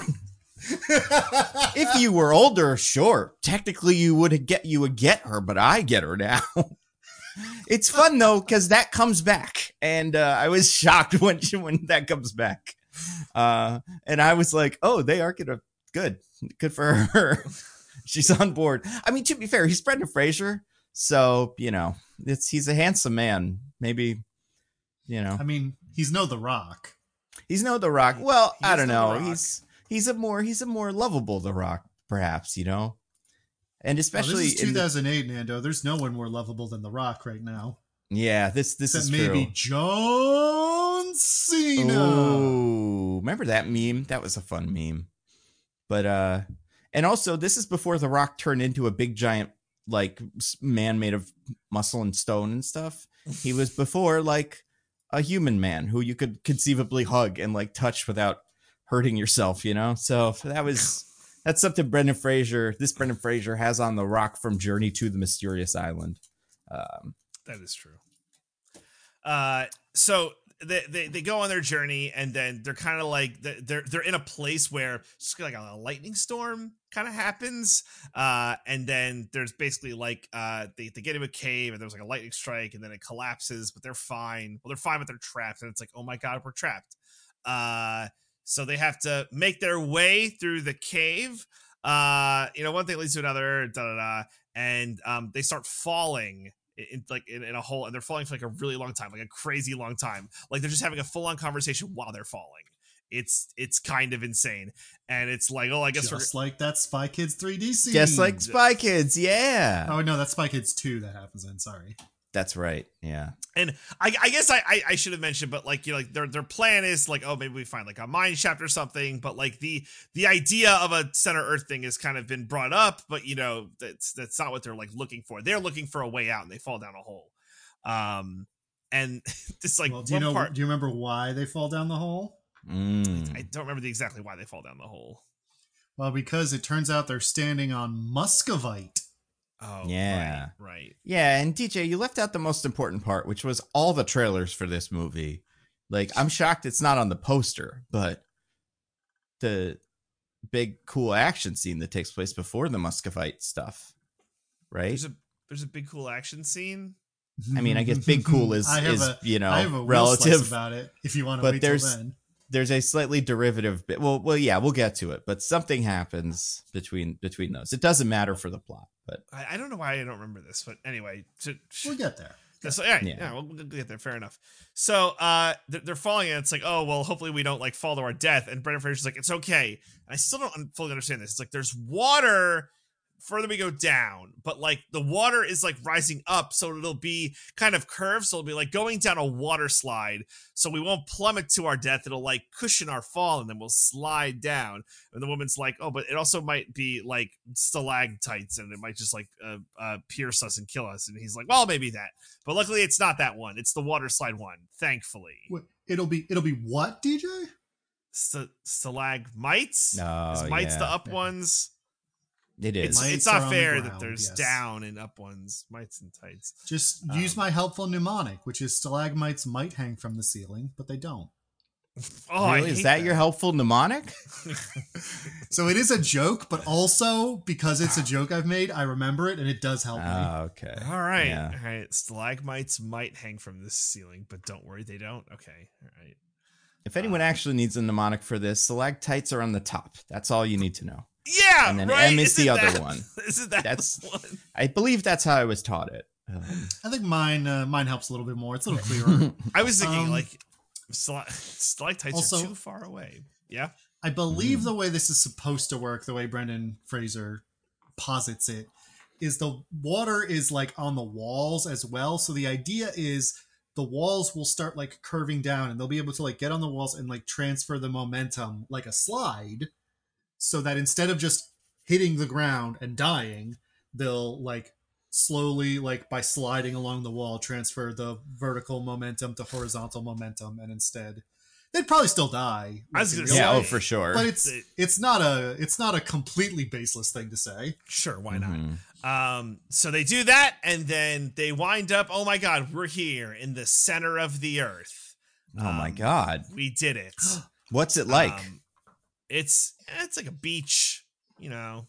S3: if you were older, sure, technically you would get you would get her, but I get her now. [laughs] it's fun though because that comes back, and uh, I was shocked when when that comes back. Uh, and I was like, "Oh, they are gonna good, good for her. She's on board." I mean, to be fair, he's Brendan Fraser, so you know, it's he's a handsome man. Maybe, you know,
S2: I mean, he's no The Rock.
S3: He's no The Rock. Well,
S1: He
S3: I don't know. He's he's a more he's a more lovable The Rock, perhaps. You know, and
S2: Oh,
S3: especially
S2: this is
S3: in the-
S2: 2008, Nando. There's no one more lovable than The Rock right now.
S3: yeah, this this
S2: Except
S3: is
S2: maybe
S3: true.
S2: John Cena.
S3: Oh, remember that meme? That was a fun meme. But uh, and also this is before The Rock turned into a big giant like man made of muscle and stone and stuff. [laughs] He was before like a human man who you could conceivably hug and like touch without hurting yourself, you know? So that was [laughs] that's something Brendan Fraser, this Brendan Fraser has on the rock from Journey to the Mysterious Island. Um,
S1: that is true. Uh, so they, they they go on their journey, and then they're kind of like they're they're- in a place where just like a lightning storm kind of happens. Uh, and then there's basically like uh they they get into a cave, and there's like a lightning strike, and then it collapses, but they're fine. Well, they're fine, but they're trapped, and it's like, oh my god, we're trapped. Uh, so they have to make their way through the cave. Uh, you know, one thing leads to another, da da da, and um, they start falling in, in like in, in a hole, and they're falling for like a really long time, like a crazy long time. Like they're just having a full on conversation while they're falling. It's it's kind of insane, and it's like, oh, I guess
S2: Just like that Spy Kids 3D scene.
S3: just like Spy Kids, yeah.
S2: Oh no, that's Spy Kids 2 that happens in. Sorry.
S3: That's right. Yeah.
S1: And I, I guess I, I, I should have mentioned, but like you know, like their their plan is like, oh, maybe we find like a mine shaft or something. But like the the idea of a center Earth thing has kind of been brought up, but you know, that's that's not what they're like looking for. They're looking for a way out, and they fall down a hole. Um, and [laughs] it's like
S2: well, do you know?
S1: part,
S2: Do you remember why they fall down the hole?
S3: Mm.
S1: I don't remember the exactly why they fall down the hole.
S2: Well, because it turns out they're standing on Muscovite.
S1: Oh,
S3: Yeah.
S1: right, right.
S3: Yeah, and DJ, you left out the most important part, which was all the trailers for this movie. Like, I'm shocked it's not on the poster, but the big cool action scene that takes place before the Muscovite stuff, right?
S1: There's a there's a big cool action scene.
S3: I mean, I guess big cool [laughs] is is
S2: a,
S3: you know
S2: I have a
S3: relative.
S2: about it. If you want to
S3: but
S2: wait till
S3: there's-
S2: then,
S3: There's a slightly derivative bit. Well, well, yeah, we'll get to it, but something happens between between those. It doesn't matter for the plot, but
S1: I, I don't know why I don't remember this, but anyway, to,
S2: we'll get there.
S1: So, yeah,
S3: Yeah.
S1: yeah, we'll, we'll get there. Fair enough. So, uh, they're, they're falling, and it's like, oh well, hopefully we don't like fall to our death. And Brendan Fraser's like, it's okay. And I still don't fully understand this. It's like there's water further we go down, but like the water is like rising up, so it'll be kind of curved, so it'll be like going down a water slide, so we won't plummet to our death. It'll like cushion our fall, and then we'll slide down. And the woman's like, oh, but it also might be like stalactites, and it might just like uh, uh, pierce us and kill us. And he's like, well, maybe that. But luckily, it's not that one. It's the water slide one. Thankfully,
S2: Wait, It'll be it'll be what, DJ?
S1: St- stalagmites.
S3: no,
S1: Is mites the
S3: Oh,
S1: up
S2: yeah.
S1: ones?
S3: It is.
S1: It's, it's not
S2: on the
S1: fair that there's
S2: yes.
S1: down and up ones, mites and tights.
S2: Just
S1: Um,
S2: use my helpful mnemonic, which is stalagmites might hang from the ceiling, but they don't. [laughs]
S1: Oh,
S3: really? Is
S1: hate
S3: that, your helpful mnemonic? [laughs]
S2: So it is a joke, but also because it's a joke I've made, I remember it and it does help me.
S3: Oh, okay.
S1: All right,
S3: Yeah.
S1: all right. Stalagmites might hang from the ceiling, but don't worry, they don't. Okay, all right.
S3: If anyone actually needs a mnemonic for this, stalactites are on the top. That's all you need to know.
S1: Yeah,
S3: And then
S1: right.
S3: M is the
S1: Isn't
S3: other
S1: that-
S3: one. [laughs]
S1: Isn't that
S3: That's- [laughs]
S1: one?
S3: I believe that's how I was taught it. Um,
S2: I think mine uh, mine helps a little bit more. It's a little [laughs] clearer.
S1: I was thinking
S2: Um,
S1: like stal- stalactites
S2: also-
S1: are too far away. Yeah.
S2: I believe
S3: Mm.
S2: the way this is supposed to work, the way Brendan Fraser posits it, is the water is like on the walls as well. So the idea is the walls will start like curving down and they'll be able to like get on the walls and like transfer the momentum like a slide so that instead of just hitting the ground and dying, they'll like slowly like by sliding along the wall transfer the vertical momentum to horizontal momentum and instead they'd probably still die.
S1: I was
S2: like, in
S1: gonna
S2: real
S3: yeah,
S1: say-
S3: oh, for sure.
S2: but it's it's not a it's not a completely baseless thing to say.
S1: Sure, why not?
S3: Mhm.
S1: Um, so they do that, and then they wind up. Oh my God, we're here in the center of the earth.
S3: Oh my
S1: Um,
S3: god.
S1: We did it. [gasps]
S3: What's it like?
S1: Um, it's it's like a beach. You know,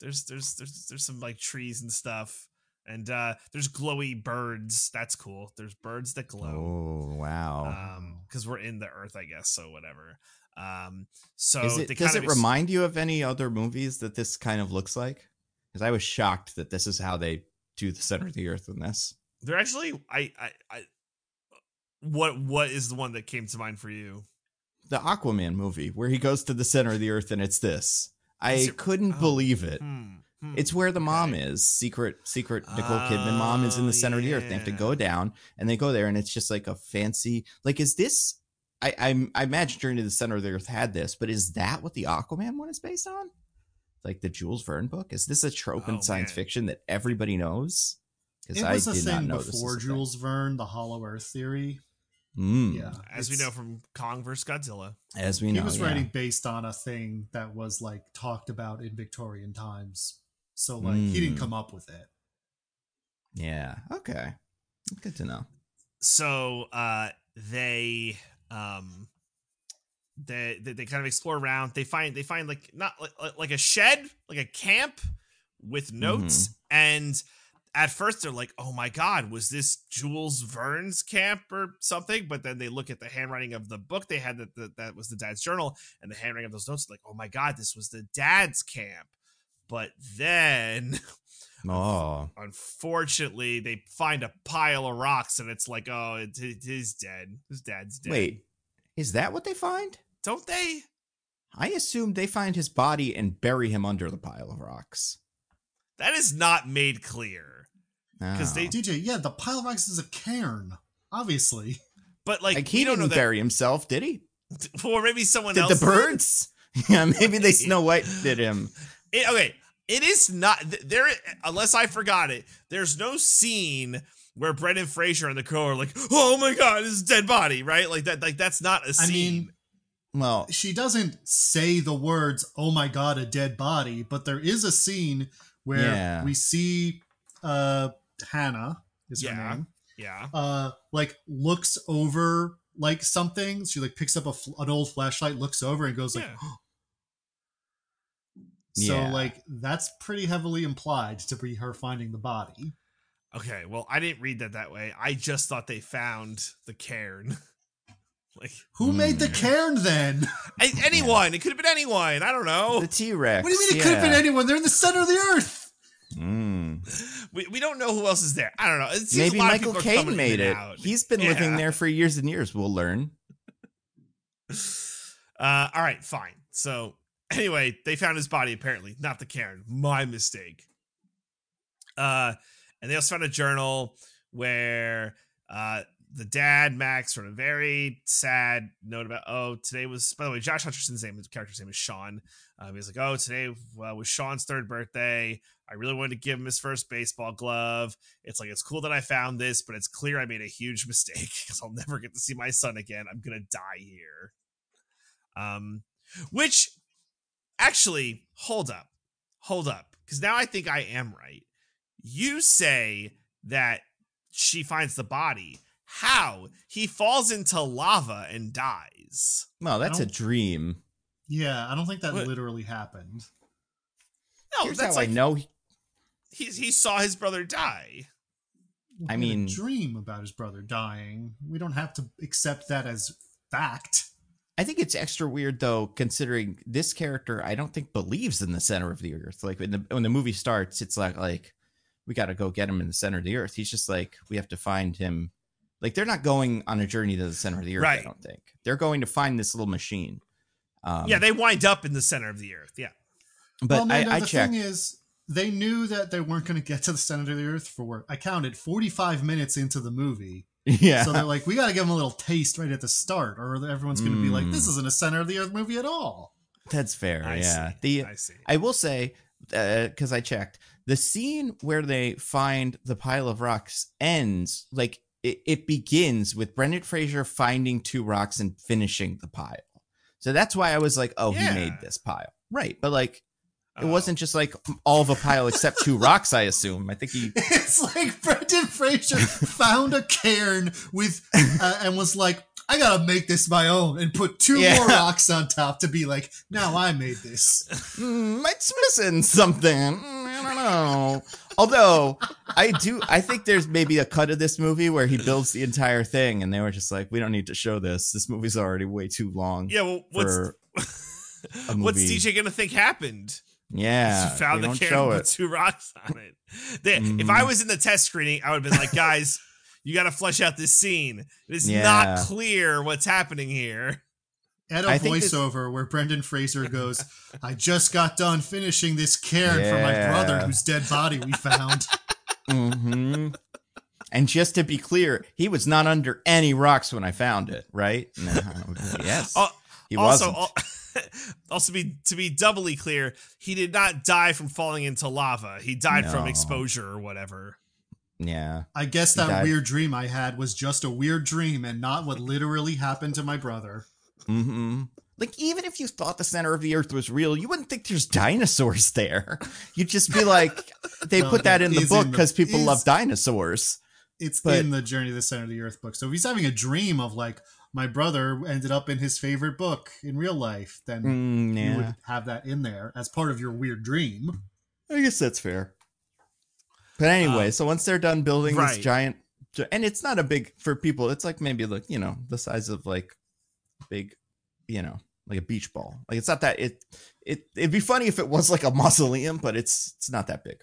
S1: there's there's there's there's some like trees and stuff, and uh there's glowy birds. That's cool. There's birds that glow.
S3: oh, wow.
S1: Um, because we're in the earth, I guess. So whatever. Um, so
S3: Is it, does it remind you of any other movies that this kind of looks like? Because I was shocked that this is how they do the center of the earth in this.
S1: They're actually I I I. What what is the one that came to mind for you?
S3: The Aquaman movie, where he goes to the center of the earth and it's this. I
S1: it-
S3: couldn't
S1: oh,
S3: believe it.
S1: Hmm, hmm.
S3: It's where the mom is. Secret, secret Nicole Kidman mom is in
S1: Oh,
S3: the center of the earth. They have to go down and they go there and it's just like a fancy, like, is this, I, I, I imagine Journey to the Center of the Earth had this, but is that what the Aquaman one is based on? Like the Jules Verne book? Is this a trope
S1: Oh,
S3: in science
S1: man.
S3: fiction that everybody knows? Because I
S2: was a
S3: did not
S2: thing
S3: know this
S2: before Jules Verne, the Hollow Earth theory.
S3: Thing. Mm,
S2: Yeah,
S1: as we know from Kong vs Godzilla.
S3: As we know, he
S2: was
S3: yeah.
S2: writing based on a thing that was like talked about in Victorian times. So like he didn't
S3: Mm.
S2: come up with it.
S3: Yeah. Okay. Good to know.
S1: so uh they um they, they they kind of explore around they find they find like not like, like a shed like a camp with notes and at first they're like oh my god was this jules verne's camp or something but then they look at the handwriting of the book they had that that, that was the dad's journal and the handwriting of those notes like oh my god this was the dad's camp but then [laughs]
S3: Oh.
S1: unfortunately they find a pile of rocks and it's like oh it, it is dead his dad's dead
S3: Wait. Is that what they find?
S1: don't they
S3: I assume they find his body and bury him under the pile of rocks.
S1: that is not made clear 'Cause they-
S3: Oh.
S2: DJ, yeah, the pile of rocks is a cairn, obviously.
S1: but like,
S3: like he
S1: don't
S3: didn't
S1: know
S3: bury himself, did he?
S1: that [laughs] or maybe someone
S3: Did
S1: else
S3: the birds? [laughs] yeah, maybe they [laughs] Snow White did him.
S1: It- okay it is not there unless i forgot it there's no scene where Brendan Fraser and the crow are like, "Oh my god, this is a dead body," right? Like that. Like that's not a
S2: I
S1: scene.
S2: mean,
S3: Well,
S2: she doesn't say the words "Oh my god, a dead body," but there is a scene where
S3: Yeah.
S2: we see uh Hannah is
S1: Yeah.
S2: her name.
S1: yeah.
S2: Uh, like looks over like something. She like picks up a fl- an old flashlight, looks over, and goes like,
S1: Yeah.
S2: So
S3: Yeah.
S2: like that's pretty heavily implied to be her finding the body.
S1: Okay, well, I didn't read that that way. I just thought they found the cairn. [laughs] like
S2: Who made the
S3: Hmm.
S2: cairn then?
S1: a- anyone. It could have been anyone. I don't know.
S3: The T Rex.
S2: What do you mean it could have been anyone? They're in the center of the earth.
S3: Mm.
S1: We, we don't know who else is there. I don't know. It seems
S3: Maybe
S1: a lot
S3: Michael
S1: of people are
S3: Caine made it.
S1: out.
S3: He's been living there for years and years. We'll learn. [laughs]
S1: Uh, all right, fine. So [clears throat] anyway, they found his body apparently, not the cairn. My mistake. Uh, and they also found a journal where uh the dad Max wrote a very sad note about oh today was by the way Josh Hutcherson's name his character's name is Sean. Uh, he was like oh today uh, was Sean's third birthday. I really wanted to give him his first baseball glove. It's like it's cool that I found this, but it's clear I made a huge [laughs] mistake because I'll never get to see my son again. I'm gonna die here. Um, which actually, hold up, hold up, because now I think I am right. You say that she finds the body. How he falls into lava and dies?
S3: Well, that's a dream.
S2: Yeah, I don't think that
S1: What?
S2: literally happened.
S1: No,
S3: Here's
S1: that's
S3: how
S1: like
S3: I know. he-
S1: he he saw his brother die.
S3: I
S2: He a
S3: mean-
S2: dream about his brother dying. We don't have to accept that as fact.
S3: I think it's extra weird though, considering this character. I don't think believes in the center of the earth. Like when the when the movie starts, it's like like we got to go get him in the center of the earth. He's just like we have to find him. Like they're not going on a journey to the center of the earth. I don't think they're going to find this little machine. Um,
S1: yeah, they wind up in the center of the earth. Yeah,
S3: but
S2: well, Nando,
S3: I, I
S2: the
S3: checked.
S2: thing is, they knew that they weren't going to get to the center of the earth for I counted 45 minutes into the movie.
S3: yeah,
S2: So they're like, we got to give them a little taste right at the start, or everyone's going to be like,
S3: Mm.
S2: this isn't a center of the earth movie at all.
S3: that's fair.
S1: I
S3: yeah,
S1: see.
S3: the
S1: I see.
S3: I will say, because I checked, the scene where they find the pile of rocks ends like it, it begins with Brendan Fraser finding two rocks and finishing the pile. So that's why I was like, oh,
S1: Yeah.
S3: he made this pile. Right. But like, it
S1: Oh.
S3: wasn't just like all of a pile except two [laughs] rocks, I assume. I think he. [laughs]
S2: It's like Brendan Fraser found a cairn with uh, and was like, I gotta make this my own, and put two
S3: Yeah.
S2: more rocks on top to be like, now I made this.
S3: Mm, it's missing something. Mm, don't know. Although I do, I think there's maybe a cut of this movie where he builds the entire thing, and they were just like, "We don't need to show this. This movie's already way too long."
S1: Yeah, well, what's [laughs] what's. DJ gonna think happened?
S3: yeah.
S1: She found the
S3: don't show
S1: with
S3: it.
S1: two rocks on it. They, If
S3: Mhm.
S1: I was in the test screening, I would have been like, guys, you got to flesh out this scene. It is
S3: Yeah.
S1: not clear what's happening here.
S2: Add a
S3: I think this-
S2: voiceover where Brendan Fraser goes, I just got done finishing this cairn for my brother whose dead body we found. [laughs]
S3: hmm And just to be clear, he was not under any rocks when I found it, right? No, [laughs] yes,
S1: Al-
S3: he
S1: also,
S3: wasn't.
S1: al- [laughs] also be to be doubly clear, he did not die from falling into lava. He died from exposure or whatever.
S3: yeah,
S2: I guess that
S3: died.
S2: weird dream I had was just a weird dream and not what literally happened to my brother.
S3: Hmm Like even if you thought the center of the Earth was real, you wouldn't think there's dinosaurs there. [laughs] You'd just be like, they
S2: No,
S3: put that
S2: that
S3: in the book because people
S2: is-
S3: love dinosaurs.
S2: It's
S3: But-
S2: in the Journey to the Center of the Earth book. So if he's having a dream of like my brother ended up in his favorite book in real life, then
S3: Mm,
S2: you would have that in there as part of your weird dream.
S3: I guess that's fair. But anyway,
S1: Uh,
S3: so once they're done building
S1: right.
S3: this giant, and it's not a big for people. It's like maybe like you know the size of like big, you know, like a beach ball. Like it's not that it it it'd be funny if it was like a mausoleum, but it's it's not that big.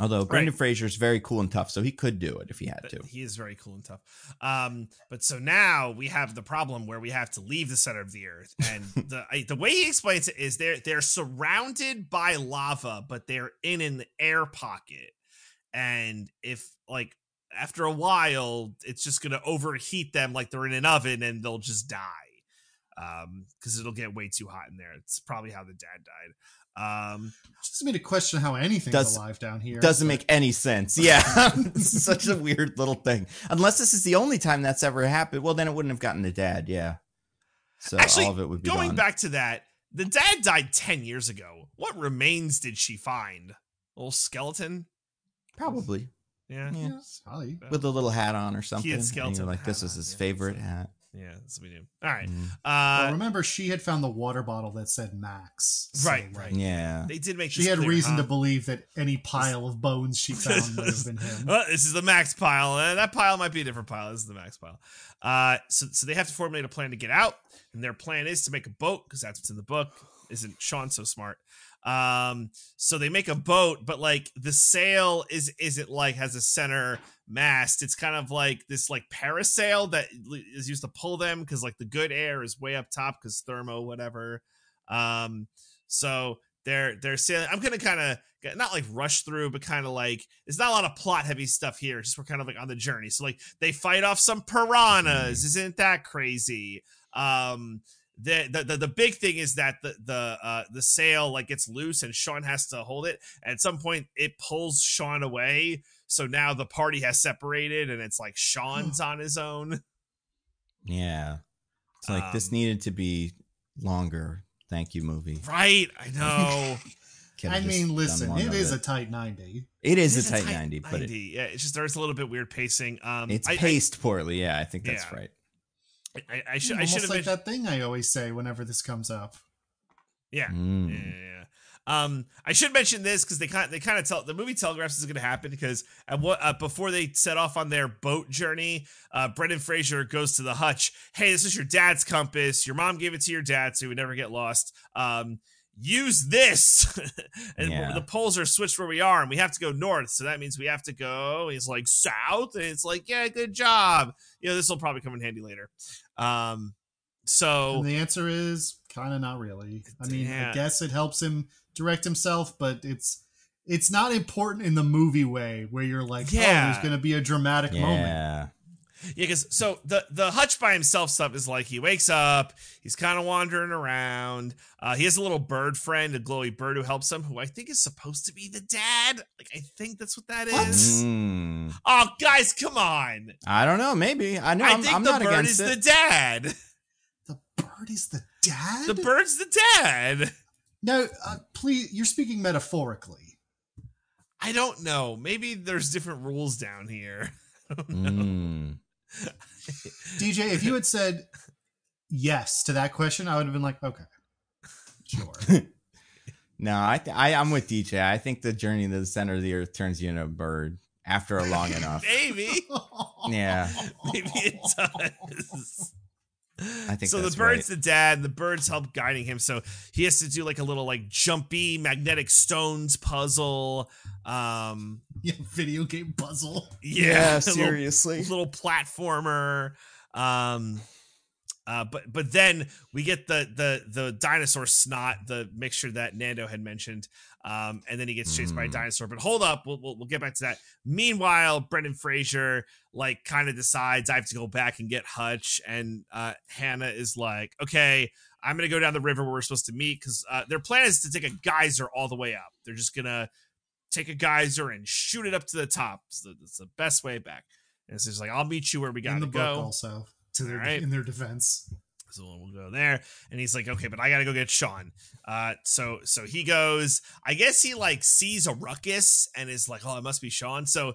S3: Although Brendan Fraser's very cool and tough, so he could do it if he had to.
S1: He is very cool and tough. Um, but so now we have the problem where we have to leave the center of the earth, [laughs] and the I, the way he explains it is they're they're surrounded by lava, but they're in an air pocket, and if like after a while, it's just gonna overheat them like they're in an oven, and they'll just die. Um, because it'll get way too hot in there. It's probably how the dad died. Um,
S2: Just made to question how anything's
S3: Does-
S2: alive down here.
S3: Doesn't
S2: but-
S3: make any sense. Yeah. [laughs] Such a weird little thing. Unless this is the only time that's ever happened. Well, then it wouldn't have gotten the dad. Yeah. So
S1: Actually,
S3: all of it would be
S1: going
S3: gone.
S1: back to that, the dad died 10 years ago. What remains did she find? A little skeleton?
S3: Probably.
S1: Yeah.
S3: Yeah.
S2: Probably.
S3: With a little hat on or something. He and
S1: skeleton
S3: you're like, this
S1: hat
S3: is
S1: on,
S3: his
S1: yeah.
S3: favorite hat.
S1: Yeah, that's what we do. All right.
S3: Mm.
S2: Well,
S1: Uh,
S2: remember, she had found the water bottle that said Max. So,
S1: Right,
S2: like,
S1: right.
S3: Yeah.
S1: they did make
S2: She
S1: this
S2: had
S1: clear,
S2: reason
S1: huh?
S2: to believe that any pile of bones she [laughs] found would have been him.
S1: Well, this is the max pile. Uh, that pile might be a different pile. This is the max pile. Uh, so, so they have to formulate a plan to get out, and their plan is to make a boat because that's what's in the book. Isn't Sean so smart? Um, so they make a boat, but like the sail is isn't like has a center mast. It's kind of like this like parasail that is used to pull them because like the good air is way up top because thermo whatever. Um, so they're they're sailing. I'm gonna kind of not like rush through, but kind of like there's not a lot of plot heavy stuff here. Just we're kind of like on the journey. So like they fight off some piranhas. Isn't that crazy? Um, the, the the the big thing is that the the uh the sail like gets loose and Sean has to hold it. At some point, it pulls Sean away. So now the party has separated, and it's like Sean's [gasps] on his own.
S3: Yeah. It's like this
S1: Um,
S3: needed to be longer. Thank you, movie.
S1: Right? I [laughs] know.
S2: I mean, listen, it is it a tight 90.
S3: It is
S1: It's
S3: a tight 90, but it,
S1: yeah, it's just there's a little bit weird pacing. Um,
S3: it's
S1: I- I-
S3: paced poorly. Yeah, I think that's
S1: Yeah.
S3: right.
S1: I, I, should I
S2: Almost
S1: should have
S2: like
S1: mentioned.
S2: that thing I always say whenever this comes up.
S1: Yeah.
S3: Mm.
S1: Yeah, yeah, yeah. Um, I should mention this because they kind they kind of tell the movie telegraphs is going to happen because at what uh, before they set off on their boat journey, uh, Brendan Fraser goes to the hutch. Hey, this is your dad's compass. Your mom gave it to your dad, so you would never get lost. Um, use this, [laughs] and
S3: Yeah.
S1: the poles are switched where we are, and we have to go north. So that means we have to go. He's like south, and it's like yeah, good job. You know, this will probably come in handy later. Um, so
S2: And the answer is kind of not really. I mean,
S1: Yeah.
S2: I guess it helps him direct himself, but it's it's not important in the movie way where you're like, oh,
S1: Yeah.
S2: there's going to be a dramatic moment.
S3: Yeah.
S1: Yeah, because so the the hutch by himself stuff is like he wakes up, he's kind of wandering around. Uh, he has a little bird friend, a glowy bird who helps him, who I think is supposed to be the dad. Like I think that's what that
S2: What?
S1: is.
S3: Mm.
S1: Oh, guys, come on!
S3: I don't know. Maybe I know.
S1: I
S3: I'm,
S1: think
S3: I'm
S1: the
S3: not
S1: bird is
S3: it.
S1: the dad.
S2: The bird is the dad?
S1: The bird's the dad.
S2: No, uh, please, you're speaking metaphorically.
S1: I don't know. Maybe there's different rules down here. [laughs] I don't know.
S3: Mm. [laughs]
S2: DJ, if you had said yes to that question, I would have been like, okay, sure. [laughs]
S3: No, I, th- I I'm with DJ. I think the journey to the center of the earth turns you into a bird after a long enough. [laughs]
S1: Maybe.
S3: Yeah,
S1: Maybe it does.
S3: I think
S1: so.
S3: that's
S1: the bird's
S3: right.
S1: the dad. And the birds help guiding him. So he has to do like a little like jumpy magnetic stones puzzle. Um, [laughs]
S2: yeah, video game puzzle.
S1: yeah, [laughs] a little-
S3: seriously.
S1: little platformer. Um, uh, but but then we get the the the dinosaur snot, the mixture that Nando had mentioned. Um, and then he gets chased by a
S3: Mm.
S1: dinosaur. But hold up, we'll, we'll we'll get back to that. Meanwhile, Brendan Fraser like kind of decides I have to go back and get Hutch, and uh, Hannah is like, okay. I'm gonna go down the river where we're supposed to meet because uh, their plan is to take a geyser all the way up. They're just gonna take a geyser and shoot it up to the top. It's the, it's the best way back. And so he's like, I'll meet you where we
S2: in
S1: gotta
S2: the book
S1: go.
S2: also to their
S1: All right.
S2: in their defense.
S1: So we'll go there. And he's like, okay, but I gotta go get Sean. Uh so so he goes, I guess he like sees a ruckus and is like, oh, it must be Sean. So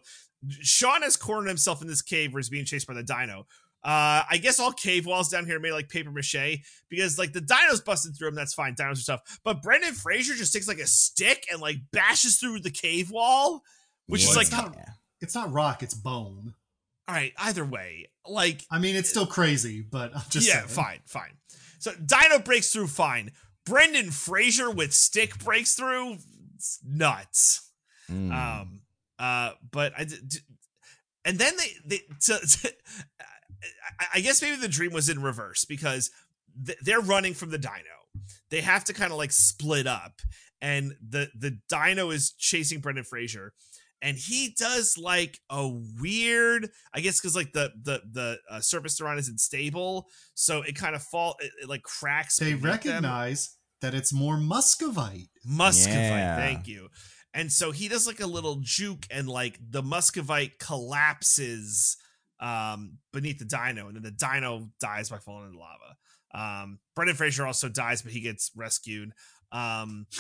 S1: Sean has cornered himself in this cave where he's being chased by the dino. Uh, I guess all cave walls down here are made like paper mache because like the dino's busted through them. That's fine. Dinos are tough. But Brendan Fraser just takes like a stick and like bashes through the cave wall, which is like,
S2: it's not- It's not rock, it's bone.
S1: All right, either way, like
S2: I mean, it's still crazy, but I'm just
S1: yeah,
S2: saying.
S1: fine, fine. So Dino breaks through fine. Brendan Fraser with stick breaks through. It's nuts.
S3: Mm.
S1: Um, uh, but I, d- d- and then they they to, to- [laughs] I- I guess maybe the dream was in reverse because th- they're running from the Dino. They have to kind of like split up, and the the Dino is chasing Brendan Fraser. And he does like a weird, I guess, because like the the the uh, surface they're on isn't stable, so it kind of fall, it, it, like cracks.
S2: They
S1: beneath them.
S2: recognize that it's more muscovite.
S1: Muscovite.
S3: Yeah.
S1: Thank you. And so he does like a little juke, and like the Muscovite collapses um, beneath the dino, and then the dino dies by falling into lava. Um, Brendan Fraser also dies, but he gets rescued. Um, [laughs]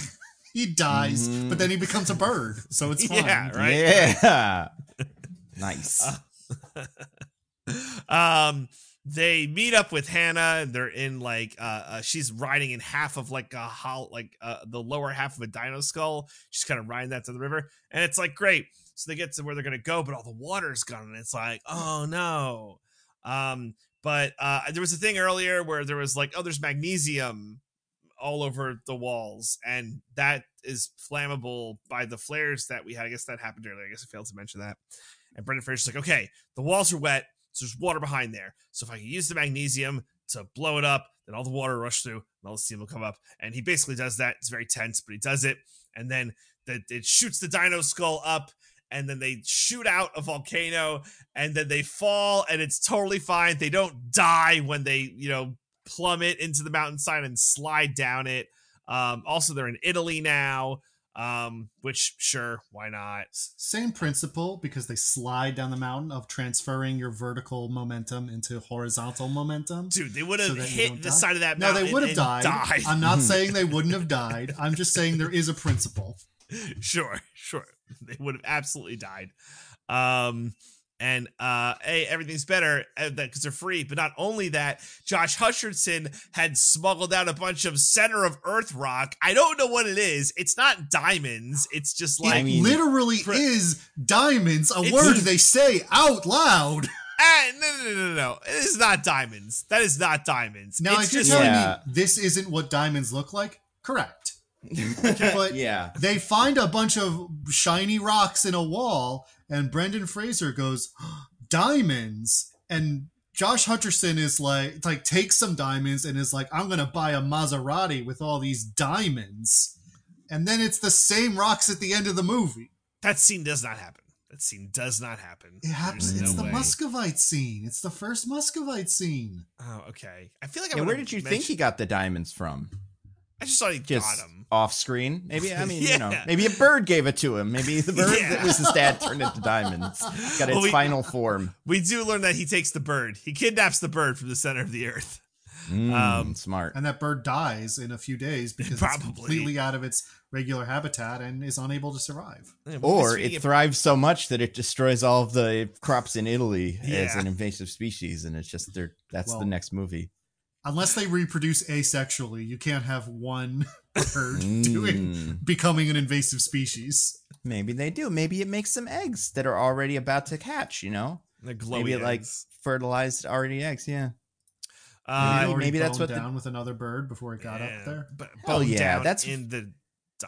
S1: [laughs]
S2: he dies,
S3: Mhm.
S2: but then he becomes a bird, so it's [laughs] fine.
S1: Yeah, right.
S3: Yeah. [laughs] nice. [laughs]
S1: um, they meet up with Hannah and they're in like uh, uh she's riding in half of like a hol- like uh, the lower half of a dino skull. She's kind of riding that to the river, and it's like great. So they get to where they're gonna go, but all the water's gone, and it's like oh no. Um, but uh, there was a thing earlier where there was like oh there's magnesium all over the walls, and that is flammable by the flares that we had. I guess that happened earlier. I guess I failed to mention that. And Brendan Fraser's like, okay, the walls are wet, so there's water behind there. So if I can use the magnesium to blow it up, then all the water will rush through and all the steam will come up. And he basically does that. It's very tense, but he does it. And then the, it shoots the dino skull up and then they shoot out a volcano and then they fall and it's totally fine. They don't die when they, you know, plummet into the mountainside and slide down it. Um, also, they're in Italy now, um, which sure, why not?
S2: Same principle because they slide down the mountain of transferring your vertical momentum into horizontal momentum.
S1: Dude, they would have
S2: So
S1: hit the
S2: die?
S1: side of that mountain.
S2: No, they would have died.
S1: died.
S2: I'm not [laughs] saying they wouldn't have died. I'm just saying there is a principle. [laughs]
S1: sure, sure. They would have absolutely died. Um, and uh, hey, everything's better because they're free. But not only that, Josh Hutcherson had smuggled out a bunch of center of Earth rock. I don't know what it is. It's not diamonds. It's just like
S2: it
S3: I mean-
S2: literally
S1: Fr-
S2: is diamonds, a
S1: It's-
S2: word [laughs] they say out loud. [laughs]
S1: ah, no, no, no, no, no. It is not diamonds. That is not diamonds.
S2: Now,
S1: it's
S2: if you're
S1: just
S2: telling
S3: Yeah.
S2: me this isn't what diamonds look like, correct. [laughs] But
S3: yeah.
S2: they find a bunch of shiny rocks in a wall, and Brendan Fraser goes, [gasps] "Diamonds!" And Josh Hutcherson is like, like takes some diamonds and is like, "I'm gonna buy a Maserati with all these diamonds," and then it's the same rocks at the end of the movie.
S1: that scene does not happen. That scene does not happen.
S2: It happens.
S1: There's
S2: It's
S1: no
S2: the
S1: way.
S2: Muscovite scene. It's the first Muscovite scene.
S1: Oh, okay. I feel like I
S3: Yeah, where did you think he got the diamonds from?
S1: I just thought he
S3: Just
S1: got him.
S3: off screen? Maybe I [laughs] mean, you know, maybe a bird gave it to him. Maybe the bird
S1: Yeah.
S3: that was his dad turned into diamonds. Got its
S1: Well, we-
S3: final form.
S1: We do learn that he takes the bird. He kidnaps the bird from the center of the earth.
S3: Mm,
S1: Um,
S3: smart.
S2: And that bird dies in a few days because it's
S1: Probably.
S2: completely out of its regular habitat and is unable to survive.
S1: Yeah,
S3: Or it thrives so much that it destroys all of the crops in Italy as an invasive species, and it's just they're that's
S2: Well,
S3: the next movie.
S2: Unless they reproduce asexually, you can't have one [laughs] bird doing
S3: Mm,
S2: becoming an invasive species.
S3: maybe they do. Maybe it makes some eggs that are already about to hatch. You know,
S1: the
S3: maybe it like fertilized already eggs. Yeah.
S1: Uh,
S2: Maybe,
S3: maybe- that's
S2: boned
S3: what the-
S2: down with another bird before it got
S1: yeah,
S2: up there.
S1: But
S3: Hell yeah,
S1: down
S3: that's-
S1: in the.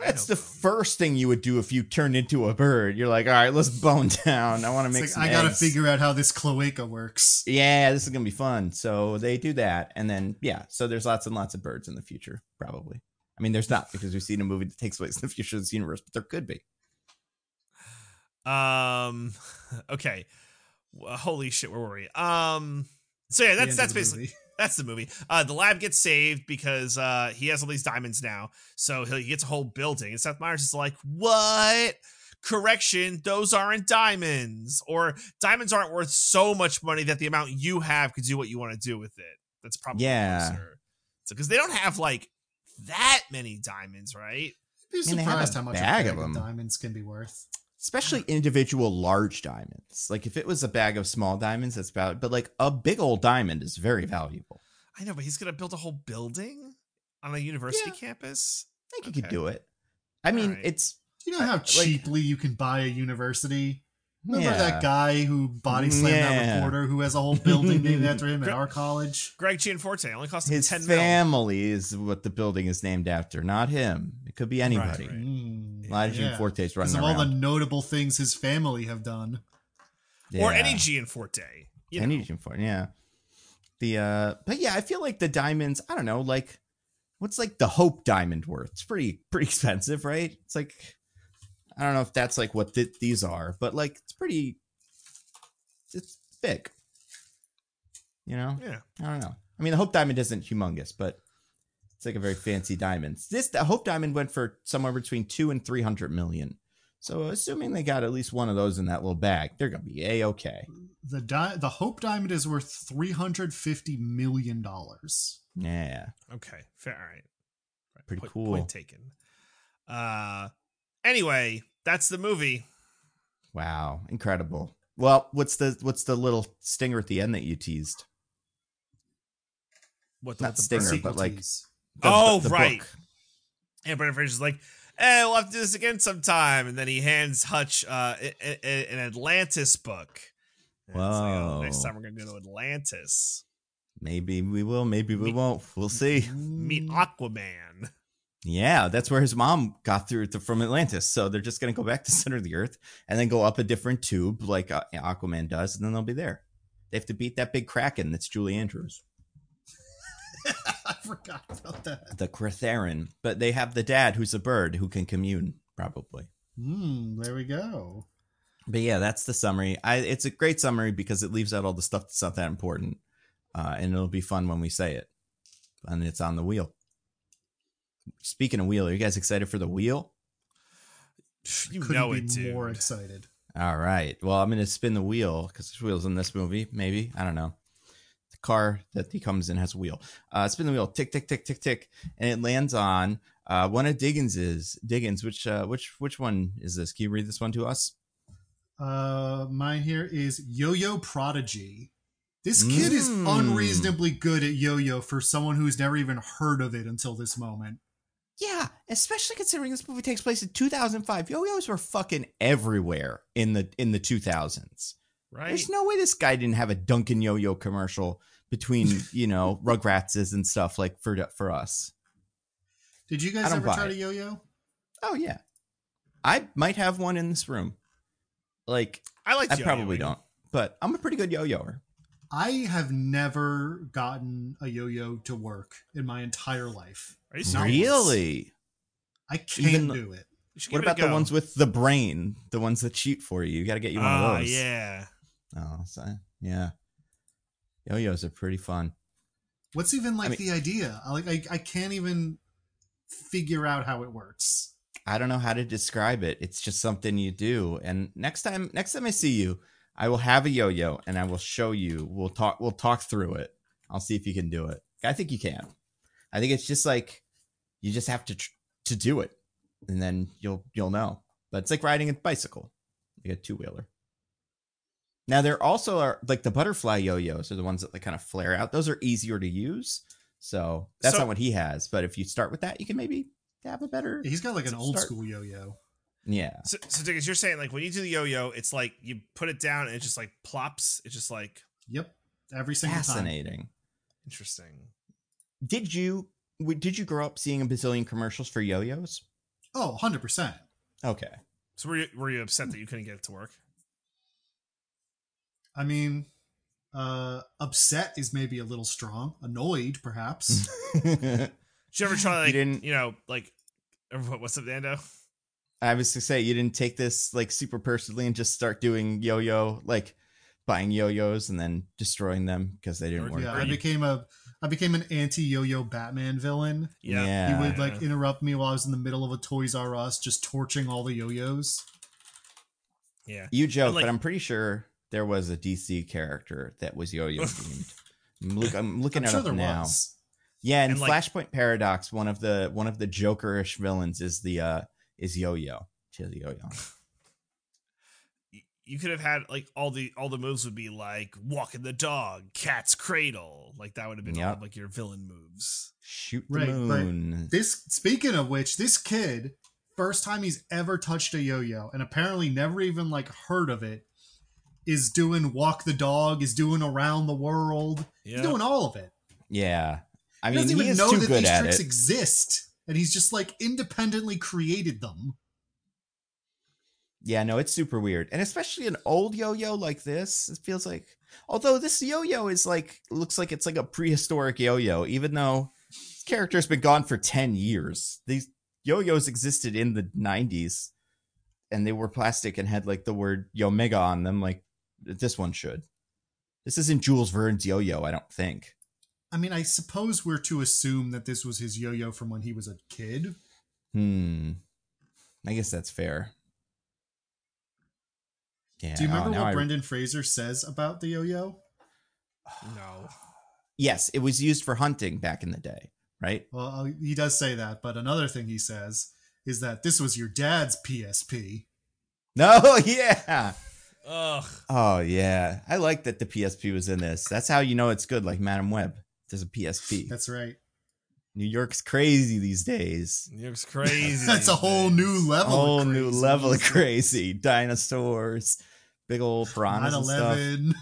S3: That's the first thing you would do if you turned into a bird. You're like, all right, let's bone [laughs] down. I want to make
S2: like I gotta figure out how this cloaca works.
S3: Yeah, this is gonna be fun. So they do that, and then yeah, so there's lots and lots of birds in the future, probably. I mean, there's not because we've seen a movie that takes place in the future of this universe, but there could be.
S1: Um. [laughs] Okay. Well, holy shit, where were we? Um. So yeah, that's that's basically. That's the movie. Uh, the lab gets saved because uh he has all these diamonds now, so he gets a whole building. And Seth Meyers is like, "What? Correction, those aren't diamonds, or diamonds aren't worth so much money that the amount you have could do what you want to do with it." That's probably
S3: Yeah.
S1: closer. So because they don't have like that many diamonds, right?
S2: Be
S3: mean, they have a
S2: surprised how much
S3: bag
S2: a bag of,
S3: them.
S2: diamonds can be worth.
S3: Especially individual large diamonds. Like if it was a bag of small diamonds, that's about. But like a big old diamond is very valuable.
S1: I know, but he's gonna build a whole building on a university
S3: Yeah.
S1: campus.
S3: I think you could do it. I mean,
S1: Alright.
S3: it's
S2: Do you know how
S3: like-
S2: cheaply you can buy a university? Remember
S3: yeah.
S2: that guy who body slammed that reporter who has a whole building named after [laughs] him at our college?
S1: Greg Gianforte only cost him
S3: His
S1: ten mil.
S3: family is what the building is named after, not him. It could be anybody.
S1: right.
S2: Mm,
S3: Elijah
S2: yeah.
S3: Forte's
S2: Because
S3: running
S2: of all the notable things his family have done.
S1: or
S3: Yeah.
S1: any Gianforte. You know.
S3: Any Forte, yeah. The uh, but yeah, I feel like the diamonds. I don't know, like what's like the Hope diamond worth? It's pretty pretty [laughs] expensive, right? It's like I don't know if that's like what th- these are, but like it's pretty. It's big. You know,
S1: Yeah.
S3: I don't know. I mean, the Hope Diamond isn't humongous, but it's like a very fancy diamond. This the Hope Diamond went for somewhere between two and three hundred million. So, assuming they got at least one of those in that little bag, they're gonna be a okay.
S2: The di- the Hope Diamond is worth three hundred fifty million dollars.
S3: Yeah,
S1: Okay. Fair. All right. Right,
S3: Pretty
S1: point-
S3: cool.
S1: Point taken. Uh. Anyway, that's the movie.
S3: wow, incredible. Well, what's the what's the little stinger at the end that you teased?
S1: What the,
S3: Not
S1: what the
S3: Stinger,
S1: bird?
S2: Sequel
S3: but, like,
S2: tease.
S3: The-
S1: Oh,
S3: the
S1: right.
S3: book.
S1: And Brendan Fraser's like, hey, we'll have to do this again sometime." And then he hands Hutch uh, a- a- an Atlantis book. And it's like, oh, next time we're gonna go to Atlantis.
S3: Maybe we will. Maybe we
S1: Me-
S3: won't. We'll see.
S1: Meet Aquaman.
S3: Yeah, that's where his mom got through to, from Atlantis. So they're just gonna go back to [laughs] center of the earth and then go up a different tube like uh, Aquaman does, and then they'll be there. They have to beat that big kraken that's Julie Andrews, [laughs]
S2: I forgot about that.
S3: the Karathen. But they have the dad who's a bird who can commune, probably.
S2: Hmm, there we go.
S3: But yeah, that's the summary. I, it's a great summary because it leaves out all the stuff that's not that important, uh, and it'll be fun when we say it. And it's on the wheel. Speaking of wheel, are you guys excited for the wheel?
S1: You
S2: Couldn't
S1: know
S2: be
S1: it, dude.
S2: more excited.
S3: All right. Well, I'm going to spin the wheel because there's wheels in this movie. Maybe I don't know. The car that he comes in has a wheel. Uh, spin the wheel. Tick tick tick tick tick, and it lands on uh, one of Diggins's. Diggins, which uh, which which one is this? Can you read this one to us?
S2: Uh, mine here is Yo-Yo Prodigy. This kid is
S3: Mm.
S2: unreasonably good at yo-yo for someone who's never even heard of it until this moment.
S3: Yeah, especially considering this movie takes place in 2005. Yo-yos were fucking everywhere in the in the 2000s.
S1: Right?
S3: There's no way this guy didn't have a Duncan Yo-Yo commercial between [laughs] you know Rugratses and stuff like for for us.
S2: Did you guys ever try
S3: it.
S2: to yo-yo?
S3: Oh yeah, I might have one in this room. Like
S1: I like.
S3: I probably don't, but I'm a pretty good yo-yoer.
S2: I have never gotten a yo-yo to work in my entire life.
S1: Are
S2: Not?
S3: Really?
S2: I can't
S3: Even-
S2: do it.
S3: What
S1: give it
S3: about the ones with the brain? The ones that cheat for you? You got to get you one
S1: Ah,
S3: of those.
S1: yeah.
S3: Oh, so, yeah. Yo-yos are pretty fun.
S2: What's even like
S3: mean-
S2: the idea? Like I, I can't even figure out how it works.
S3: I don't know how to describe it. It's just something you do. And next time, next time I see you, I will have a yo-yo and I will show you. We'll talk. We'll talk through it. I'll see if you can do it. I think you can. I think it's just like you just have to tr- to do it, and then you'll you'll know. But it's like riding a bicycle. You get two wheeler. Now there also are like the butterfly yo-yos are the ones that like kind of flare out. Those are easier to use. So that's
S1: So-
S3: not what he has. But if you start with that, you can maybe have a better.
S2: He's got like an old
S3: Start-
S2: school yo-yo.
S3: Yeah.
S1: So, so Diggins, you're saying like when you do the yo-yo, it's like you put it down and it just like plops. It's just like
S2: Yep, every single time.
S3: Fascinating.
S1: interesting.
S3: Did you did you grow up seeing a bazillion commercials for yo-yos?
S2: Oh, 100%.
S3: Okay.
S1: So were you were you upset that you couldn't get it to work?
S2: I mean, uh upset is maybe a little strong. Annoyed, perhaps. [laughs]
S1: Did you ever try like you,
S3: didn't- you
S1: know like [laughs] what, what's up, Nando?
S3: I was to say you didn't take this like super personally and just start doing yo-yo like buying yo-yos and then destroying them because they didn't
S1: Or-
S3: work.
S2: yeah, I became a I became an anti-yo-yo Batman villain.
S1: Yeah.
S3: Yeah.
S2: he would like
S1: yeah.
S2: interrupt me while I was in the middle of a Toys R Us, just torching all the yo-yos.
S1: Yeah.
S3: You joke,
S1: like-
S3: but I'm pretty sure there was a DC character that was yo-yo [laughs] themed. I'm, look, I'm looking
S2: I'm
S3: it
S2: sure
S3: up now.
S2: was.
S3: Yeah, in
S1: And, like-
S3: Flashpoint Paradox, one of the one of the Jokerish villains is the uh is Yo-Yo. She has a yo-yo.
S1: You could have had like all the all the moves would be like walking the dog, cat's cradle. Like that would have been all
S3: Yep.
S1: of, like your villain moves.
S3: Shoot the
S2: Right,
S3: moon.
S2: This speaking of which, this kid, first time he's ever touched a yo-yo, and apparently never even like heard of it, is doing walk the dog, is doing around the world,
S1: Yeah.
S2: he's doing all of it.
S3: yeah. I
S2: He
S3: mean,
S2: doesn't
S3: he
S2: even
S3: is
S2: know that these tricks
S3: it.
S2: exist, and he's just like independently created them.
S3: Yeah, no, it's super weird. And especially an old yo-yo like this, it feels like although this yo-yo is like looks like it's like a prehistoric yo-yo, even though this character's been gone for 10 years. These yo-yos existed in the 90s and they were plastic and had like the word Yomega on them like this one should. This isn't Jules Verne's yo-yo, I don't think.
S2: I mean, I suppose we're to assume that this was his yo-yo from when he was a kid.
S3: Hmm. I guess that's fair. Yeah.
S2: Do you
S3: oh,
S2: remember
S3: now
S2: what
S3: I-
S2: Brendan Fraser says about the yo-yo? [sighs]
S1: No.
S3: Yes, it was used for hunting back in the day, right?
S2: Well, uh, he does say that, but another thing he says is that this was your dad's PSP.
S3: No, [laughs] yeah.
S1: Ugh.
S3: Oh yeah. I like that the PSP was in this. That's how you know it's good, like Madame Web. there's a PSP.
S2: That's right.
S3: New York's crazy these days.
S1: New York's crazy. [laughs]
S2: That's a whole
S1: days.
S2: new
S3: A
S2: level.
S3: whole
S2: of
S3: new
S2: crazy.
S3: level of crazy. Dinosaurs, big old piranhas and stuff.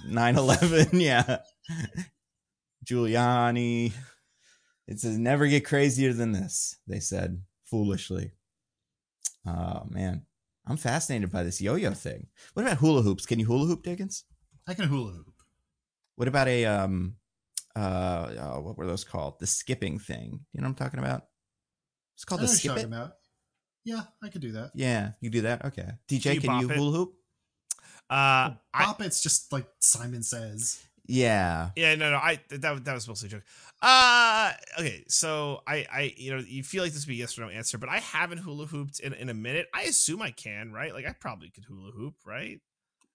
S2: 9/11.
S3: 9/11, [laughs] yeah. Giuliani. It says never get crazier than this. They said foolishly. Oh man, I'm fascinated by this yo-yo thing. What about hula hoops? Can you hula hoop, Diggins?
S2: I can hula hoop.
S3: What about a um, uh, oh, what were those called? The skipping thing. You know what I'm talking about? It's called
S2: know
S3: the
S2: what
S3: skip it.
S2: about. Yeah, I could do that.
S3: Yeah, you do that. Okay, DJ,
S1: Can you
S3: can you hula hoop?
S1: Uh, I,
S2: Pop it's just like Simon says.
S3: Yeah,
S1: yeah, no, no, I that that was mostly a joke. Uh, okay, so I, I, you know, you feel like this would be a yes or no answer, but I haven't hula hooped in, in a minute. I assume I can, right? Like I probably could hula hoop, right?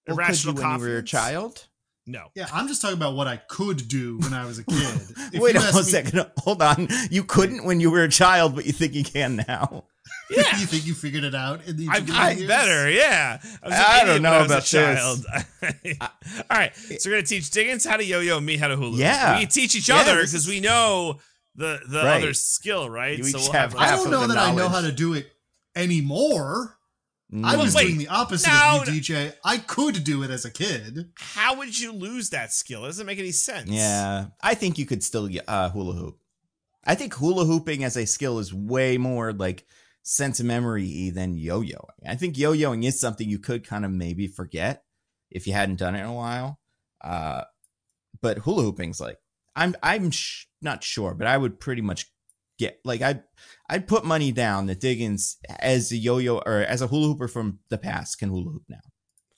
S3: well, could you when you were a child?
S1: No.
S2: Yeah, I'm just talking about what I could do when I was a kid. [laughs]
S3: Wait a
S2: ask me-
S3: second. Hold on. You couldn't when you were a child, but you think you can now. [laughs]
S1: Yeah.
S2: you think you figured it out in the
S1: I've gotten
S2: years?
S1: better, yeah. I, was
S3: I don't know
S1: I was
S3: about
S1: a
S3: this. [laughs]
S1: child. All right, so we're gonna teach Diggins how to yo-yo, me how to hula. hoop.
S3: Yeah.
S1: we teach each
S3: Yeah,
S1: other because
S3: is-
S1: we know the the
S3: Right.
S1: other skill, right?
S3: You
S1: so we'll
S3: have
S1: have,
S2: I don't know
S3: the
S2: that I know how to do it anymore. I
S3: Mm.
S2: was
S1: wait,
S2: doing the opposite
S1: no,
S2: of you, DJ. I could do it as a kid.
S1: how would you lose that skill? It doesn't make any sense.
S3: Yeah, I think you could still uh, hula hoop. I think hula hooping as a skill is way more like sense of memory than yo-yoing. I think yo-yoing is something you could kind of maybe forget if you hadn't done it in a while. Uh, but hula hooping's like I'm I'm sh- not sure, but I would pretty much get like I I'd put money down that Diggins as a yo-yo or as a hula hooper from the past can hula hoop now.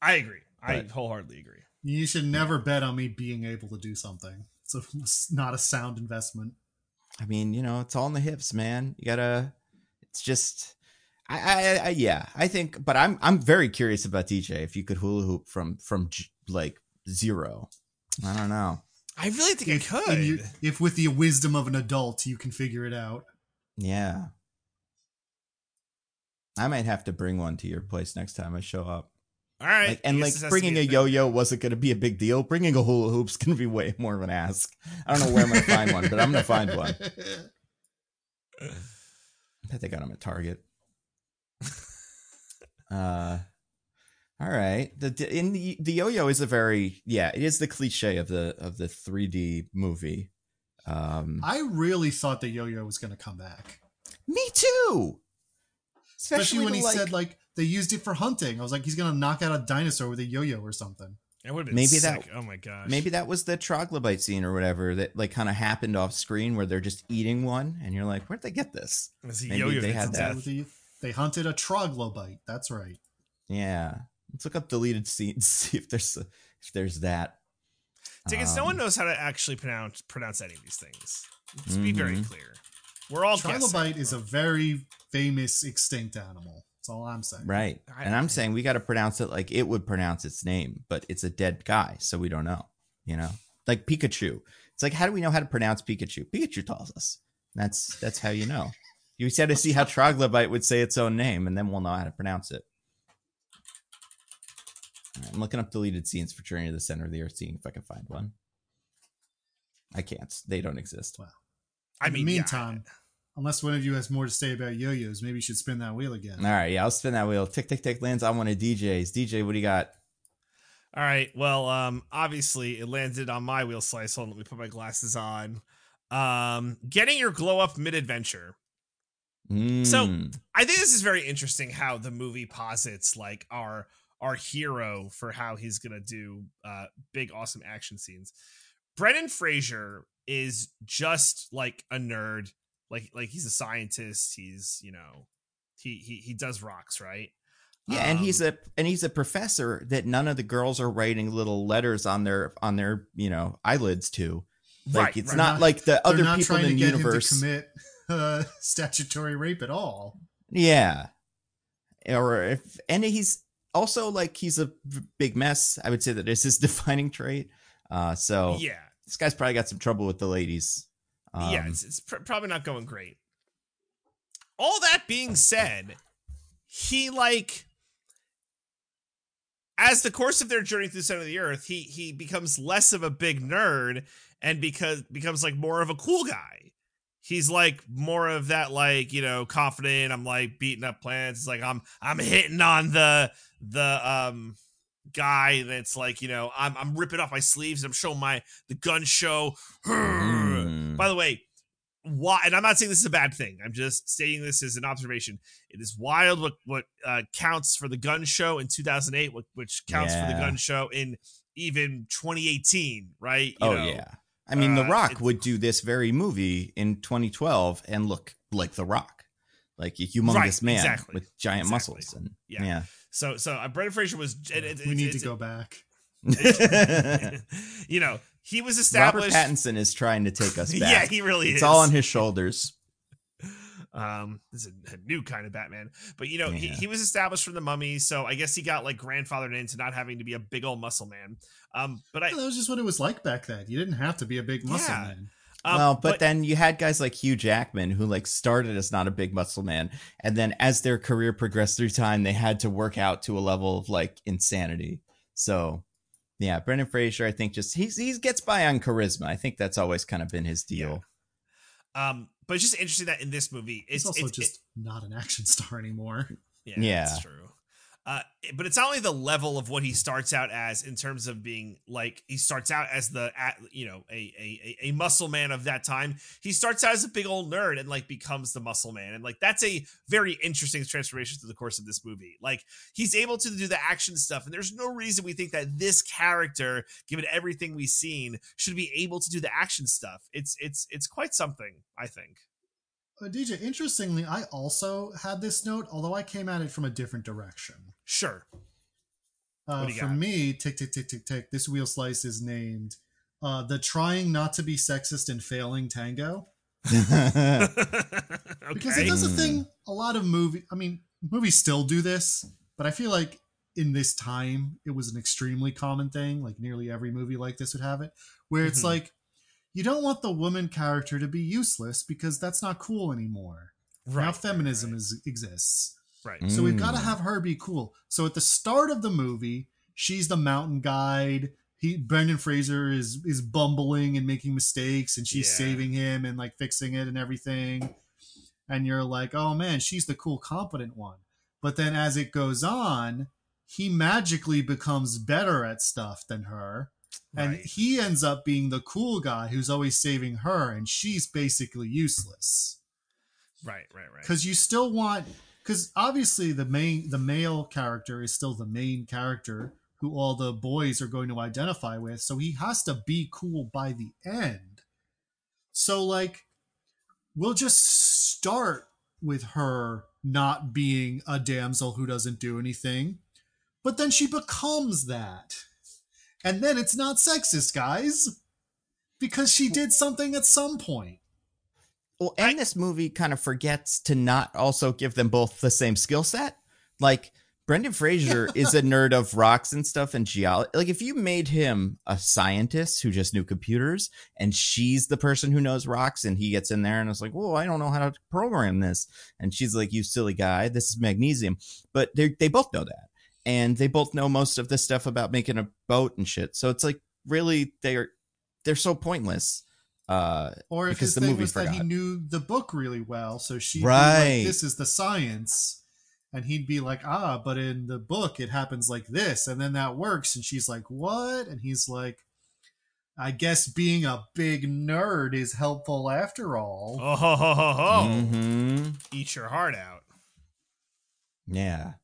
S1: I agree. I wholeheartedly agree.
S2: You should never bet on me being able to do something. So [laughs] it's not a sound investment.
S3: I mean, you know, it's all in the hips, man. You gotta. It's just, I, I, I, yeah, I think. But I'm, I'm very curious about DJ. If you could hula hoop from, from like zero, I don't know.
S1: I really think
S2: If,
S1: I could.
S2: you- if with the wisdom of an adult, you can figure it out.
S3: Yeah, I might have to bring one to your place next time I show up.
S1: All right,
S3: Like, and like
S1: this has to
S3: bringing
S1: be
S3: a
S1: thing.
S3: yo-yo wasn't going to be a big deal. Bringing a hula hoop's going to be way more of an ask. I don't know where I'm going to find one, but I'm going to find one. [laughs] I bet they got them at Target. [laughs] uh, all right. The in the the yo-yo is a very yeah, it is the cliche of the of the 3D movie. Um,
S2: I really thought the yo-yo was going to come back,
S3: me too.
S2: especially, when he
S3: like-
S2: said like they used it for hunting. I was like, he's going to knock out a dinosaur with a yo-yo or something.
S1: It would have been
S3: Maybe
S1: sick.
S3: that-
S1: Oh my gosh.
S3: maybe that was the troglobite scene or whatever that like kind of happened off screen where they're just eating one and you're like, where'd they get this?
S1: As he
S3: maybe
S1: yo-yoed
S3: they had that.
S1: death.
S2: They, they hunted a troglobite. That's right.
S3: Yeah, let's look up deleted scenes [laughs] see if there's if there's that.
S1: Diggins, no one
S3: Um,
S1: knows how to actually pronounce pronounce any of these things. Let's be very
S3: Mhm.
S1: clear. We're all guessing.
S2: Trilobite is a very famous extinct animal. That's all I'm saying.
S3: Right.
S1: I-
S3: and I'm saying we got to pronounce it like it would pronounce its name, but it's a dead guy, so we don't know, you know? Like Pikachu. It's like how do we know how to pronounce Pikachu? Pikachu tells us. That's that's how you know. You just had to see how Troglobite would say its own name, and then we'll know how to pronounce it. All right, I'm looking up deleted scenes for Journey to the Center of the Earth, seeing if I can find one. I can't. They don't exist.
S1: Well I
S2: In
S1: mean,
S2: the
S1: yeah.
S2: Meantime, unless one of you has more to say about yo-yos, maybe you should spin that wheel again.
S3: All right, yeah, I'll spin that wheel. Tick, tick, tick lands on one of DJ's. DJ, what do you got?
S1: All right. Well, um, obviously it landed on my wheel slice. Hold on, let me put my glasses on. Um, getting your glow up mid adventure. So-
S3: Mm.
S1: I think this is very interesting how the movie posits like our our hero for how he's gonna do uh big awesome action scenes. Brendan Fraser is just like a nerd, like like he's a scientist. He's you know he he he does rocks right.
S3: Yeah, and he's
S1: Um,
S3: a and he's a professor that none of the girls are writing little letters on their on their you know eyelids to. Like
S1: right.
S3: it's
S1: right.
S3: not
S2: Not-
S3: like the other
S2: not
S3: people
S2: trying
S3: in
S2: to
S3: the
S2: get
S3: universe.
S2: him to commit [laughs] uh, statutory rape at all.
S3: Yeah, or if and he's also like he's a big mess. I would say that is his [laughs] defining trait. Uh, so
S1: yeah.
S3: this guy's probably got some trouble with the ladies. Um,
S1: yeah, it's, it's pr- probably not going great. All that being said, he like as the course of their journey through the center of the earth, he he becomes less of a big nerd and because becomes like more of a cool guy. He's like more of that like, you know, confident, I'm like beating up plants. It's like I'm I'm hitting on the the um guy that's like, you know, I'm I'm ripping off my sleeves, I'm showing my the gun show.
S3: Mm.
S1: By the way, why and I'm not saying this is a bad thing. I'm just saying this as an observation. It is wild what what uh, counts for the gun show in 2008, what, which counts for the gun show in even 2018, right? You
S3: oh
S1: know,
S3: yeah. I mean, The
S1: uh,
S3: Rock would do this very movie in 2012 and look like The Rock, like a humongous
S1: Right,
S3: man
S1: exactly,
S3: with giant
S1: exactly.
S3: muscles. And
S1: Yeah.
S3: yeah,
S1: So so uh, Brendan Fraser was. It, it,
S2: we need
S1: it's-
S2: to go back. [laughs]
S1: you know, he was established.
S3: Robert
S1: established.
S3: Pattinson is trying to take us [laughs] back.
S1: yeah, he really
S3: it's
S1: is.
S3: It's all on his shoulders. [laughs]
S1: Um, this is a, a new kind of Batman, but you know, he,
S3: Yeah.
S1: he was established from the Mummy, so I guess he got like grandfathered into not having to be a big old muscle man. Um, but I
S2: Yeah, that was just what it was like back then. You didn't have to be a big muscle
S1: Yeah.
S2: man.
S1: Um,
S3: well, but, then you had guys like Hugh Jackman who like started as not a big muscle man, and then as their career progressed through time, they had to work out to a level of like insanity. So, yeah, Brendan Fraser, I think just he's he gets by on charisma. I think that's always kind of been his deal.
S1: um, but it's just interesting that in this movie,
S2: He's
S1: it's
S2: also
S1: it's,
S2: just not an action star anymore.
S1: Yeah,
S3: Yeah.
S1: that's true. Uh, but it's not only the level of what he starts out as in terms of being like he starts out as the you know a, a a- muscle man of that time. He starts out as a big old nerd and like becomes the muscle man, and like that's a very interesting transformation through the course of this movie. Like he's able to do the action stuff, and there's no reason we think that this character, given everything we've seen, should be able to do the action stuff. It's it's it's quite something, I think.
S2: Uh, DJ, interestingly, I also had this note, although I came at it from a different direction.
S1: Sure.
S2: Uh,
S1: do you
S2: for
S1: got?
S2: me, tick, tick, tick, tick, tick, this wheel slice is named uh, The Trying Not to Be Sexist and Failing Tango.
S1: okay. [laughs]
S2: Because it does a thing a lot of movie I mean, movies still do this, but I feel like in this time it was an extremely common thing. Like nearly every movie like this would have it, where it's
S1: Mhm.
S2: like you don't want the woman character to be useless because that's not cool anymore.
S1: Right,
S2: now feminism
S1: right.
S2: is exists.
S1: right.
S2: So we've got to
S3: Mm.
S2: have her be cool. So at the start of the movie, she's the mountain guide. He Brendan Fraser is is bumbling and making mistakes, and she's
S1: Yeah.
S2: saving him and like fixing it and everything. And you're like, oh man, she's the cool, competent one. But then as it goes on, he magically becomes better at stuff than her. And
S1: Right.
S2: he ends up being the cool guy who's always saving her, and she's basically useless
S1: Right, right, right.
S2: because you still want because obviously the main the male character is still the main character who all the boys are going to identify with so he has to be cool by the end so like we'll just start with her not being a damsel who doesn't do anything but then she becomes that and then it's not sexist guys because she did something at some point
S3: Well, and this movie kind of forgets to not also give them both the same skill set. Like Brendan Fraser is a nerd of rocks and stuff and geology. Like if you made him a scientist who just knew computers and she's the person who knows rocks and he gets in there and is like, "Whoa, I don't know how to program this." And she's like, "You silly guy, this is magnesium." But they they both know that. And they both know most of the stuff about making a boat and shit. So it's like really they're they're so pointless. Uh
S2: Or if
S3: Because
S2: his
S3: the
S2: thing
S3: movie
S2: was that he knew the book really well, so she
S3: Right.
S2: like, this is the science, and he'd be like, ah, but in the book it happens like this, and then that works, and she's like, what? And he's like, I guess being a big nerd is helpful after all.
S1: Oh, ho, ho, ho, ho.
S3: mhm.
S1: eat your heart out.
S3: Yeah.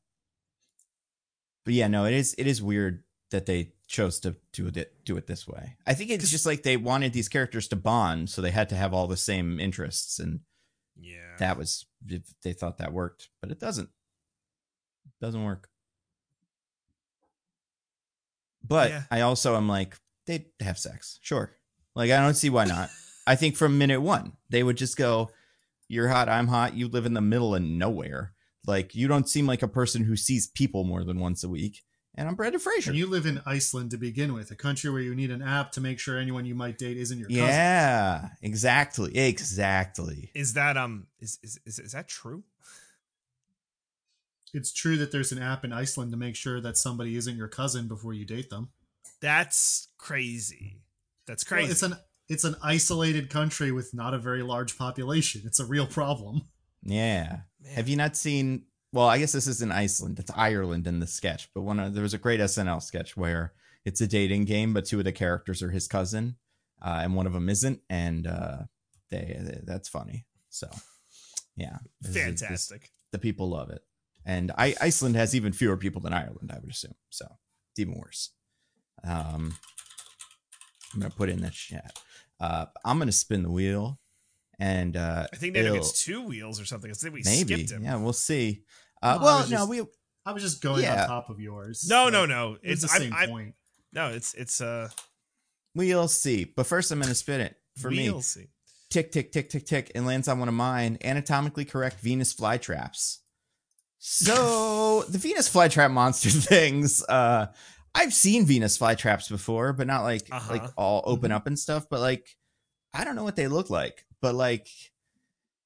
S3: But yeah, no, it is it is weird that they chose to do it do it this way. I think it's just like they wanted these characters to bond, so they had to have all the same interests, and
S1: Yeah.
S3: that was they thought that worked, but it doesn't. Doesn't work. But
S1: Yeah.
S3: I also am like they have sex, sure. Like I don't see why not. I think from minute one they would just go, "You're hot, I'm hot. You live in the middle of nowhere. Like you don't seem like a person who sees people more than once a week." And I'm Brendan Fraser.
S2: And you live in Iceland to begin with, a country where you need an app to make sure anyone you might date isn't your cousin.
S3: yeah, exactly, exactly.
S1: Is that um is is is, is that true?
S2: it's true that there's an app in Iceland to make sure that somebody isn't your cousin before you date them.
S1: That's crazy. That's
S2: Well,
S1: crazy.
S2: it's an it's an isolated country with not a very large population. It's a real problem.
S3: Yeah.
S1: Man.
S3: Have you not seen? Well, I guess this is in Iceland. It's Ireland in the sketch, but one of, there was a great SNL sketch where it's a dating game, but two of the characters are his cousin, uh, and one of them isn't, and uh, they, they that's funny. So, yeah, This is- this-
S1: Fantastic.
S3: the people love it, and I, Iceland has even fewer people than Ireland, I would assume. So, it's even worse. Um, I'm gonna put in the chat. Uh, I'm gonna spin the wheel, and uh,
S1: I think Nando
S3: it'll-
S1: gets two wheels or something. I think we
S3: maybe
S1: skipped him.
S3: yeah we'll see uh,
S2: No, I
S3: well no
S2: just-
S3: we
S2: I was just going
S3: Yeah.
S2: on top of yours.
S1: No,
S2: Like,
S1: no, no.
S2: It's
S1: It's
S2: the same
S1: I'm-
S2: point.
S1: No, it's it's uh
S3: we'll see but first i'm gonna spin it for me
S1: we'll see.
S3: tick tick tick tick tick and lands on one of mine anatomically correct venus flytraps so [laughs] the venus flytrap monster [laughs] things uh i've seen venus flytraps before but not like
S1: Uh-huh.
S3: like all open up and stuff but like i don't know what they look like but like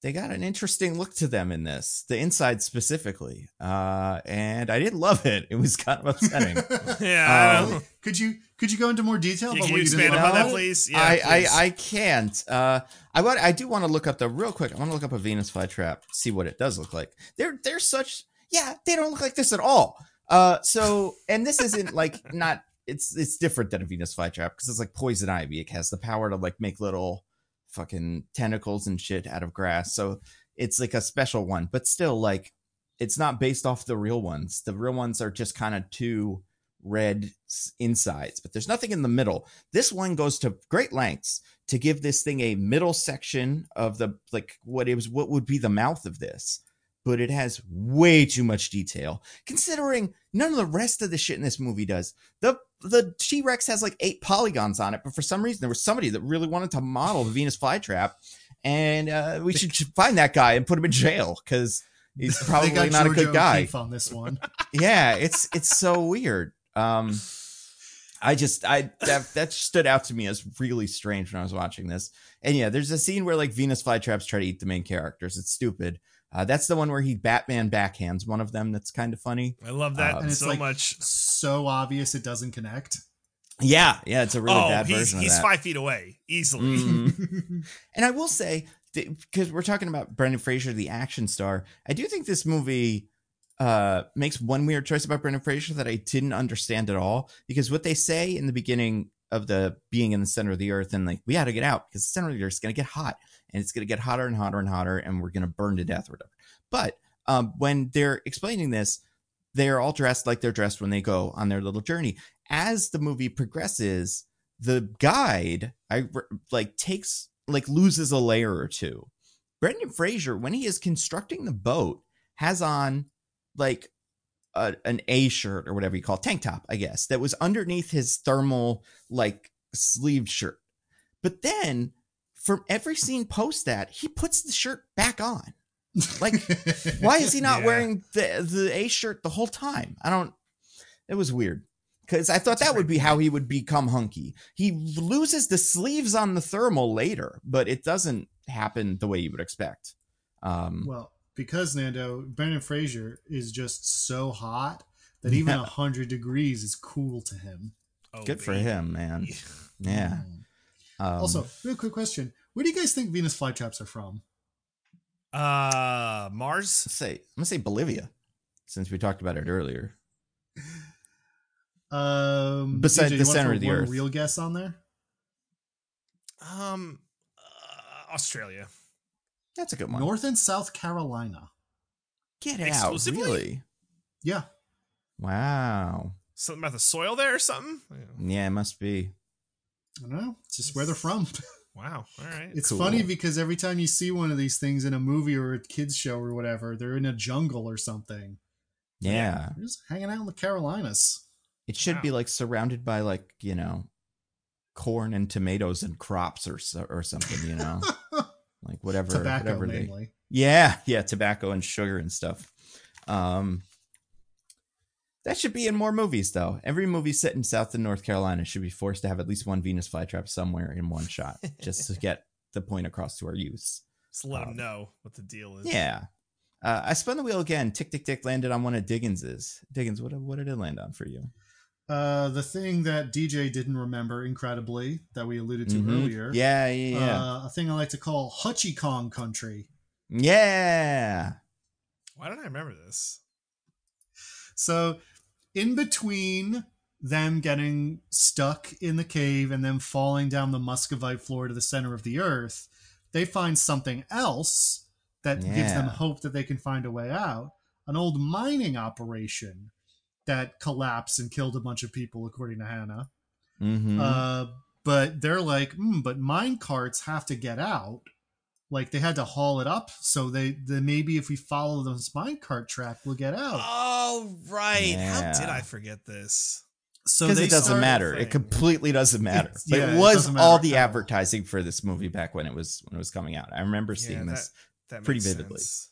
S3: they got an interesting look to them in this the inside specifically uh and i didn't love it it was kind of upsetting [laughs]
S1: Yeah,
S3: Um,
S2: could you could you go into more detail
S1: Can
S2: about
S1: you
S2: what you didn't
S1: expand
S2: like
S1: upon that,
S2: about
S1: please? Yeah,
S3: I,
S1: please.
S3: I I can't. Uh, I want. I do want to look up the real quick. I want to look up a Venus flytrap, see what it does look like. They're they're such. Yeah, they don't look like this at all. Uh, so and this isn't like not. It's it's different than a Venus flytrap because it's like poison ivy. It has the power to like make little fucking tentacles and shit out of grass. So it's like a special one, but still like it's not based off the real ones. The real ones are just kind of two red insides, but there's nothing in the middle. This one goes to great lengths to give this thing a middle section of the like what it was what would be the mouth of this, but it has way too much detail considering none of the rest of the shit in this movie does. The the T-Rex has like eight polygons on it, but for some reason there was somebody that really wanted to model the Venus flytrap and uh, we should find that guy and put him in jail cuz he's [laughs] probably not a good guy.
S2: On this one. [laughs]
S3: yeah it's it's so weird. Um i just i that that stood out to me as really strange when i was watching this. And yeah there's a scene where like venus flytraps try to eat the main characters. It's stupid uh, that's the one where he batman backhands one of them that's kind of funny
S1: I love that
S2: And it's
S1: so
S2: like
S1: much.
S2: so obvious it doesn't connect.
S3: yeah yeah it's a really
S1: oh,
S3: bad
S1: he's
S3: version of
S1: he's
S3: that
S1: five feet away easily.
S3: Mm. [laughs] [laughs] and i will say because we're talking about brendan fraser the action star i do think this movie uh makes one weird choice about brendan fraser that i didn't understand at all because what they say in the beginning of the being in the center of the earth and like we got to get out because the center of the earth is going to get hot and it's going to get hotter and hotter and hotter and we're going to burn to death or whatever. But um when they're explaining this they're all dressed like they're dressed when they go on their little journey. As the movie progresses the guide i like takes like loses a layer or two. Brendan fraser when he is constructing the boat has on like a, an a shirt or whatever you call it, tank top i guess that was underneath his thermal like sleeved shirt but then from every scene post that he puts the shirt back on like [laughs] why is he not
S1: Yeah.
S3: wearing the the A shirt the whole time? I don't. It was weird because I thought
S1: That's
S3: that would be how he would become hunky. He loses the sleeves on the thermal later, but it doesn't happen the way you would expect. Um,
S2: Well, because Nando, Brendan Fraser is just so hot that even
S3: Yeah.
S2: a hundred degrees is cool to him.
S1: Oh,
S3: good for him, man. Yeah.
S2: Mm.
S3: Um,
S2: also, real quick question: Where do you guys think Venus flytraps are from?
S1: Uh, Mars.
S3: let's say I'm gonna say Bolivia, since we talked about it earlier. [laughs]
S2: Um,
S3: Beside
S2: DJ,
S3: the
S2: you wanna
S3: center of the
S2: one
S3: earth.
S2: Real guess on there.
S1: Um, uh, Australia.
S3: That's a good one.
S2: North and South Carolina.
S3: Get out,
S1: Exclusively?
S3: really?
S2: Yeah.
S3: Wow.
S1: Something about the soil there or something?
S3: Yeah, it must be.
S2: I don't know. It's just where they're from. [laughs]
S1: Wow. All right.
S2: It's
S3: Cool.
S2: funny because every time you see one of these things in a movie or a kids show or whatever, they're in a jungle or something.
S3: Yeah.
S2: They're just hanging out in the Carolinas.
S3: It should
S1: Wow.
S3: be like surrounded by like you know, corn and tomatoes and crops or so- or something. You know, [laughs] like whatever,
S2: Tobacco,
S3: whatever they. Yeah, yeah, tobacco and sugar and stuff. Um, that should be in more movies though. Every movie set in South and North Carolina should be forced to have at least one Venus flytrap somewhere in one shot, just to [laughs] get the point across to our youths.
S1: Just let them
S3: um,
S1: know what the deal is.
S3: Yeah. Uh, I spun the wheel again. Tick tick tick landed on one of Diggins's. Diggins, what what did it land on for you?
S2: Uh, the thing that DJ didn't remember, incredibly, that we alluded to
S3: Mhm.
S2: earlier.
S3: Yeah, yeah, yeah.
S2: Uh, a thing I like to call Hutchie Kong Country.
S3: yeah.
S1: Why don't I remember this?
S2: So, in between them getting stuck in the cave and them falling down the Muscovite floor to the center of the earth, they find something else that gives them
S3: Yeah.
S2: hope that they can find a way out. An old mining operation that collapsed and killed a bunch of people, according to Hannah.
S3: Mm-hmm.
S2: Uh, but they're like, mm, but mine carts have to get out. Like they had to haul it up, so they, they maybe if we follow this mine cart track, we'll get out.
S1: Oh right. How did I forget this?
S2: So
S3: because
S2: they
S3: it doesn't matter. It completely doesn't matter. But
S2: yeah,
S3: it
S2: it
S3: was
S2: doesn't
S3: all the advertising for this movie back when it was when it was coming out. I remember seeing
S1: Yeah,
S3: this.
S1: That
S3: Pretty vividly.
S1: sense.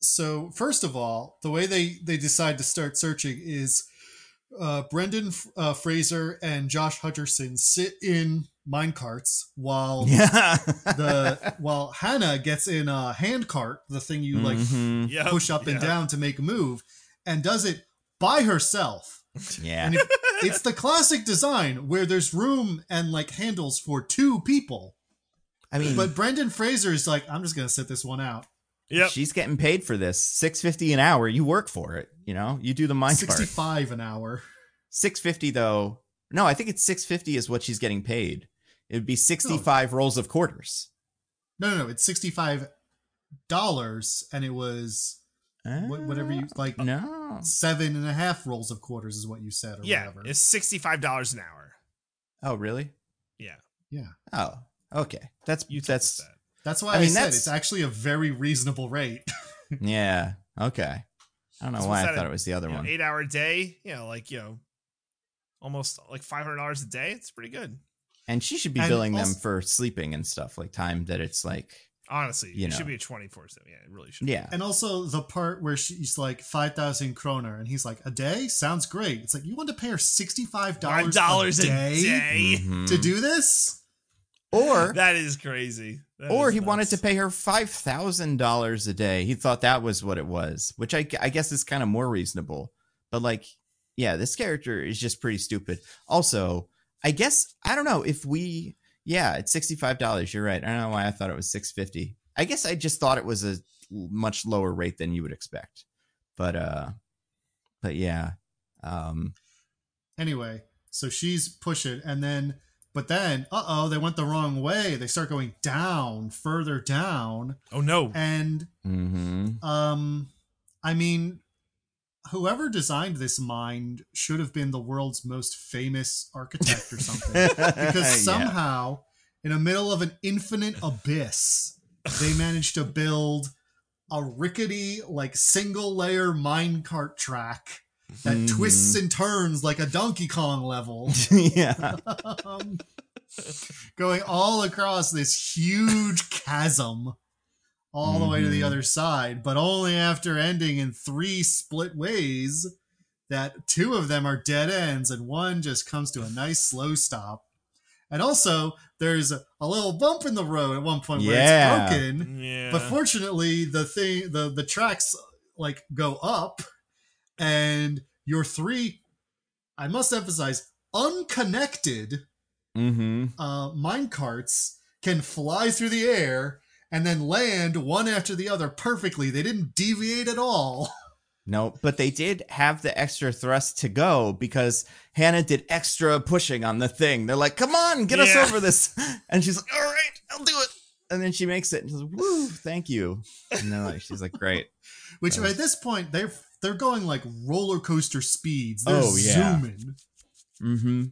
S2: So first of all, the way they they decide to start searching is uh, Brendan uh, Fraser and Josh Hutcherson sit in mine carts while
S3: Yeah.
S2: the [laughs] while Hannah gets in a hand cart, the thing you like
S3: Mhm.
S1: Yeah.
S2: push up and down to make a move, and does it by herself.
S3: Yeah.
S2: And it, it's the classic design where there's room and like handles for two people.
S3: I mean,
S2: But Brendan Fraser is like, I'm just gonna sit this one out.
S1: Yep.
S3: she's getting paid for this. Six fifty an hour. You work for it. You know. You do the mind part.
S2: 65 an hour.
S3: Six fifty though. No, I think it's six fifty is what she's getting paid. It would be sixty
S2: five
S3: five rolls of quarters.
S2: No, no, no. It's sixty-five dollars, and it was wha- whatever you like.
S3: Uh, No.
S2: Seven and a half rolls of quarters is what you said, or
S1: yeah.
S2: whatever.
S1: It's sixty five dollars an hour.
S3: Oh really?
S1: Yeah.
S2: yeah,
S3: Oh, okay. That's
S1: You
S3: that's
S1: that.
S2: That's why
S3: I
S2: I,
S3: mean,
S2: said
S3: that's-
S2: it's actually a very reasonable rate. [laughs]
S3: yeah. Okay. I don't know
S1: So
S3: why I thought
S1: a-
S3: it was the other
S1: You know,
S3: one.
S1: eight hour day. You know, like you know, almost like five hundred dollars a day. It's pretty good.
S3: And she should be
S2: And
S3: billing them for sleeping and stuff, like time that it's like,
S1: Honestly,
S3: You
S1: it should be a twenty four seven. Yeah, it really should.
S3: yeah.
S2: and also the part where she's like five thousand kroner, and he's like, a day sounds great. It's like you want to pay her sixty-five
S1: Five
S2: dollars
S1: dollars
S2: a day,
S1: day.
S3: Mhm.
S2: to do this.
S3: Or [laughs]
S1: That is crazy. That
S3: or
S1: is
S3: he wanted to pay her five thousand dollars a day. He thought that was what it was, which I, I guess is kind of more reasonable. But like, yeah, this character is just pretty stupid. Also, I guess I don't know if we, yeah, it's sixty five dollars. You're right. I don't know why I thought it was six fifty. I guess I just thought it was a much lower rate than you would expect. But uh, but yeah, um,
S2: Anyway, so she's pushing, and then, but then, uh oh, they went the wrong way. They start going down, further down,
S1: Oh no.
S2: and
S3: mhm.
S2: um, I mean, whoever designed this mine should have been the world's most famous architect or something, [laughs] because
S3: Yeah.
S2: somehow, in the middle of an infinite abyss, they managed to build a rickety, like single layer minecart track that
S3: Mhm.
S2: twists and turns like a Donkey Kong level, [laughs]
S3: yeah.
S2: um, [laughs] going all across this huge chasm all the way to the
S3: Mhm.
S2: other side, but only after ending in three split ways that two of them are dead ends and one just comes to a nice slow stop. And also, there's a, a little bump in the road at one point where it's broken.
S1: Yeah.
S2: But fortunately, the thing, the the tracks like go up, and your three, I must emphasize, unconnected
S3: Mm-hmm.
S2: uh, mine carts can fly through the air and then land one after the other perfectly. They didn't deviate at all. [laughs]
S3: No, but they did have the extra thrust to go because Hannah did extra pushing on the thing. They're like, "Come on, get us over this," [laughs] and she's like, "All right, I'll do it." And then she makes it, and she's like, "Woo, thank you." And then like she's like, "Great." [laughs]
S2: Which
S3: was-
S2: at this point they're they're going like roller coaster speeds. They're
S3: Oh, yeah.
S2: zooming.
S3: Mm-hmm.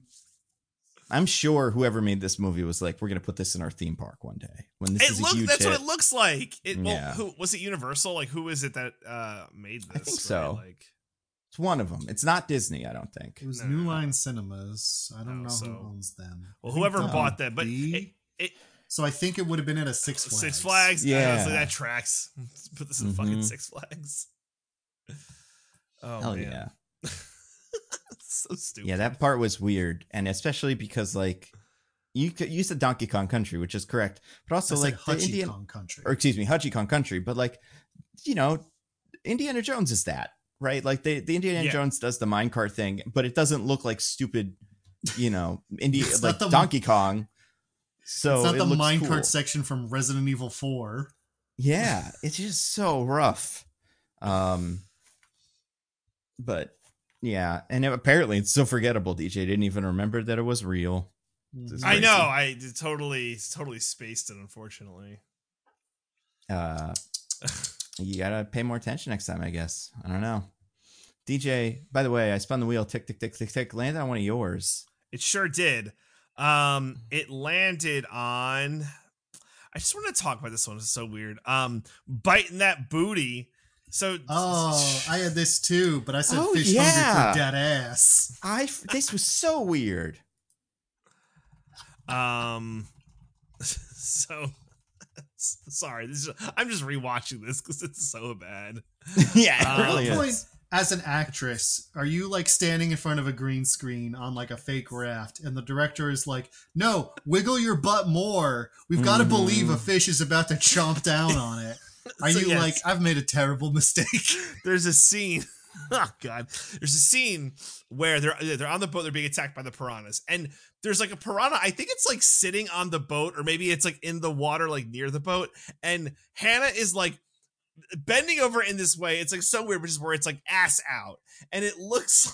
S3: I'm sure whoever made this movie was like, "We're gonna put this in our theme park one day when this
S1: it
S3: is a
S1: look,
S3: huge
S1: that's
S3: hit."
S1: what it looks like. It well,
S3: Yeah.
S1: who was it Universal? Like who is it that uh made this?
S3: I think
S1: right?
S3: so.
S1: Like
S3: It's one of them. It's not Disney, I don't think.
S2: It was
S1: No,
S2: New
S1: no, no.
S2: Line Cinemas. I don't
S1: No,
S2: know
S1: so-
S2: who owns them.
S1: well whoever
S2: that
S1: bought
S2: would
S1: them, but
S2: be-
S1: it, it
S2: so I think it would have been at a Six Flags.
S1: Six Flags. Yeah,
S3: Yeah.
S1: honestly, that tracks. Let's [laughs] put this in fucking
S3: Mhm.
S1: Six Flags. Oh
S3: Hell
S1: man.
S3: yeah. [laughs]
S1: so stupid.
S3: Yeah, that part was weird, and especially because like you could you said Donkey Kong Country, which is correct, but also like the
S2: Hutchie
S3: Indian,
S2: Kong Country.
S3: or excuse me, Hachi Kong Country, but like you know Indiana Jones is that right? Like the the Indiana
S1: Yeah.
S3: Jones does the minecart thing, but it doesn't look like stupid, you know, Indi- [laughs]
S2: It's
S3: like
S2: the-
S3: Donkey Kong. So
S2: it's not
S3: it
S2: the minecart
S3: cool.
S2: section from Resident Evil 4.
S3: Yeah, it's just so rough. Um, but yeah, and it- apparently it's so forgettable. DJ didn't even remember that it was real. It's
S1: I
S3: crazy.
S1: know. I d- totally, totally spaced it. Unfortunately.
S3: Uh, [laughs] you gotta pay more attention next time, I guess. I don't know. DJ, by the way, I spun the wheel, tick, tick, tick, tick, tick, landed on one of yours.
S1: It sure did. Um, it landed on. I just want to talk about this one. It's so weird. Um, biting that booty. So
S2: Oh, I had this too, but I said
S3: Oh,
S2: fish
S3: yeah.
S2: hungry for dead ass.
S3: I this was so weird.
S1: um, [laughs] so [laughs] sorry. This is, I'm just rewatching this because it's so bad. [laughs]
S3: yeah, it really
S2: At what
S3: is.
S2: point, as an actress, are you like standing in front of a green screen on like a fake raft, and the director is like, "No, wiggle your butt more. We've got to
S3: Mhm.
S2: believe a fish is about to chomp down on it." [laughs] Are
S1: So,
S2: you
S1: yes.
S2: like, "I've made a terrible [laughs] mistake"? [laughs]
S1: there's a scene. Oh god, there's a scene where they're they're on the boat. They're being attacked by the piranhas, and there's like a piranha. I think it's like sitting on the boat, or maybe it's like in the water, like near the boat. And Hannah is like bending over in this way. It's like so weird, which is where it's like ass out, and it looks.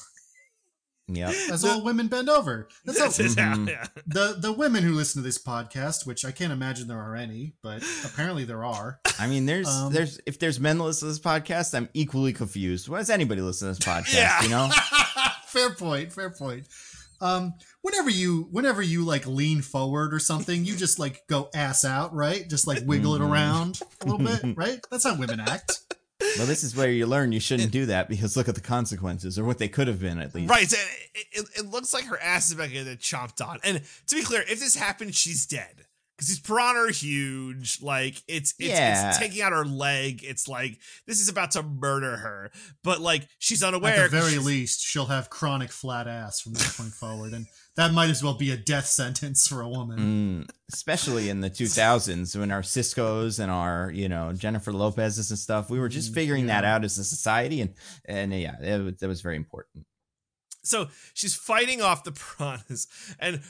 S3: Yep.
S2: As
S1: The-
S2: all women bend over. That's how,
S3: Mhm.
S1: yeah.
S2: the the women who listen to this podcast, which I can't imagine there are any, but apparently there are.
S3: I mean, there's
S2: Um,
S3: there's if there's men that listen to this podcast, I'm equally confused. Why does anybody listen to this podcast?
S1: Yeah.
S3: You know? [laughs]
S2: fair point. Fair point. Um, whenever you whenever you like lean forward or something, you just like go ass out, right? Just like wiggle it
S3: Mhm.
S2: around a little bit, [laughs] right? That's how women act.
S3: Well, this is where you learn you shouldn't do that because look at the consequences, or what they could have been at least.
S1: Right. It, it, it looks like her ass is about to get chomped on. And to be clear, if this happens, she's dead. Because these piranha are huge. Like it's it's,
S3: Yeah.
S1: it's taking out her leg. It's like this is about to murder her. But like she's unaware.
S2: At the very least, she'll have chronic flat ass from this point forward, and that might as well be a death sentence for a woman.
S3: Mm, especially in the 2000s when our Sisqo's and our, you know, Jennifer Lopez's and stuff, we were just
S2: Mm,
S3: figuring that out as a society. And, and yeah, it, was- that was very important.
S1: So she's fighting off the piranhas, and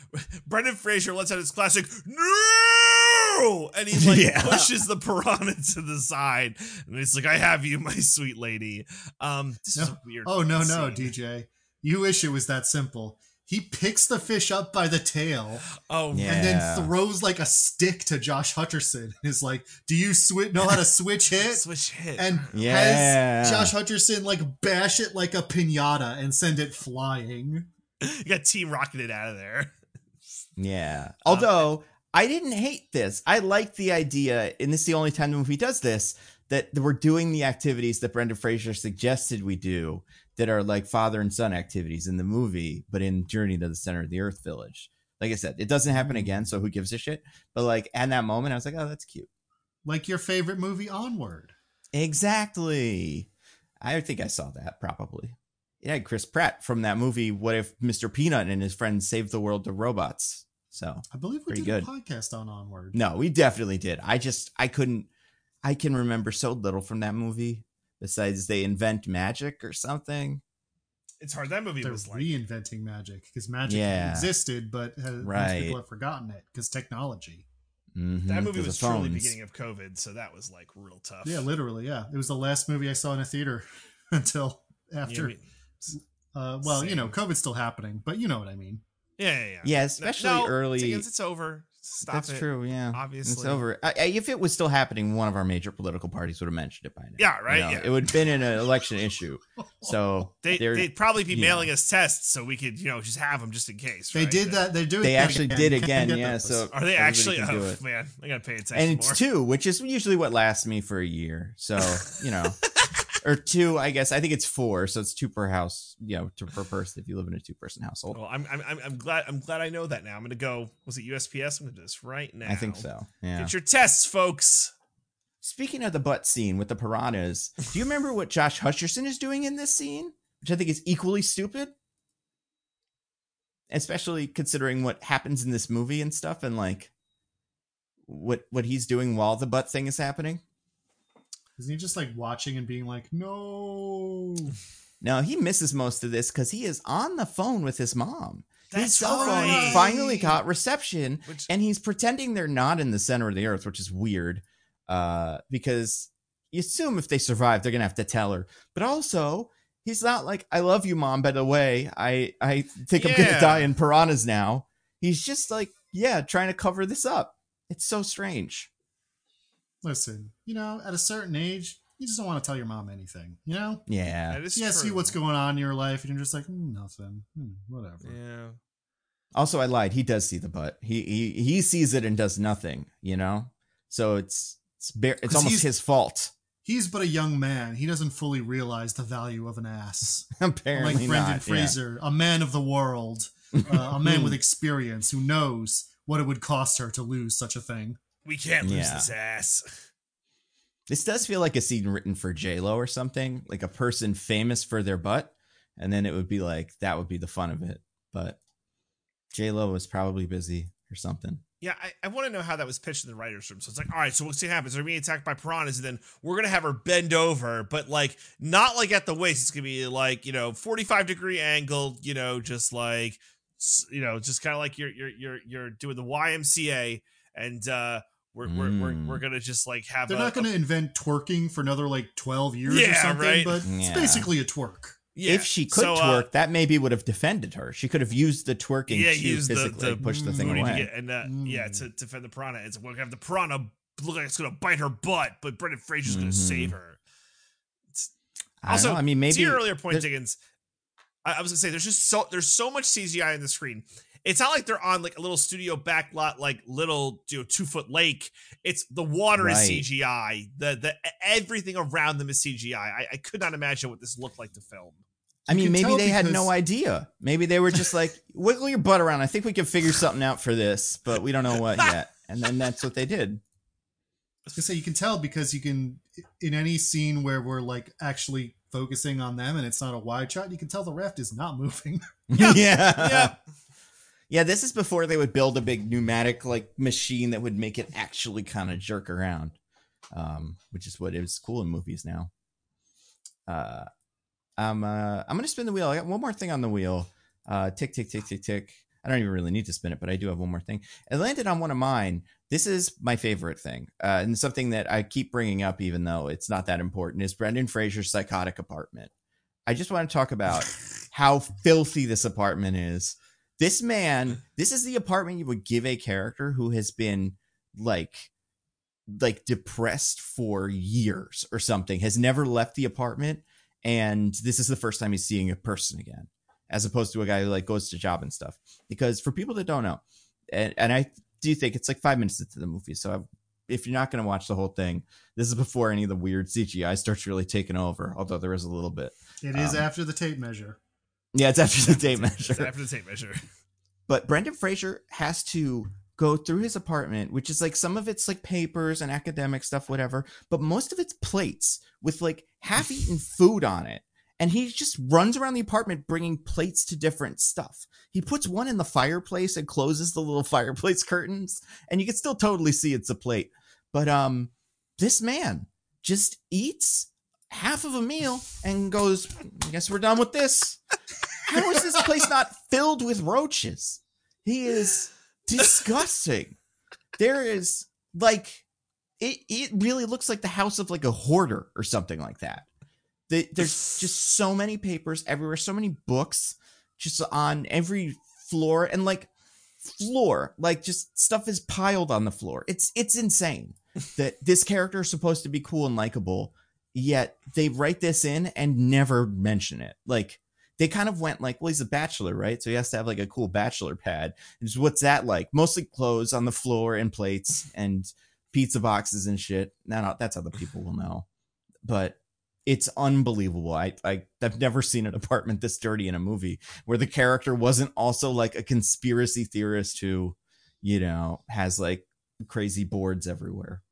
S1: Brendan Fraser lets out his classic "No!" and he like [laughs]
S3: Yeah.
S1: pushes the piranha to the side, and he's like, "I have you, my sweet lady." Um, this is
S2: No.
S1: a weird.
S2: Oh no, no. DJ, you wish it was that simple. He picks the fish up by the tail
S1: Oh
S3: Yeah.
S2: and then throws like a stick to Josh Hutcherson. [laughs] and Is like, "Do you swi- know how to switch [laughs] hit?"
S1: switch hit.
S2: and
S3: Yeah.
S2: has Josh Hutcherson like bash it like a pinata and send it flying. [laughs]
S1: you got Team Rocketed out of there.
S3: Yeah.
S1: Uh,
S3: Although I didn't hate this. I like the idea, and this is the only time the movie does this, that we're doing the activities that Brendan Fraser suggested we do that are like father and son activities in the movie, but in Journey to the Center of the Earth Village. Like I said, it doesn't happen mm-hmm. again, so who gives a shit? But like at that moment, I was like, oh, that's cute.
S2: Like your favorite movie, Onward.
S3: Exactly. I think I saw that probably. It had Chris Pratt from that movie. What if Mr. Peanut and his friends saved the world to robots? So
S2: I believe we did
S3: good.
S2: a podcast on Onward.
S3: no, we definitely did. I just I couldn't. I can remember so little from that movie. Besides, they invent magic or something.
S1: It's hard. That movie
S2: They're
S1: was like
S2: reinventing magic because magic
S3: Yeah.
S2: existed, but uh, most
S3: Right.
S2: people have forgotten it because technology.
S3: Mhm,
S1: that movie was
S3: of
S1: truly beginning of COVID, so that was like real tough.
S2: Yeah, literally. Yeah, it was the last movie I saw in a theater [laughs] until
S1: Yeah,
S2: after.
S1: we-
S2: uh, well, you know, COVID's still happening, but you know what I mean.
S1: yeah, yeah, yeah.
S3: Yeah, especially
S1: No,
S3: early.
S1: Diggins, it's over. Stop
S3: That's
S1: it.
S3: true. Yeah,
S1: Obviously.
S3: it's over. I, I, if it was still happening, one of our major political parties would have mentioned it by now.
S1: Yeah, right,
S3: You know,
S1: yeah.
S3: It would have been an election issue. So [laughs]
S1: They,
S3: they're-
S1: they'd probably be
S3: you
S1: mailing us tests so we could, you know, just have them just in case.
S2: They did that. They're doing.
S3: They actually
S2: again.
S3: did again, yeah,
S2: those.
S3: so-
S1: Are they actually?
S3: can
S1: Oh
S3: it.
S1: man, I gotta pay attention
S3: and it's
S1: more.
S3: two, which is usually what lasts me for a year. So you know, [laughs] or two, I guess. I think it's four, so it's two per house. You know, two per person if you live in a two-person household.
S1: Well, I'm, I'm, I'm, I'm glad. I'm glad I know that now. I'm gonna go. Was it USPS? I'm gonna do this right now.
S3: I think so. Yeah.
S1: Get your tests, folks.
S3: Speaking of the butt scene with the piranhas, do you remember what Josh Hutcherson is doing in this scene? Which I think is equally stupid. Especially considering what happens in this movie and stuff and like what what he's doing while the butt thing is happening.
S2: Isn't he just like watching and being like, no? [laughs]
S3: No, he misses most of this because he is on the phone with his mom. his cell phone
S1: right.
S3: finally got reception,
S1: Which-
S3: and he's pretending they're not in the center of the earth, which is weird. Uh, because you assume if they survive, they're gonna have to tell her. But also, he's not like, "I love you, mom." By the way, I I think I'm gonna die in piranhas now. He's just like, yeah, trying to cover this up. It's so strange.
S2: Listen, you know, at a certain age, you just don't want to tell your mom anything. You know,
S3: Yeah.
S1: That is
S2: yeah, see what's going on in your life, and you're just like, mm, nothing, Hmm, whatever.
S1: Yeah.
S3: Also, I lied. He does see the butt. He he he sees it and does nothing. You know, so it's it's bare, it's
S2: 'Cause
S3: almost his fault.
S2: He's but a young man. He doesn't fully realize the value of an ass. [laughs]
S3: Apparently
S2: like Brendan
S3: not. yeah.
S2: Fraser, a man of the world, uh, a man with [laughs] experience who knows what it would cost her to lose such a thing.
S1: We can't lose
S3: Yeah.
S1: this ass.
S3: This does feel like a scene written for J Lo or something, like a person famous for their butt, and then it would be like that would be the fun of it. But J Lo was probably busy or something.
S1: Yeah, I, I want to know how that was pitched in the writer's room. So it's like, all right, so what's gonna happen? So they're being attacked by piranhas, and then we're gonna have her bend over, but like not like at the waist. It's gonna be like you know, forty five degree angle. You know, just like you know, just kind of like you're you're you're you're doing the YMCA, and uh, we're we're, we're
S3: Mm.
S1: we're gonna just like have.
S2: They're
S1: a,
S2: not going to invent twerking for another like 12 years or
S1: Yeah,
S2: something,
S1: right?
S2: but it's basically a twerk.
S1: yeah.
S3: If she could
S1: So, uh,
S3: twerk, that maybe would have defended her. She could have used the twerking
S1: yeah,
S3: to
S1: use the,
S3: physically
S1: the
S3: push the thing
S1: booty to
S3: away.
S1: get- and uh, yeah,
S2: Mm.
S1: to defend the piranha. It's we're gonna have the piranha look like it's gonna bite her butt, but Brendan Fraser's gonna
S3: Mhm.
S1: save her.
S3: I don't
S1: Also,
S3: know. I mean, maybe
S1: to your earlier point,
S3: there's-
S1: Diggins, I, I was gonna say there's just so there's so much CGI on the screen. It's not like they're on like a little studio backlot, like little you know two foot lake. It's the water is CGI. The the everything around them is CGI. I, I could not imagine what this looked like to film.
S3: I mean, maybe
S2: tell
S3: they had no idea. Maybe they were just like, [laughs] wiggle your butt around. I think we can figure something out for this, but we don't know what [laughs] yet. And then that's what they did.
S2: I was gonna say you can tell because you can in any scene where we're like actually focusing on them and it's not a wide shot, you can tell the raft is not moving. [laughs]
S1: Yeah.
S3: yeah.
S1: Yeah.
S3: Yeah, this is before they would build a big pneumatic like machine that would make it actually kind of jerk around, um, which is what is cool in movies now. Uh, I'm uh, I'm gonna spin the wheel. I got one more thing on the wheel. Uh, tick tick tick tick tick. I don't even really need to spin it, but I do have one more thing. It landed on one of mine. This is my favorite thing, uh, and something that I keep bringing up, even though it's not that important, is Brendan Fraser's psychotic apartment. I just want to talk about [laughs] how filthy this apartment is. This man, this is the apartment you would give a character who has been like like depressed for years or something, has never left the apartment, and this is the first time he's seeing a person again, as opposed to a guy who like goes to job and stuff. Because for people that don't know, and, and I do think it's like five minutes into the movie, so I've, if you're not going to watch the whole thing, this is before any of the weird CGI starts really taking over. Although there is a little bit.
S2: It is
S3: Um,
S2: after the tape measure.
S3: Yeah, it's after the tape
S1: It's
S3: measure.
S1: after the tape measure.
S3: But Brendan Fraser has to go through his apartment, which is like some of it's like papers and academic stuff, whatever, but most of it's plates with like half eaten [laughs] food on it. And he just runs around the apartment bringing plates to different stuff. He puts one in the fireplace and closes the little [laughs] fireplace curtains, and you can still totally see it's a plate. But um, this man just eats half of a meal and goes, I guess we're done with this. How is this place not filled with roaches? He is disgusting. There is like it it really looks like the house of like a hoarder or something like that. The, there's just so many papers everywhere, so many books just on every floor and like floor, like just stuff is piled on the floor. It's it's insane that this character is supposed to be cool and likable, yet they write this in and never mention it. Like they kind of went like, well, he's a bachelor, right? So he has to have like a cool bachelor pad. And just, what's that like? Mostly clothes on the floor and plates and pizza boxes and shit. No, no, that's other people will know. But it's unbelievable. I, I I've never seen an apartment this dirty in a movie where the character wasn't also like a conspiracy theorist who, you know, has like crazy boards everywhere.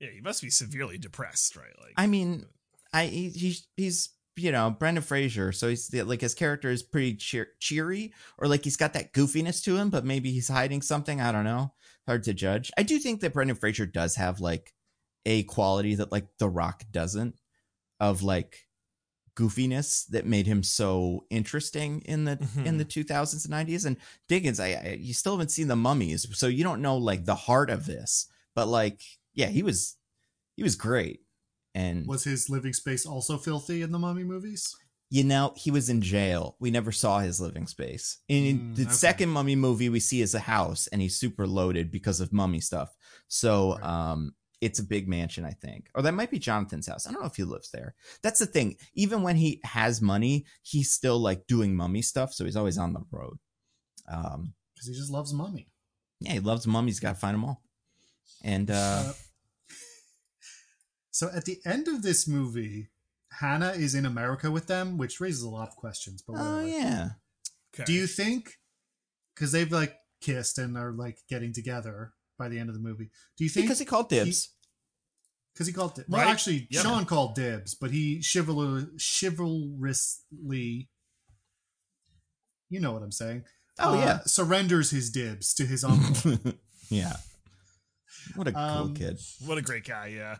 S1: Yeah, he must be severely depressed, right? Like,
S3: I mean, I he, he's he's you know Brendan Fraser, so he's like his character is pretty cheer, cheery, or like he's got that goofiness to him, but maybe he's hiding something. I don't know. Hard to judge. I do think that Brendan Fraser does have like a quality that like The Rock doesn't of like goofiness that made him so interesting in the in mm-hmm. the 2000s and 90s and Diggins I, I you still haven't seen the mummies so you don't know like the heart of this but like yeah he was he was great. And
S2: Was his living space also filthy in the Mummy movies?
S3: you know he was in jail. We never saw his living space. In
S2: Mm,
S3: the
S2: okay.
S3: second mummy movie we see is a house and he's super loaded because of mummy stuff. So
S2: Right.
S3: um it's a big mansion i think. Or that might be jonathan's house. I don't know if he lives there. That's the thing. Even when he has money he's still like doing mummy stuff so he's always on the road. Um
S2: Because he just loves Mummy.
S3: yeah he loves mummies gotta find them all. And uh
S2: Uh, so at the end of this movie, Hannah is in America with them, which raises a lot of questions. But
S3: oh
S2: whatever.
S3: yeah
S1: Okay.
S2: Do you think because they've like kissed and are like getting together by the end of the movie? Do you think
S3: because he called dibs
S2: because he called dibs? Well, actually,
S1: Yep.
S2: Sean called dibs, but he chivalr- chivalrously, you know what I'm saying?
S3: oh
S2: uh,
S3: yeah
S2: surrenders his dibs to his uncle. [laughs]
S3: yeah what a cool
S2: Um,
S3: kid
S1: What a great guy, yeah.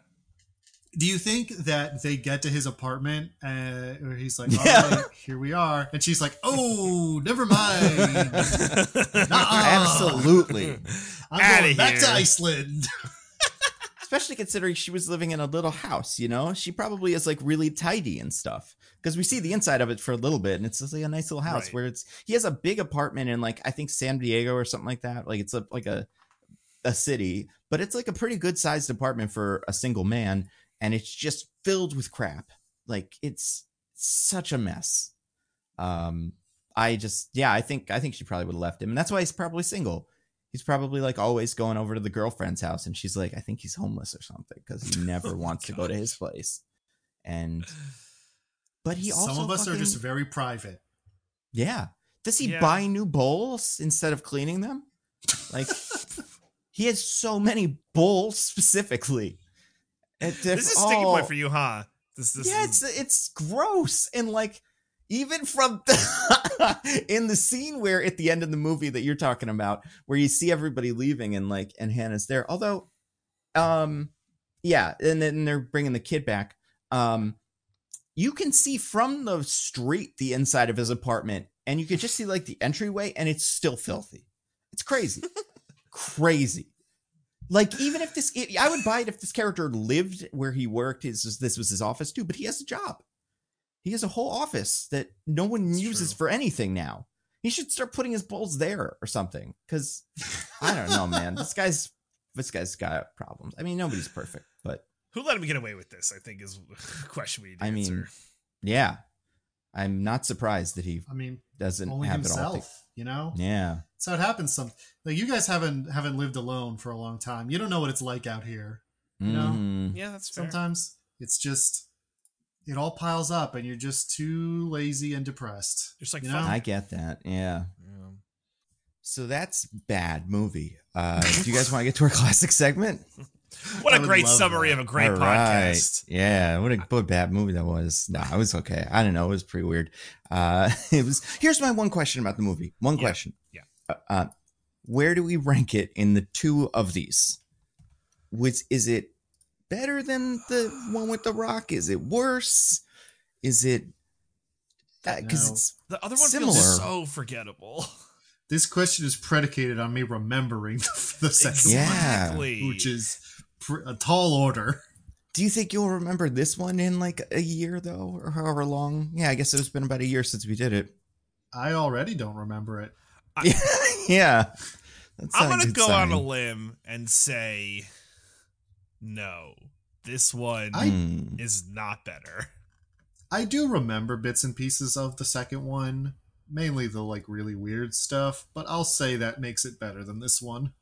S2: Do you think that they get to his apartment uh, where he's like,
S3: Yeah.
S2: "All right, here we are," and she's like, "Oh, never mind. [laughs]
S3: Absolutely
S2: I'm
S1: Outta
S2: going back to. Iceland." [laughs]
S3: especially considering she was living in a little house you know she probably is like really tidy and stuff because we see the inside of it for a little bit and it's just like a nice little house
S1: Right.
S3: where it's he has a big apartment in like i think san diego or something like that like it's a, like a a city but it's like a pretty good sized apartment for a single man and it's just filled with crap. Like it's such a mess. Um i just yeah i think i think she probably would have left him and that's why he's probably single. He's probably like always going over to the girlfriend's house and she's like i think he's homeless or something because he [laughs] never
S1: Oh my
S3: wants to go to his place. And [sighs] but he also
S2: Some of us are just very private.
S3: yeah. Does he
S1: Yeah.
S3: buy new bowls instead of cleaning them? Like [laughs] he has so many bowls specifically
S1: This is a sticking point for you, huh? This, this
S3: yeah,
S1: is,
S3: it's it's gross and like even from the, [laughs] in the scene where at the end of the movie that you're talking about, where you see everybody leaving and like and Hannah's there. Although, um, yeah, and then they're bringing the kid back. Um, you can see from the street the inside of his apartment, and you can just see like the entryway, and it's still filthy. It's crazy, [laughs] crazy. Like even if this, I would buy it if this character lived where he worked. His this was his office too, but he has a job. He has a whole office that no one
S2: It's
S3: uses
S2: true.
S3: for anything now. He should start putting his balls there or something. Because I don't know, man. This [laughs] guy's this guy's got problems. I mean, nobody's perfect, but
S1: who let him get away with this? I think is [laughs] a question we need to
S3: I
S1: answer.
S3: mean, yeah, I'm not surprised that he
S2: I mean,
S3: doesn't
S2: only
S3: have it all.
S2: himself. You know,
S3: yeah,
S2: so it happens. Some like you guys haven't haven't lived alone for a long time. You don't know what it's like out here. You know?
S3: Mhm.
S1: yeah, that's fair.
S2: Sometimes it's just it all piles up, and you're just too lazy and depressed.
S1: Just like
S2: you know?
S3: I get that. Yeah.
S1: Yeah.
S3: So that's bad movie. Uh, [laughs] do you guys want to get to our classic segment? [laughs]
S1: What
S2: I
S1: a
S2: would
S1: great summary
S2: that.
S1: of a great
S3: All right.
S1: podcast.
S3: Yeah, what a, what bad movie that was. No, it was okay. I don't know. It was pretty weird. Uh, [laughs] it was. Here's my one question about the movie. One
S1: Yeah,
S3: question.
S1: yeah.
S3: Uh, uh, where do we rank it in the two of these? Was is it better than the one with the Rock? Is it worse? Is it because
S2: No.
S3: it's
S1: The other one
S3: Similar.
S1: feels so forgettable.
S2: This question is predicated on me remembering [laughs] the second
S3: Yeah.
S1: Exactly.
S2: one, which is pr- a tall order.
S3: Do you think you'll remember this one in like a year though, or however long? Yeah, I guess it's been about a year since we did it.
S2: I already don't remember it. [laughs]
S3: yeah. That's
S1: I'm gonna
S3: good
S1: go on a limb and say no. This one
S2: I-
S3: Hmm.
S1: is not better.
S2: I do remember bits and pieces of the second one, mainly the like really weird stuff, but I'll say that makes it better than this one.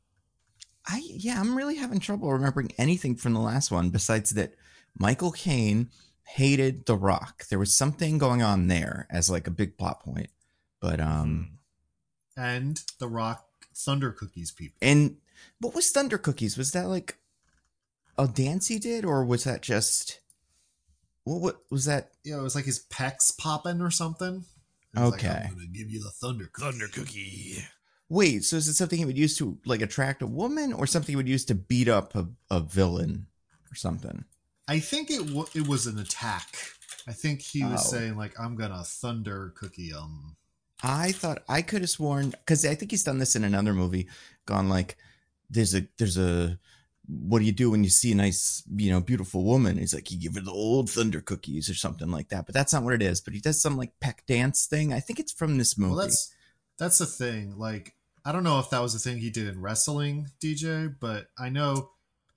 S3: I yeah, I'm really having trouble remembering anything from the last one besides that Michael Caine hated The Rock. There was something going on there as like a big plot point. But um
S2: And The Rock Thunder Cookies people.
S3: and what was Thunder Cookies? Was that like a dance he did or was that just what, what was that?
S2: Yeah, it was like his pecs popping or something. It was like,
S3: Okay.
S2: I'm gonna give you the Thunder Cookies.
S1: Thunder Cookie.
S3: Wait, so is it something he would use to like attract a woman or something he would use to beat up a, a villain or something.
S2: I think it w- it was an attack. I think he was
S3: Oh.
S2: saying like I'm gonna thunder cookie um.
S3: I thought I could have sworn because I think he's done this in another movie. Gone like, there's a there's a what do you do when you see a nice you know beautiful woman? He's like you give her the old thunder cookies or something like that. But that's not what it is. But he does some like pec dance thing. I think it's from this movie.
S2: Well, that's that's the thing. Like I don't know if that was a thing he did in wrestling, DJ, but I know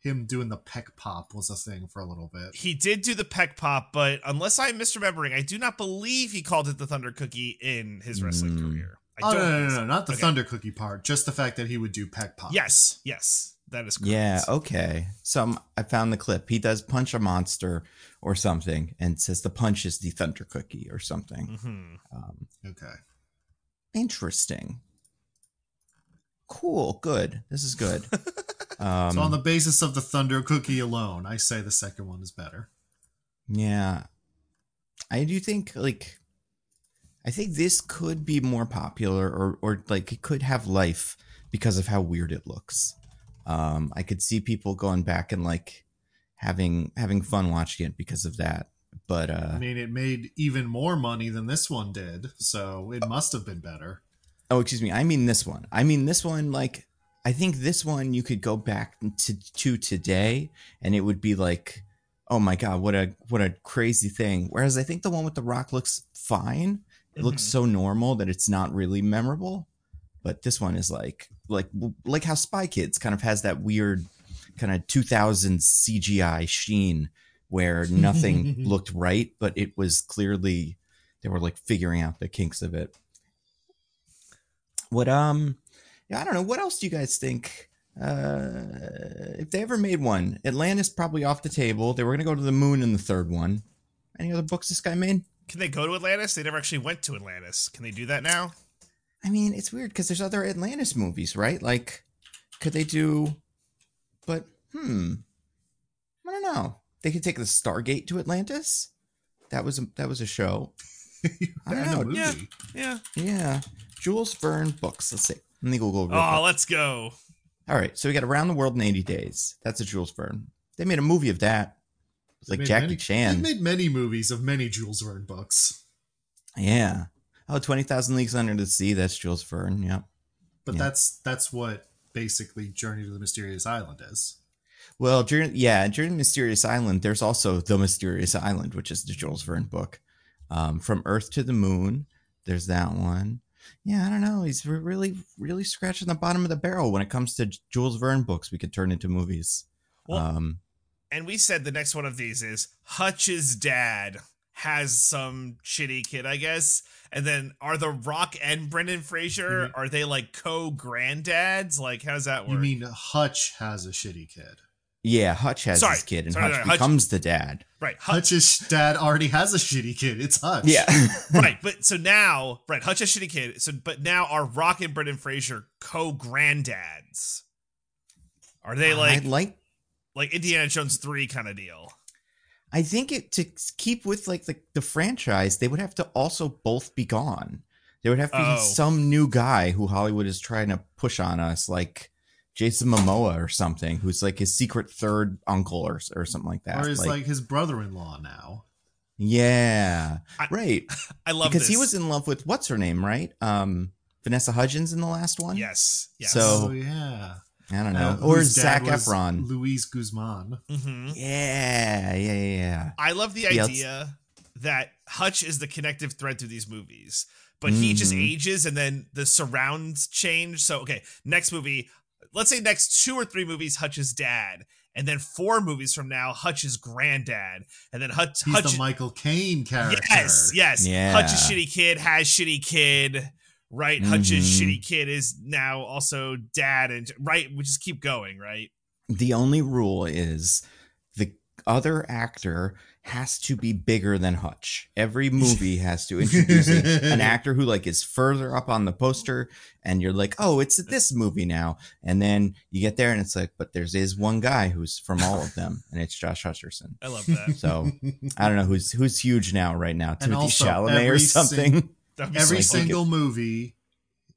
S2: him doing the pec pop was a thing for a little bit.
S1: He did do the pec pop, but unless I'm misremembering, I do not believe he called it the Thunder Cookie in his wrestling
S3: Mm.
S1: career. I
S2: Oh
S1: don't
S2: no, no, no, no, not the
S1: Okay.
S2: thunder cookie part. Just the fact that he would do pec pop.
S1: Yes, yes, that is correct.
S3: Yeah, okay. So I found the clip. He does punch a monster or something and says the punch is the thunder cookie or something.
S1: hmm
S3: Um,
S2: Okay.
S3: Interesting. Cool. Good. This is good. Um, [laughs]
S2: so on the basis of the thunder cookie alone, I say the second one is better.
S3: yeah, I do think like I think this could be more popular or or like it could have life because of how weird it looks. Um, I could see people going back and like having having fun watching it because of that. But uh,
S2: I mean, it made even more money than this one did, so it must have been better.
S3: Oh, excuse me. I mean this one. I mean this one. Like, I think this one you could go back to to today, and it would be like, oh my god, what a what a crazy thing. Whereas I think the one with the Rock looks fine. It looks
S1: Mhm.
S3: so normal that it's not really memorable. But this one is like like like how Spy Kids kind of has that weird kind of 2000s CGI sheen where [laughs] nothing looked right, but it was clearly they were like figuring out the kinks of it. What um yeah, I don't know. What else do you guys think? Uh if they ever made one, Atlantis probably off the table. They were gonna go to the moon in the third one. Any other books this guy made?
S1: Can they go to Atlantis? They never actually went to Atlantis. Can they do that now?
S3: I mean, it's weird because there's other Atlantis movies, right? Like, could they do? But hmm, I don't know. They could take the Stargate to Atlantis. That was a, that was a show. [laughs] I don't know.
S1: Yeah. Yeah.
S3: Yeah, Jules Verne books. Let's see. Let me Google. real
S1: Oh,
S3: quick.
S1: let's go.
S3: All right, so we got Around the World in 80 Days. That's a Jules Verne. They made a movie of that. It's like
S2: Made
S3: Jackie
S2: many-
S3: Chan.
S2: They've made many movies of many Jules Verne books,
S3: yeah. Oh, 20,000 Leagues Under the Sea. That's Jules Verne. Yep.
S2: but
S3: Yeah.
S2: that's that's what basically Journey to the Mysterious Island is.
S3: Well, during yeah, during Mysterious Island, there's also The Mysterious Island, which is the Jules Verne book. Um, From Earth to the Moon, there's that one. Yeah, I don't know. He's really, really scratching the bottom of the barrel when it comes to Jules Verne books we could turn into movies.
S1: Well,
S3: um,
S1: And we said the next one of these is Hutch's dad has some shitty kid, I guess. And then are the Rock and Brendan Fraser
S2: Mhm.
S1: are they like co granddads? Like how does that work?
S2: You mean Hutch has a shitty kid?
S3: Yeah, Hutch has
S1: Sorry,
S3: his kid, and
S1: sorry,
S3: Hutch
S1: sorry, Hutch-
S3: becomes the dad.
S1: right? Hutch,
S2: Hutch's dad already has a shitty kid. It's Hutch.
S3: Yeah, [laughs]
S1: right. But so now, right? Hutch has shitty kid. So, but now are Rock and Brendan Fraser co granddads? Are they like
S3: I like.
S1: like Indiana Jones three kind of deal?
S3: I think it to keep with like the, the franchise, they would have to also both be gone. There would have to be
S1: Oh.
S3: some new guy who Hollywood is trying to push on us, like Jason Momoa or something, who's like his secret third uncle or or something like that.
S2: Or is like, his brother-in-law now.
S3: yeah,
S1: I-
S3: right. [laughs]
S1: I love
S3: because he was in love with what's her name, right? Um, Vanessa Hudgens in the last one.
S1: yes, yes.
S3: So-
S2: oh yeah.
S3: I don't know,
S2: Uh,
S3: or
S2: whose Zac
S3: Efron.
S2: Luis Guzman.
S1: Mm-hmm.
S3: Yeah, yeah, yeah, yeah.
S1: I love the
S3: Yeah,
S1: idea that Hutch is the connective thread through these movies, but he just
S3: Mhm.
S1: ages and then the surrounds change. So, okay, next movie, let's say next two or three movies, Hutch's dad, and then four movies from now, Hutch's granddad, and then Hutch.
S2: He's
S1: Hutch
S2: the Michael Caine character.
S1: yes, yes.
S3: Yeah.
S1: Hutch's shitty kid has shitty kid. Right, Hutch's
S3: Mhm.
S1: shitty kid is now also dad, and right, we just keep going, right?
S3: the only rule is the other actor has to be bigger than Hutch. Every movie has to introduce an [laughs] actor who like is further up on the poster, and you're like, oh, it's this movie now. And then you get there, and it's like, but there's is one guy who's from all of them, and it's Josh Hutcherson.
S1: I love that.
S3: So I don't know who's who's huge now, right now, Timothy
S2: also,
S3: Chalamet or something.
S1: That'd
S2: Every
S1: so
S3: like-
S2: single movie,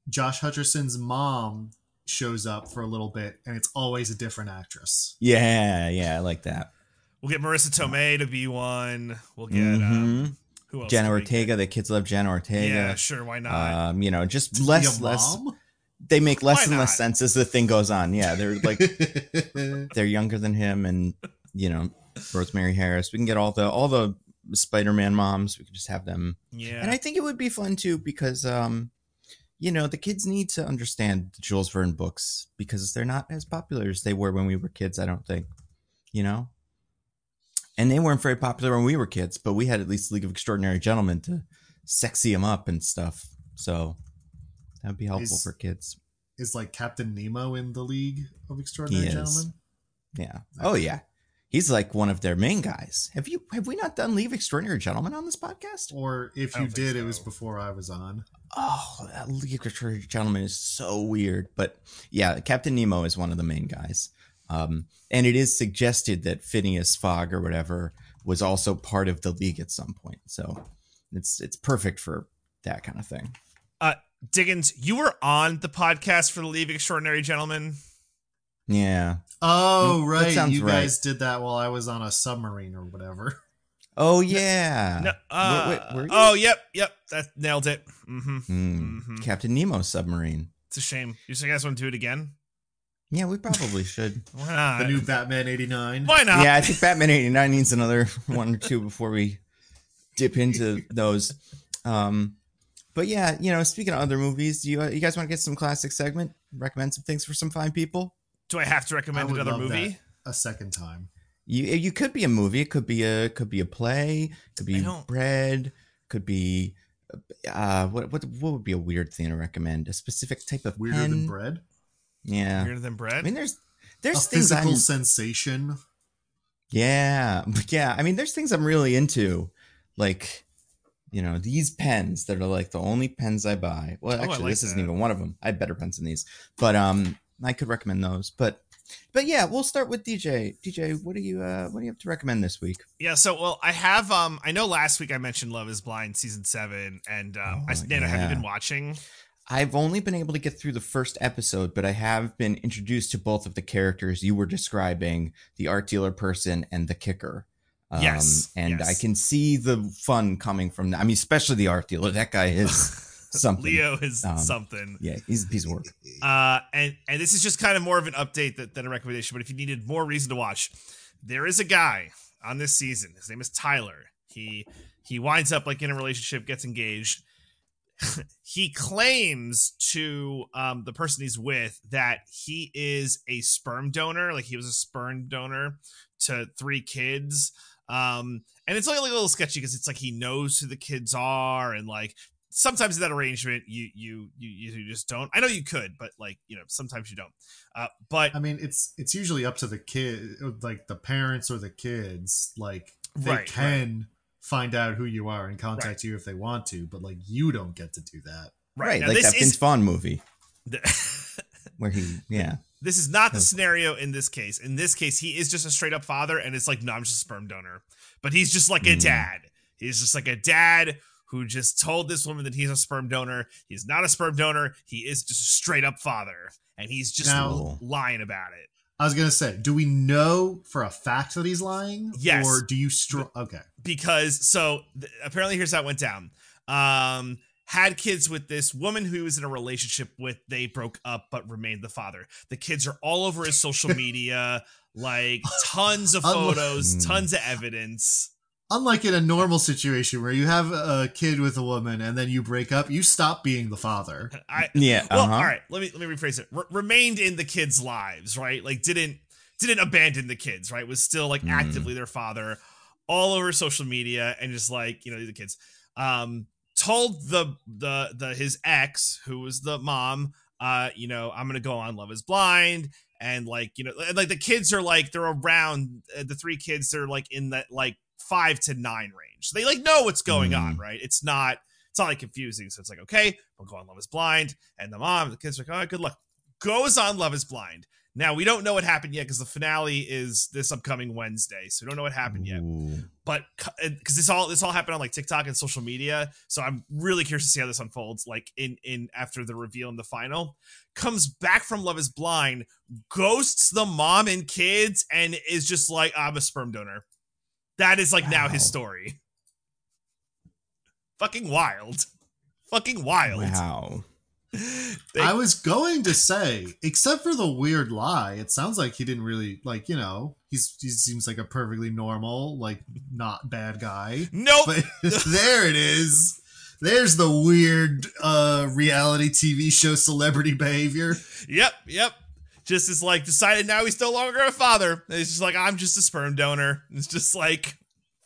S2: Josh Hutcherson's mom shows up for a little bit, and it's always a different actress.
S3: yeah, yeah, I like that.
S1: We'll get Marisa Tomei to be one. We'll get um,
S3: Mhm.
S1: who else?
S3: Jenna
S1: do we get?
S3: Ortega. The kids love Jenna Ortega.
S1: Yeah, sure. Why not?
S3: Um, you know, just
S2: Be a
S3: less, less. They make less
S1: Why
S3: and less sense as the thing goes on. Yeah, they're like [laughs] they're younger than him, and you know, Rosemary Harris. We can get all the all the Spider-Man moms. We can just have them,
S1: yeah.
S3: and I think it would be fun too because, um, you know, the kids need to understand the Jules Verne books because they're not as popular as they were when we were kids. I don't think, you know. And they weren't very popular when we were kids, but we had at least League of Extraordinary Gentlemen to sexy them up and stuff. So that would be helpful
S2: Is-
S3: for kids.
S2: Is like Captain Nemo in the League of Extraordinary
S3: He is.
S2: Gentlemen?
S3: Yeah. Oh yeah. He's like one of their main guys. Have you have we not done Leave Extraordinary Gentlemen on this podcast?
S2: Or if you
S1: don't think
S2: did, it was before I was on.
S3: Oh, that Leave Extraordinary Gentlemen is so weird. But yeah, Captain Nemo is one of the main guys. Um, and it is suggested that Phineas Fogg or whatever was also part of the league at some point. So it's it's perfect for that kind of thing.
S1: Diggins, you were on the podcast for the League of Extraordinary Gentlemen.
S3: Yeah.
S2: Oh,
S3: Mm,
S2: right.
S3: sounds
S2: You
S3: right.
S2: guys did that while I was on a submarine or whatever.
S3: Oh yeah.
S1: No, uh,
S3: Wait, wait,
S1: oh, yep, yep. That nailed it. hmm
S3: Hmm.
S1: Mhm.
S3: Captain Nemo submarine.
S1: It's a shame. You guys want to do it again?
S3: Yeah, we probably should. [laughs]
S1: Why not?
S2: The new Batman 89.
S1: Why not?
S3: yeah, I think Batman 89 needs another [laughs] one or two before we dip into those. Um, but yeah, you know, speaking of other movies, do you, uh, you guys want to get some classic segment? Recommend some things for some fine people?
S1: Do I have to
S2: I
S1: recommend
S2: would
S1: another
S2: love
S1: movie?
S2: that a second time.
S3: You you could be a movie. It could be a could be a play. Could be bread. Could be uh what what what would be a weird thing to recommend? A specific type of
S2: Weirder
S3: pen?
S2: than bread.
S3: Yeah,
S1: Weirder than bread?
S3: I mean, there's
S2: A
S3: there's things
S2: physical
S3: I'm
S2: sensation.
S3: Yeah, [laughs] yeah. I mean, there's things I'm really into, like you know these pens that are like the only pens I buy. Well,
S1: Oh,
S3: actually,
S1: like
S3: this isn't even one of them. I have better pens than these, but um, I could recommend those. But but yeah, we'll start with DJ. DJ, what do you uh what do you have to recommend this week?
S1: Yeah, so well, I have um I know last week I mentioned Love is Blind season 7 and um I
S3: Oh,
S1: Nando, have you been watching?
S3: I've only been able to get through the first episode, but I have been introduced to both of the characters you were describing, the art dealer person and the kicker. Um,
S1: Yes,
S3: and
S1: yes.
S3: I can see the fun coming from that. I mean, especially the art dealer. That guy is [laughs] something.
S1: Leo is
S3: Um,
S1: something.
S3: Yeah, he's a piece of work. [laughs]
S1: Uh and and this is just kind of more of an update that, than a recommendation, but if you needed more reason to watch, there is a guy on this season. His name is Tyler. He he winds up like in a relationship, gets engaged. He claims to um, the person he's with that he is a sperm donor, like he was a sperm donor to three kids. Um, and it's only like a little sketchy because it's like he knows who the kids are, and like sometimes in that arrangement you you you you just don't. I know you could, but like you know sometimes you don't. Uh, but
S2: I mean, it's it's usually up to the kid, like the parents or the kids. Like they
S1: Right,
S2: can find out who you are and contact you if they want to, but like you don't get to do that.
S3: Right,
S1: now
S3: like
S1: this
S3: that Vince
S1: is
S3: Vaughn movie
S1: the- [laughs]
S3: where he, yeah.
S1: This is not the scenario in this case. In this case, he is just a straight up father, and it's like, no, I'm just a sperm donor. But he's just like a
S3: Mm.
S1: dad. He's just like a dad who just told this woman that he's a sperm donor. He's not a sperm donor. He is just a straight up father, and he's just
S2: Now-
S1: lying about it.
S2: I was gonna say, do we know for a fact that he's lying?
S1: Yes.
S2: Or do you str- okay?
S1: because so apparently here's how it went down um had kids with this woman who he was in a relationship with they broke up but remained the father the kids are all over his social [laughs] media like tons of photos
S3: Mm.
S1: tons of evidence
S2: Unlike in a normal situation where you have a kid with a woman and then you break up, you stop being the father.
S1: i
S3: Yeah,
S1: well
S3: uh-huh.
S1: all right let me let me rephrase it R- remained in the kids lives right like didn't didn't abandon the kids right was still like
S3: Mm.
S1: actively their father all over social media and just like you know the kids um told the the the his ex who was the mom uh you know i'm gonna go on love is blind and like you know like the kids are like they're around uh, the three kids they're like in that like five to nine range so they like know what's going on
S3: Mm.
S1: right it's not it's not like confusing so it's like okay we'll go on love is blind and the mom the kids are like all right good luck goes on love is blind Now we don't know what happened yet because the finale is this upcoming Wednesday, so we don't know what happened yet.
S3: Ooh.
S1: But because this all this all happened on like TikTok and social media, so I'm really curious to see how this unfolds. Like in in after the reveal in the final, comes back from Love Is Blind, ghosts the mom and kids, and is just like I'm a sperm donor. That is like now his story. [laughs] Fucking wild. Fucking wild.
S3: Wow.
S1: They- [laughs]
S2: I was going to say, except for the weird lie, it sounds like he didn't really like. You know, he's he seems like a perfectly normal, like not bad guy.
S1: nope.
S2: But [laughs] there it is. There's the weird uh reality TV show celebrity behavior.
S1: Yep, yep. Just is like decided now he's no longer a father. And It's just like I'm just a sperm donor. It's just like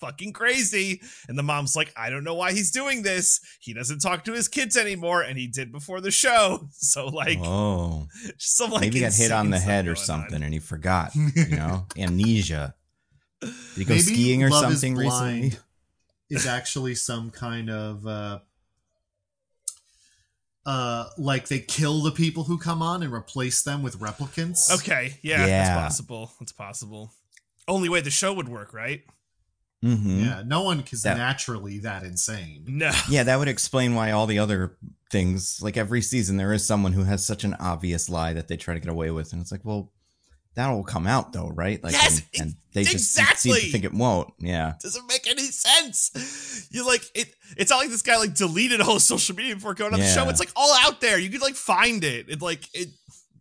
S1: fucking crazy. And the mom's like, I don't know why he's doing this. He doesn't talk to his kids anymore, and he did before the show. [laughs] So like,
S3: oh, [laughs]
S1: just some like
S3: maybe he got hit on the head or
S1: going on.
S3: something, and he forgot. [laughs] You know, amnesia. Did he go
S2: Maybe
S3: skiing or something recently?
S2: Is actually some kind of uh uh like they kill the people who come on and replace them with replicants.
S1: Okay, yeah,
S3: Yeah.
S1: that's possible. That's possible. Only way the show would work, right?
S3: Mm-hmm.
S2: Yeah, no one is
S3: That-
S2: naturally that insane.
S1: No. [laughs]
S3: Yeah, that would explain why all the other things, like every season, there is someone who has such an obvious lie that they try to get away with, and it's like, well, that'll come out though, right? Like,
S1: Yes,
S3: and, and they just seem
S1: exactly.
S3: to think it won't. Yeah,
S1: doesn't make any sense. You like it. It's not like this guy like deleted all his social media before going on the show. It's like all out there. You could like find it. It like it.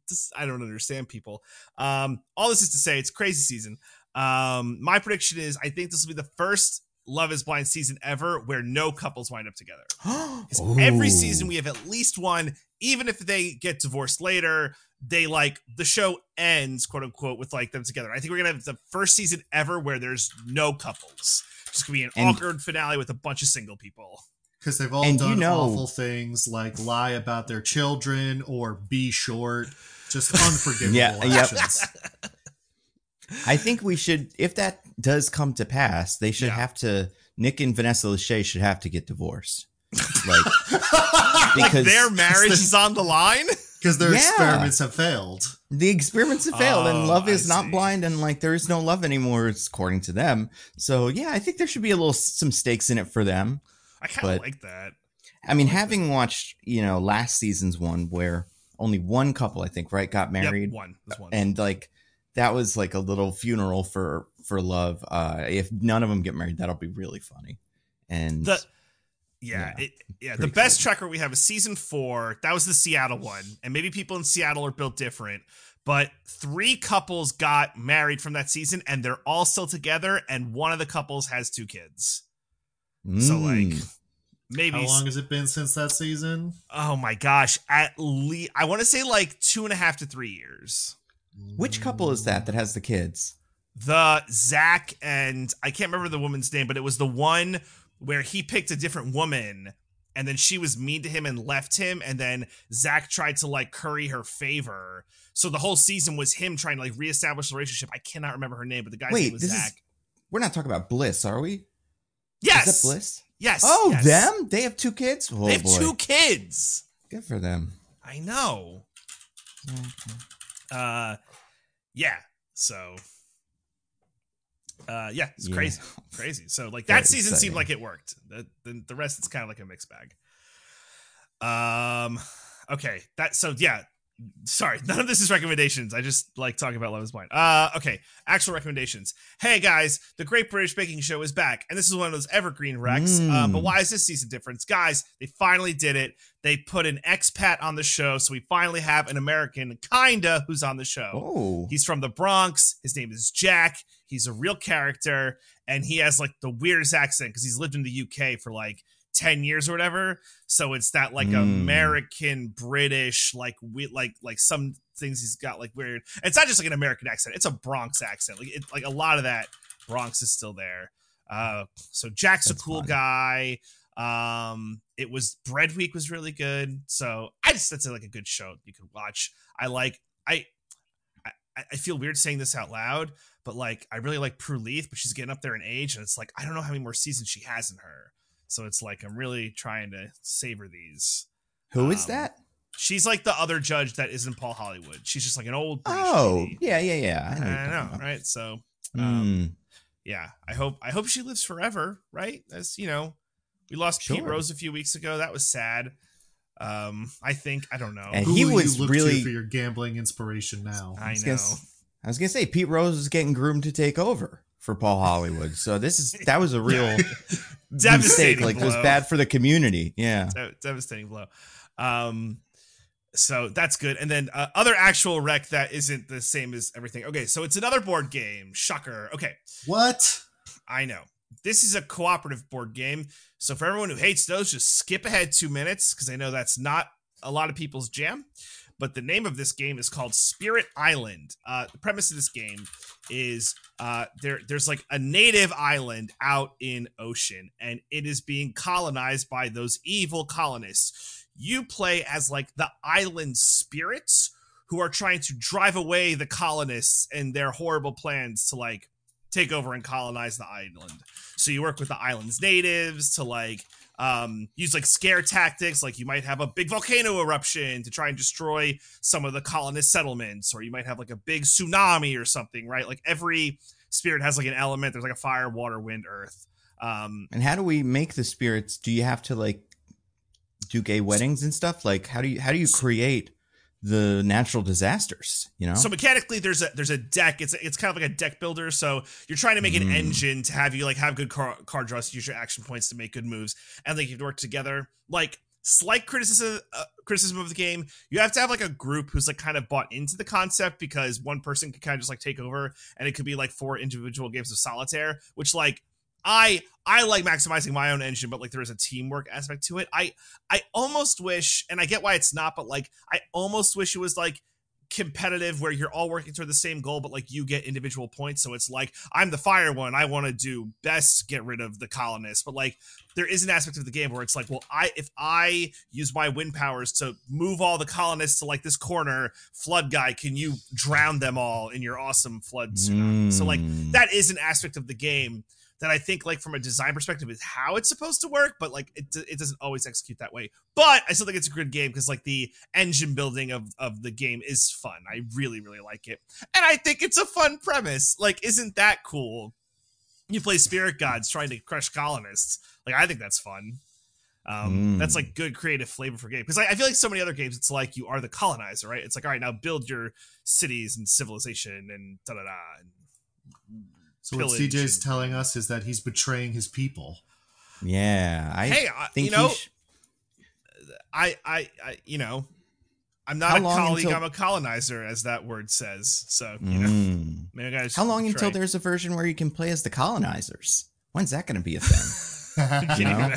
S1: Just I don't understand people. Um, all this is to say, it's crazy season. Um, my prediction is I think this will be the first Love Is Blind season ever where no couples wind up together. [gasps] every season we have at least one, even if they get divorced later, they like the show ends, quote unquote, with like them together. I think we're gonna have the first season ever where there's no couples. It's gonna be an
S3: And-
S1: awkward finale with a bunch of single people.
S2: Because they've all
S3: And you
S2: done
S3: know-
S2: awful things like lie about their children or be short. Just unforgivable
S3: Yeah, yep.
S2: actions. [laughs]
S3: I think we should, if that does come to pass, they should
S1: Yeah.
S3: have to. Nick and Vanessa Lachey should have to get divorced, like [laughs]
S1: Like
S3: because
S1: their marriage
S2: the-
S1: is on the line.
S2: Because their
S3: Yeah.
S2: experiments have failed.
S3: the experiments have failed,
S1: Oh,
S3: and love is not blind, and like there is no love anymore, according to them. So yeah, I think there should be a little some stakes in it for them.
S1: I kind of like that.
S3: I mean, having watched you know last season's one where only one couple, I think, right, got married,
S1: Yep, one. One.
S3: and like that was like a little funeral for for love. Uh, if none of them get married, that'll be really funny. And
S1: the yeah,
S3: Yeah,
S1: it, yeah. The best
S3: cool.
S1: tracker we have is season four. That was the Seattle one, and maybe people in Seattle are built different. But three couples got married from that season, and they're all still together. And one of the couples has two kids. So like,
S3: Mm.
S1: maybe.
S2: How long has it been since that season?
S1: oh my gosh! At least I want to say like two and a half to three years.
S3: which couple is that that has the kids?
S1: the Zach and I can't remember the woman's name, but it was the one where he picked a different woman and then she was mean to him and left him and then Zach tried to like curry her favor. So the whole season was him trying to like reestablish the relationship. I cannot remember her name, but the guy's
S3: Wait,
S1: name was
S3: this
S1: Zach.
S3: is we're not talking about Bliss, are we?
S1: yes.
S3: Is that Bliss?
S1: Yes.
S3: Oh,
S1: yes.
S3: them? They have two kids? Oh
S1: they have
S3: boy.
S1: two kids.
S3: Good for them.
S1: I know. Uh yeah. So uh yeah, it's
S3: Yeah.
S1: crazy. [laughs] Crazy. So like
S3: Very
S1: that season seemed like it worked. The, the the rest it's kind of like a mixed bag. Um okay. That so yeah. Sorry, none of this is recommendations. I just like talking about Love is Blind. Uh okay, actual recommendations. Hey guys, the Great British Baking Show is back, and this is one of those evergreen. Uh,
S3: Mm.
S1: but why is this season different? Guys, they finally did it. They put an expat on the show, so we finally have an American kinda who's on the show.
S3: Oh.
S1: He's from the Bronx. His name is Jack. He's a real character, and he has like the weirdest accent because he's lived in the UK for like 10 years or whatever. So it's that like
S3: Mm.
S1: American British, like we like like some things he's got like weird. It's not just like an American accent, it's a Bronx accent. Like it, like a lot of that Bronx is still there. Uh so Jack's
S3: That's
S1: a cool guy. Um it was Bread Week was really good. So I just that's like a good show you could watch. I like I I, I feel weird saying this out loud, but like I really like Prue Leith, but she's getting up there in age, and it's like I don't know how many more seasons she has in her. So it's like I'm really trying to savor these.
S3: Who is
S1: um,
S3: that?
S1: She's like the other judge that isn't Paul Hollywood. She's just like an old. British
S3: Oh,
S1: lady.
S3: yeah, yeah, yeah.
S1: I,
S3: know what you're
S1: know, right? So, um,
S3: Mm.
S1: yeah, I hope I hope she lives forever, right? As you know, we lost Pete Rose a few weeks ago. That was sad. Um, I think I don't know.
S3: And
S2: Who
S3: he was
S2: you look
S3: really-
S2: to for your gambling inspiration now?
S1: I
S3: was
S1: know.
S3: gonna s- I was gonna say Pete Rose is getting groomed to take over for Paul Hollywood. So this is that was a [laughs] real [laughs] mistake.
S1: Devastating
S3: Like it was
S1: blow.
S3: bad for the community. Yeah. [laughs]
S1: De- devastating blow. Um, so that's good. And then uh, other actual rec that isn't the same as everything. Okay, so it's another board game. Shocker. Okay,
S2: What?
S1: I know. This is a cooperative board game. So for everyone who hates those, just skip ahead two minutes because I know that's not a lot of people's jam. But the name of this game is called Spirit Island. Uh, the premise of this game is uh, there. There's like a native island out in ocean, and it is being colonized by those evil colonists. You play as like the island spirits who are trying to drive away the colonists and their horrible plans to like take over and colonize the island. So you work with the island's natives to like um, use like scare tactics, like you might have a big volcano eruption to try and destroy some of the colonist settlements, or you might have like a big tsunami or something, right? Like every spirit has like an element. There's like a fire, water, wind, earth. Um,
S3: And how do we make the spirits? Do you have to like do gay weddings and stuff? Like how do you how do you create the natural disasters? You know?
S1: So mechanically, there's a there's a deck. It's it's kind of like a deck builder. So you're trying to make an
S3: Mm.
S1: engine to have you like have good car, card draws, use your action points to make good moves, and like you work together. Like slight criticism uh, criticism of the game, you have to have like a group who's like kind of bought into the concept because one person could kind of just like take over, and it could be like four individual games of solitaire, which like. I I like maximizing my own engine, but like there is a teamwork aspect to it. I I almost wish, and I get why it's not, but like I almost wish it was like competitive where you're all working toward the same goal but like you get individual points so it's like i'm the fire one i want to do best get rid of the colonists but like there is an aspect of the game where it's like well i if i use my wind powers to move all the colonists to like this corner flood guy can you drown them all in your awesome flood tsunami so like
S3: Mm.
S1: that is an aspect of the game that I think, like from a design perspective, is how it's supposed to work, but like it, it doesn't always execute that way. But I still think it's a good game because like the engine building of of the game is fun. I really really like it, and I think it's a fun premise. Like, isn't that cool? You play spirit gods trying to crush colonists. Like, I think that's fun. Um,
S3: Mm.
S1: That's like good creative flavor for game because I, I feel like so many other games, it's like you are the colonizer, right? It's like all right, now build your cities and civilization and da da da.
S2: So what
S1: Pillage
S2: DJ's
S1: and-
S2: telling us is that he's betraying his people.
S3: Yeah. I
S1: Hey, I,
S3: think
S1: you know,
S3: he sh-
S1: I, I, I, you know, I'm not
S3: How
S1: a
S3: long
S1: colleague.
S3: until-
S1: I'm a colonizer, as that word says. So you know,
S3: Mm.
S1: maybe I just
S3: How long until there's a version where you can play as the colonizers? When's that going to be a thing? [laughs] [laughs] You know?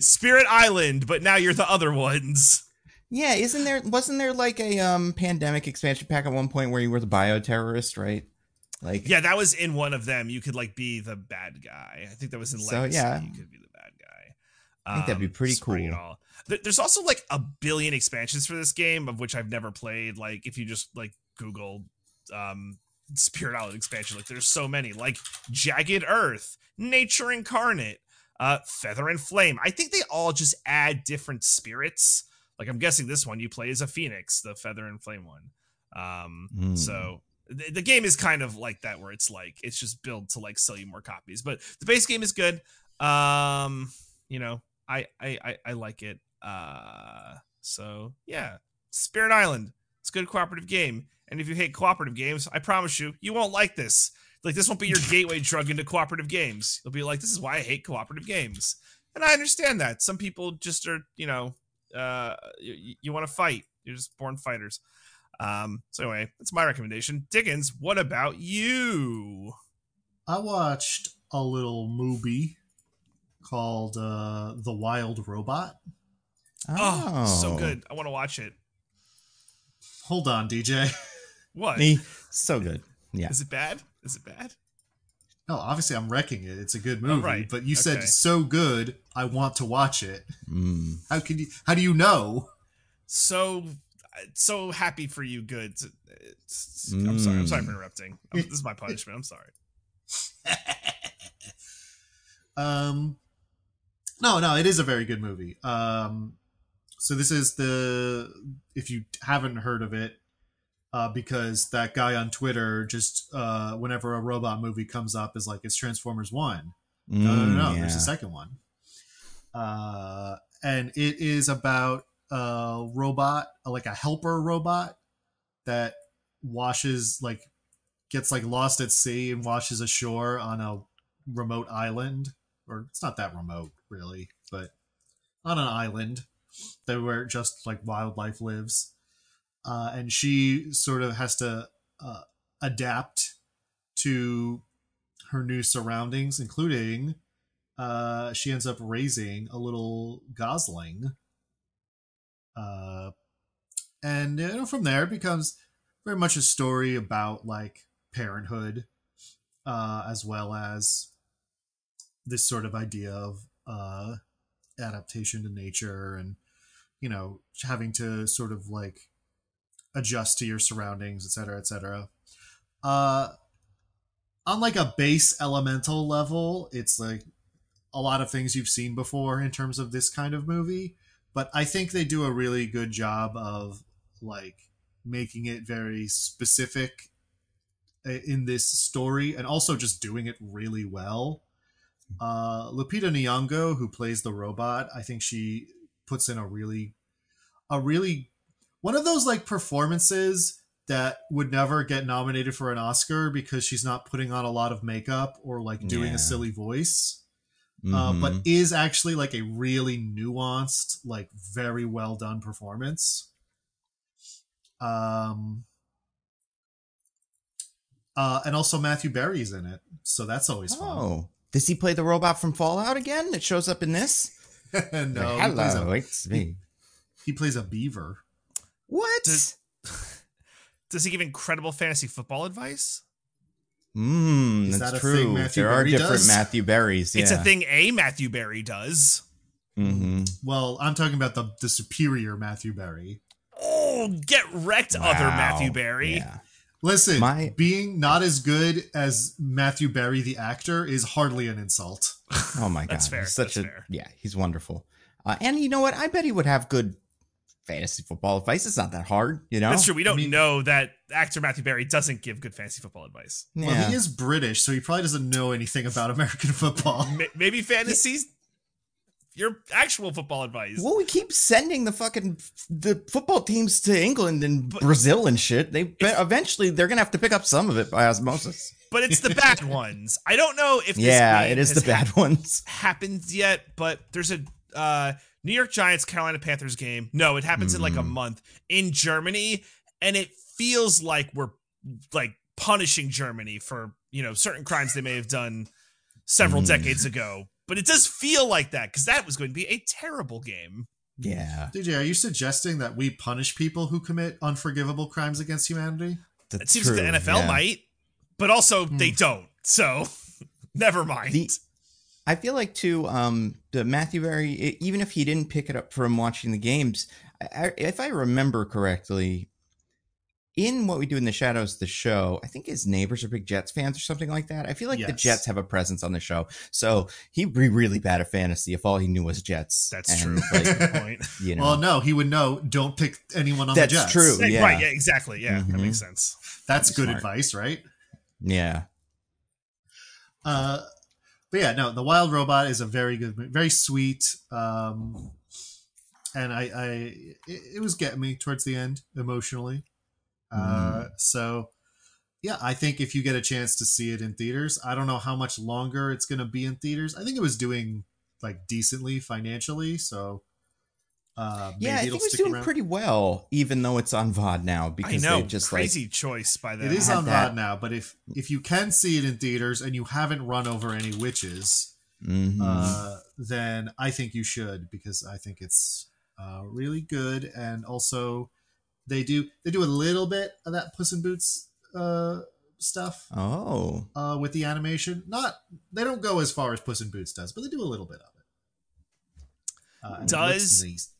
S1: Spirit Island, but now you're the other ones.
S3: yeah, isn't there? Wasn't there like a um pandemic expansion pack at one point where you were the bioterrorist, right? Like,
S1: Yeah, that was in one of them. You could like be the bad guy. I think that was in
S3: So,
S1: Legacy.
S3: yeah.
S1: you could be the bad guy. Um,
S3: I think that'd be pretty
S1: spring it
S3: cool.
S1: all. There- There's also like a billion expansions for this game, of which I've never played. Like if you just like Google um, Spirit Island expansion, like there's so many. Like Jagged Earth, Nature Incarnate, uh, Feather and Flame. I think they all just add different spirits. Like I'm guessing this one you play as a Phoenix, the Feather and Flame one. Um,
S3: Mm.
S1: so the, the game is kind of like that, where it's like it's just built to like sell you more copies. But the base game is good. Um, you know, I I I, I like it. Uh, so yeah, Spirit Island. It's a good cooperative game. And if you hate cooperative games, I promise you, you won't like this. Like this won't be your [laughs] gateway drug into cooperative games. You'll be like, this is why I hate cooperative games. And I understand that. Some people just are, you know, uh, you, you want to fight. You're just born fighters. Um, so anyway, that's my recommendation. Diggins, what about you?
S2: I watched a little movie called uh, The Wild Robot.
S1: Oh, so good. I want to watch it.
S2: Hold on, DJ. [laughs]
S1: What?
S3: Me, so good. Yeah.
S1: Is it bad? Is it bad?
S2: No, obviously I'm wrecking it. It's a good
S1: Oh,
S2: movie,
S1: right.
S2: but you said
S1: Okay.
S2: so good. I want to watch it.
S3: Mm.
S2: How can you? How do you know?
S1: So, so happy for you. Good. It's- I'm sorry. I'm sorry for interrupting. I'm- this is my punishment. I'm sorry. [laughs]
S2: um, no, no, it is a very good movie. Um, so this is the if you haven't heard of it, uh, because that guy on Twitter just uh, whenever a robot movie comes up is like it's Transformers One. No, no, no, no.
S3: Mm,
S2: There's a second one. Uh, and it is about a robot, like a helper robot that washes, like, gets like lost at sea and washes ashore on a remote island. Or it's not that remote, really, but on an island that where just like wildlife lives. Uh, and she sort of has to uh, adapt to her new surroundings, including uh, she ends up raising a little gosling. Uh, and you know, from there it becomes very much a story about like parenthood, uh, as well as this sort of idea of uh, adaptation to nature and you know having to sort of like adjust to your surroundings, et cetera, et cetera. Uh, on like a base elemental level, it's like a lot of things you've seen before in terms of this kind of movie, but I think they do a really good job of like making it very specific in this story and also just doing it really well. Uh, Lupita Nyong'o, who plays the robot, I think she puts in a really, a really, one of those like performances that would never get nominated for an Oscar because she's not putting on a lot of makeup or like doing
S3: Yeah.
S2: a silly voice, uh,
S3: Mhm.
S2: but is actually like a really nuanced, like very well done performance. Um, uh, and also Matthew Berry's in it, so that's always fun.
S3: oh, does he play the robot from Fallout again that shows up in this? [laughs]
S2: no, he plays,
S3: hello,
S2: a,
S3: it's me.
S2: he plays a beaver.
S3: What?
S1: Does- [laughs] Does he give incredible fantasy football advice?
S3: Mm,
S2: Is
S3: that's
S2: that a thing
S3: true.
S2: Matthew
S3: there are different
S2: does?
S3: Matthew Berries.
S1: It's a thing a Matthew Berry does.
S3: hmm
S2: Well, I'm talking about the the superior Matthew Berry.
S1: Oh, get wrecked, other Matthew Berry.
S3: Yeah.
S2: Listen,
S3: My-
S2: being not as good as Matthew Berry the actor is hardly an insult.
S3: Oh my [laughs] god,
S1: That's fair,
S3: He's such
S1: that's
S3: a
S1: fair.
S3: yeah. He's wonderful. Uh, and you know what? I bet he would have good fantasy football advice. It's not that hard, you know.
S1: That's true. We don't
S2: mean-
S1: know that actor Matthew Berry doesn't give good fantasy football advice.
S3: Yeah.
S2: Well, he is British, so he probably doesn't know anything about American [laughs] football.
S1: M- maybe fantasies your actual football advice.
S3: Well, we keep sending the fucking the football teams to England and Brazil and shit. They eventually they're gonna have to pick up some of it by osmosis.
S1: But it's the bad [laughs] ones. I don't know if this
S3: yeah,
S1: game
S3: it is
S1: has
S3: the bad ones.
S1: happens yet, but there's a uh, New York Giants Carolina Panthers game. No, it happens in like a
S3: Mhm.
S1: month in Germany, and it feels like we're like punishing Germany for you know certain crimes they may have done several
S3: Mm.
S1: decades ago. But it does feel like that because that was going to be a terrible game.
S3: Yeah,
S2: DJ, are you suggesting that we punish people who commit unforgivable crimes against humanity?
S1: It seems
S3: true.
S1: the NFL
S3: yeah.
S1: might, but also
S2: Hmm.
S1: they don't. So [laughs] never mind.
S3: The- I feel like too, um, the Matthew Berry, even if he didn't pick it up from watching the games, I, if I remember correctly, in what we do in the shadows, the show, I think his neighbors are big Jets fans or something like that. I feel like the Jets have a presence on the show, so he'd be really bad at fantasy if all he knew was Jets.
S1: That's
S3: And,
S1: true.
S3: Like,
S1: point. [laughs]
S3: you know,
S2: Well, no, he would know. Don't pick anyone on
S3: That's
S2: the Jets.
S3: That's
S1: true.
S3: Yeah.
S1: Right? Yeah. Exactly. Yeah. That
S3: Mhm.
S1: makes sense.
S2: That's good
S3: Smart.
S2: advice, right?
S3: yeah,
S2: Uh, but yeah, no, the Wild Robot is a very good, very sweet, um, and I, I, it, it was getting me towards the end emotionally. Uh, so yeah, I think if you get a chance to see it in theaters, I don't know how much longer it's going to be in theaters. I think it was doing like decently financially, so uh,
S3: yeah. I think it's
S2: stick
S3: doing
S2: around.
S3: pretty well, even though it's on VOD now
S1: I
S3: because
S1: know.
S3: they just like
S1: Crazy choice by them.
S2: It is on
S3: that-
S2: VOD now, but if if you can see it in theaters and you haven't run over any witches,
S3: mhm.
S2: uh, then I think you should because I think it's uh, really good, and also they do they do a little bit of that Puss in Boots uh, stuff
S3: oh.
S2: uh, with the animation. Not they don't go as far as Puss in Boots does, but they do a little bit of it. Uh, and it nice.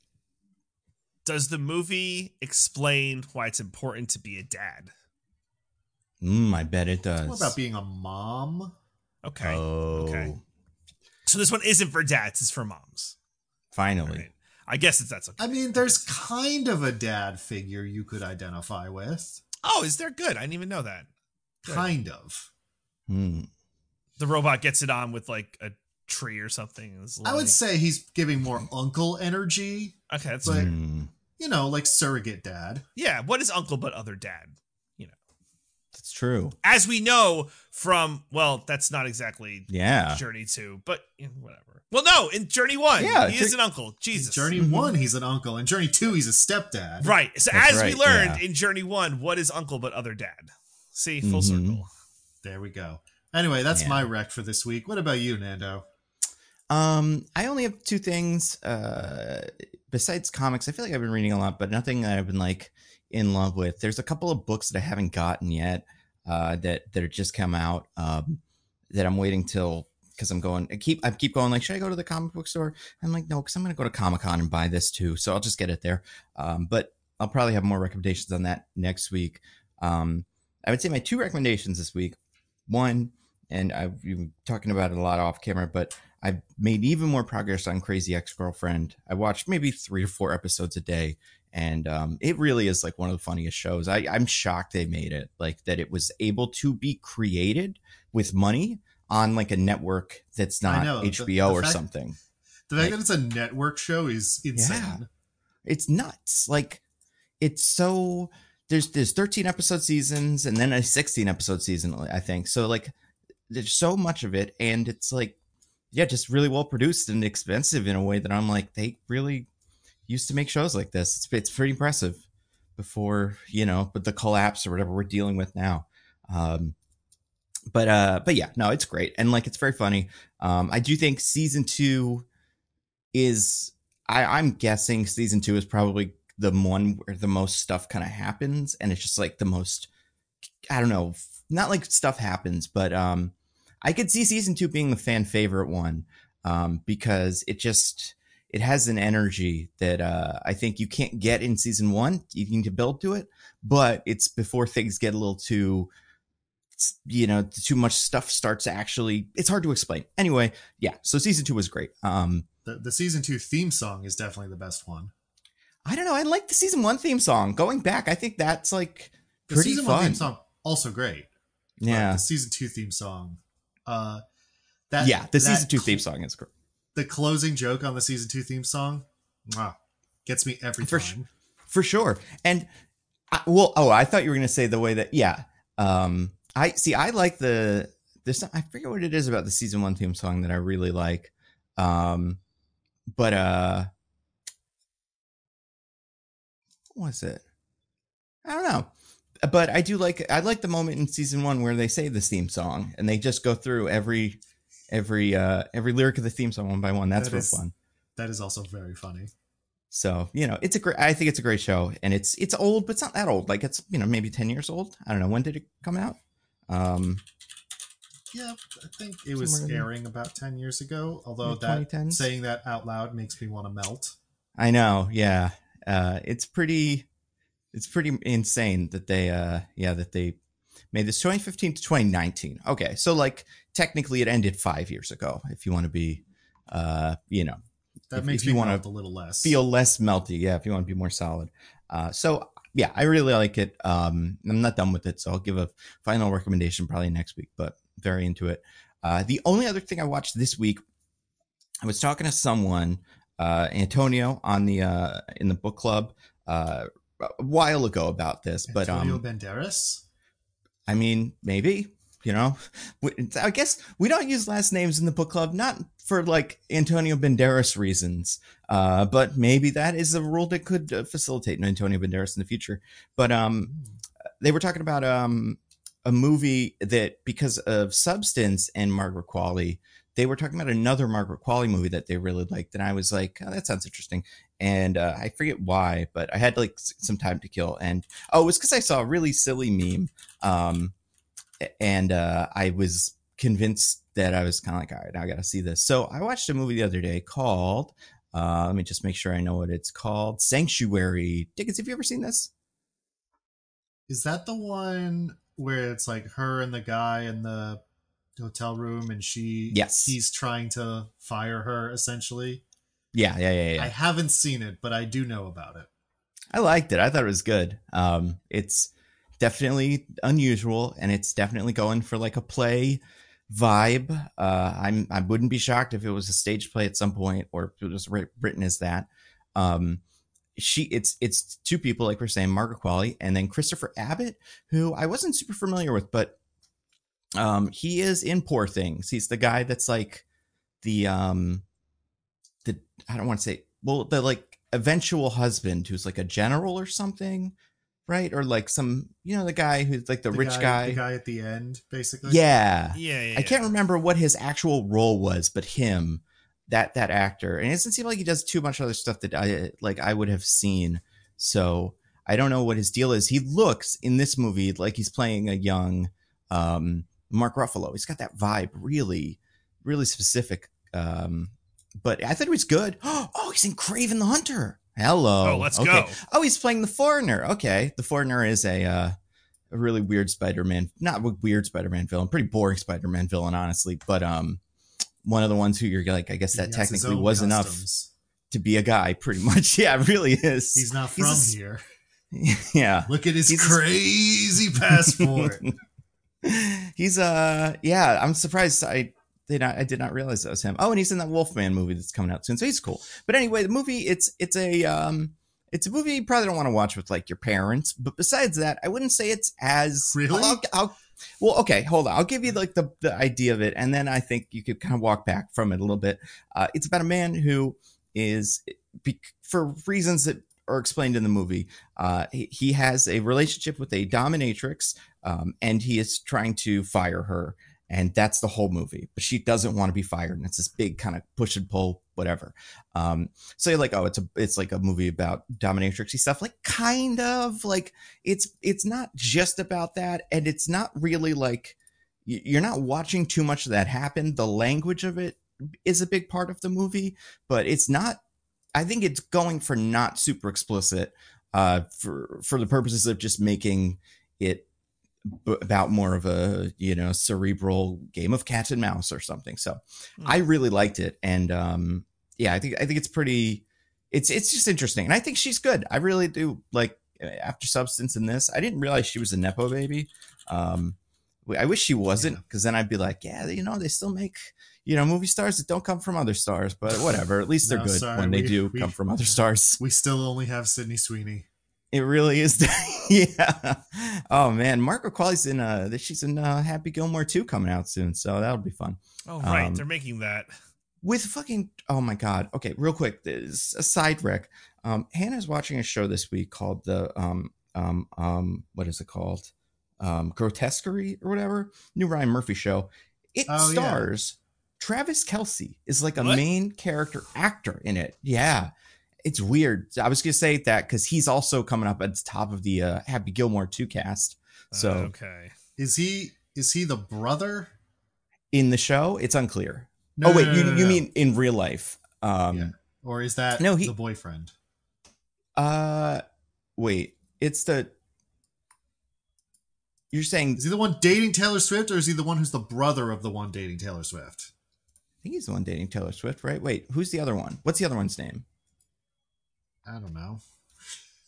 S1: Does the movie explain why it's important to be a dad?
S3: Mm, I bet it does.
S2: What about being a mom?
S1: Okay.
S3: Oh,
S1: okay. So this one isn't for dads, it's for moms.
S3: finally.
S1: All right. I guess it's that's okay.
S2: I mean, there's kind of a dad figure you could identify with.
S1: Oh, is there good? I didn't even know that. Good.
S2: Kind of.
S3: Hmm.
S1: The robot gets it on with like a tree or something. It's
S2: I would say he's giving more uncle energy.
S1: okay. That's
S2: but-
S3: Hmm.
S2: You know, like surrogate dad.
S1: yeah. What is uncle but other dad?
S3: You know, that's true.
S1: As we know from well, that's not exactly
S3: Yeah.
S1: Journey two, but you know, whatever. Well, no, in Journey one,
S3: Yeah,
S1: he is an uncle. Jesus.
S2: Journey
S3: Mhm.
S2: one, he's an uncle. and Journey two, he's a stepdad.
S1: Right. So
S3: That's
S1: as we learned
S3: yeah.
S1: in Journey one, what is uncle but other dad? See, full
S3: Mhm.
S1: circle.
S2: There we go. Anyway, that's
S3: Yeah.
S2: my rec for this week. What about you, Nando?
S3: Um, I only have two things. Uh, besides comics, I feel like I've been reading a lot, but nothing that I've been like in love with. There's a couple of books that I haven't gotten yet. Uh, that that have just come out. Um, that I'm waiting till because I'm going. I keep I keep going. Like, should I go to the comic book store? I'm like, no, because I'm going to go to Comic Con and buy this too. So I'll just get it there. Um, but I'll probably have more recommendations on that next week. Um, I would say my two recommendations this week. One, and I've been talking about it a lot off camera, but I've made even more progress on Crazy Ex Girlfriend. I watched maybe three or four episodes a day, and um, it really is like one of the funniest shows. I, I'm shocked they made it, like that it was able to be created with money on like a network that's not
S2: know,
S3: HBO
S2: the
S3: or
S2: fact-
S3: something.
S2: The fact
S3: Like-
S2: that it's a network show is insane.
S3: It's nuts. Like it's so there's there's 13 episode seasons and then a 16 episode season, I think. So like there's so much of it, and it's like yeah, just really well produced and expensive in a way that I'm like they really used to make shows like this. It's it's pretty impressive before you know, but the collapse or whatever we're dealing with now. Um, but uh, but yeah, no, it's great and like it's very funny. Um, I do think season two is I, I'm guessing season two is probably the one where the most stuff kind of happens, and it's just like the most I don't know, not like stuff happens, but um, I could see season two being the fan favorite one um, because it just it has an energy that uh, I think you can't get in season one. You need to build to it, but it's before things get a little too you know too much stuff starts to actually it's hard to explain anyway yeah so season two was great um
S2: The, the season two theme song is definitely the best one.
S3: I don't know. I like the season one theme song. Going back, I think that's like
S2: The
S3: pretty
S2: season one
S3: fun.
S2: theme song also great.
S3: yeah,
S2: the season two theme song. Uh, that
S3: yeah. The
S2: that
S3: season two theme song is great.
S2: The closing joke on the season two theme song, wow, gets me every
S3: For
S2: time.
S3: for sure. And I, well, oh, I thought you were gonna say the way that yeah. Um, I see. I like the this. I forget what it is about the season one theme song that I really like. Um, but uh, what was it? I don't know. But I do like I like the moment in season one where they say this theme song and they just go through every every uh every lyric of the theme song one by one. That's
S2: That
S3: real
S2: is-
S3: fun.
S2: That is also very funny.
S3: So you know, it's a great. I think it's a great show, and it's it's old, but it's not that old. Like it's you know maybe ten years old. I don't know when did it come out. Um,
S2: Yeah, I think it was airing about ten years ago. Although that
S3: 2010s?
S2: saying that out loud makes me want to melt.
S3: I know, yeah. Uh, it's pretty, it's pretty insane that they, uh, yeah, that they made this 2015 to 2019. Okay, so like technically it ended five years ago. If you want to be, uh, you know,
S2: That
S3: If-
S2: makes
S3: if you wanna
S2: melt a little less.
S3: feel less melty. Yeah, if you want to be more solid. Uh, so yeah, I really like it. Um, I'm not done with it, so I'll give a final recommendation probably next week, but very into it. Uh, the only other thing I watched this week, I was talking to someone, uh, Antonio, on the uh, in the book club uh, a while ago about this, but
S2: Antonio
S3: um,
S2: Banderas.
S3: I mean, maybe you know, I guess we don't use last names in the book club, not for like Antonio Banderas reasons, uh, but maybe that is a rule that could uh, facilitate an Antonio Banderas in the future. But um, they were talking about um a movie that because of Substance and Margaret Qualley, they were talking about another Margaret Qualley movie that they really liked, and I was like, oh, that sounds interesting. And uh, I forget why, but I had like some time to kill, and oh, it was because I saw a really silly meme. Um, and uh, I was convinced that I was kind of like, all right, now I got to see this. So I watched a movie the other day called. Uh, let me just make sure I know what it's called. Sanctuary. Diggins, have you ever seen this?
S2: Is that the one where it's like her and the guy in the hotel room and she
S3: Yes.
S2: he's trying to fire her essentially?
S3: Yeah, yeah, yeah, yeah.
S2: I haven't seen it, but I do know about it.
S3: I liked it. I thought it was good. Um, it's definitely unusual, and it's definitely going for like a play vibe. Uh, I'm I wouldn't be shocked if it was a stage play at some point, or if it was written as that. Um, she it's it's two people like we're saying, Margaret Qualley, and then Christopher Abbott, who I wasn't super familiar with, but um, he is in Poor Things. He's the guy that's like the um, the I don't want to say well the like eventual husband who's like a general or something, right? Or like some, you know, the guy who's like the, rich guy.
S2: the guy at the end, basically.
S3: Yeah.
S1: Yeah, yeah.
S3: I can't remember what his actual role was, but him, that that actor, and it doesn't seem like he does too much other stuff that I like I would have seen. So I don't know what his deal is. He looks in this movie like he's playing a young um, Mark Ruffalo. He's got that vibe, really, really specific. Um, but I thought he was good. [gasps] Oh, he's in Kraven the Hunter. Hello.
S1: Oh, let's
S3: Okay.
S1: go.
S3: Oh, he's playing the Foreigner. Okay, the Foreigner is a uh, a really weird Spider-Man, not a weird Spider-Man villain, pretty boring Spider-Man villain, honestly. But um, one of the ones who you're like, I guess that technically
S2: own
S3: was enough to be a guy, pretty much. [laughs] Yeah, it really is.
S2: He's not
S3: He's
S2: from here. [laughs]
S3: yeah.
S2: Look at his
S3: he's a s-
S2: crazy passport. [laughs]
S3: he's uh yeah i'm surprised i did not i did not realize that was him. Oh and he's in that wolfman movie that's coming out soon so he's cool. But anyway the movie it's it's a um it's a movie you probably don't want to watch with like your parents but besides that i wouldn't say it's as
S2: Really?
S3: I'll, I'll- well okay hold on. I'll give you like the, the idea of it and then i think you could kind of walk back from it a little bit. Uh, it's about a man who is for reasons that are explained in the movie uh, he, he has a relationship with a dominatrix um, and he is trying to fire her and that's the whole movie. But she doesn't want to be fired and it's this big kind of push and pull whatever. Um so you're like oh it's a it's like a movie about dominatrixy stuff like kind of like it's it's not just about that and it's not really like you're not watching too much of that happen. The language of it is a big part of the movie but it's not i think it's going for not super explicit uh for for the purposes of just making it b- about more of a you know cerebral game of cat and mouse or something. So
S1: Hmm.
S3: i really liked it. And um yeah i think i think it's pretty it's it's just interesting. And i think she's good. I really do like after substance in this i didn't realize she was a nepo baby. Um i wish she wasn't
S2: Yeah.
S3: because then i'd be like yeah you know they still make you know movie stars that don't come from other stars but whatever. At least they're
S2: No,
S3: good
S2: sorry,
S3: when they do
S2: we-
S3: come from other stars.
S2: we still only have Sydney Sweeney.
S3: It really is. [laughs] yeah. Oh man, Margaret Qualley's in uh she's in uh Happy Gilmore 2 coming out soon, so that'll be fun.
S1: Oh, right.
S3: Um,
S1: They're making that.
S3: With fucking oh my god. Okay, real quick, there's a side rec. Um Hannah's watching a show this week called the um um um what is it called? Um Grotesquerie or whatever. New Ryan Murphy show. It
S2: Oh, yeah.
S3: stars Travis Kelce is like a
S1: What?
S3: main character actor in it. Yeah. It's weird. I was gonna say that because he's also coming up at the top of the uh, Happy Gilmore 2 cast. So
S1: Uh, okay.
S2: Is he is he the brother?
S3: in the show, it's unclear.
S2: No,
S3: oh wait,
S2: no,
S3: you
S2: no, no,
S3: you
S2: no.
S3: mean in real life? Um
S2: Yeah. or is that
S3: No, he-
S2: the boyfriend?
S3: uh wait, it's the You're saying
S2: Is he the one dating Taylor Swift, or is he the one who's the brother of the one dating Taylor Swift?
S3: I think he's the one dating Taylor Swift, right? Wait, who's the other one? What's the other one's name?
S2: I don't know.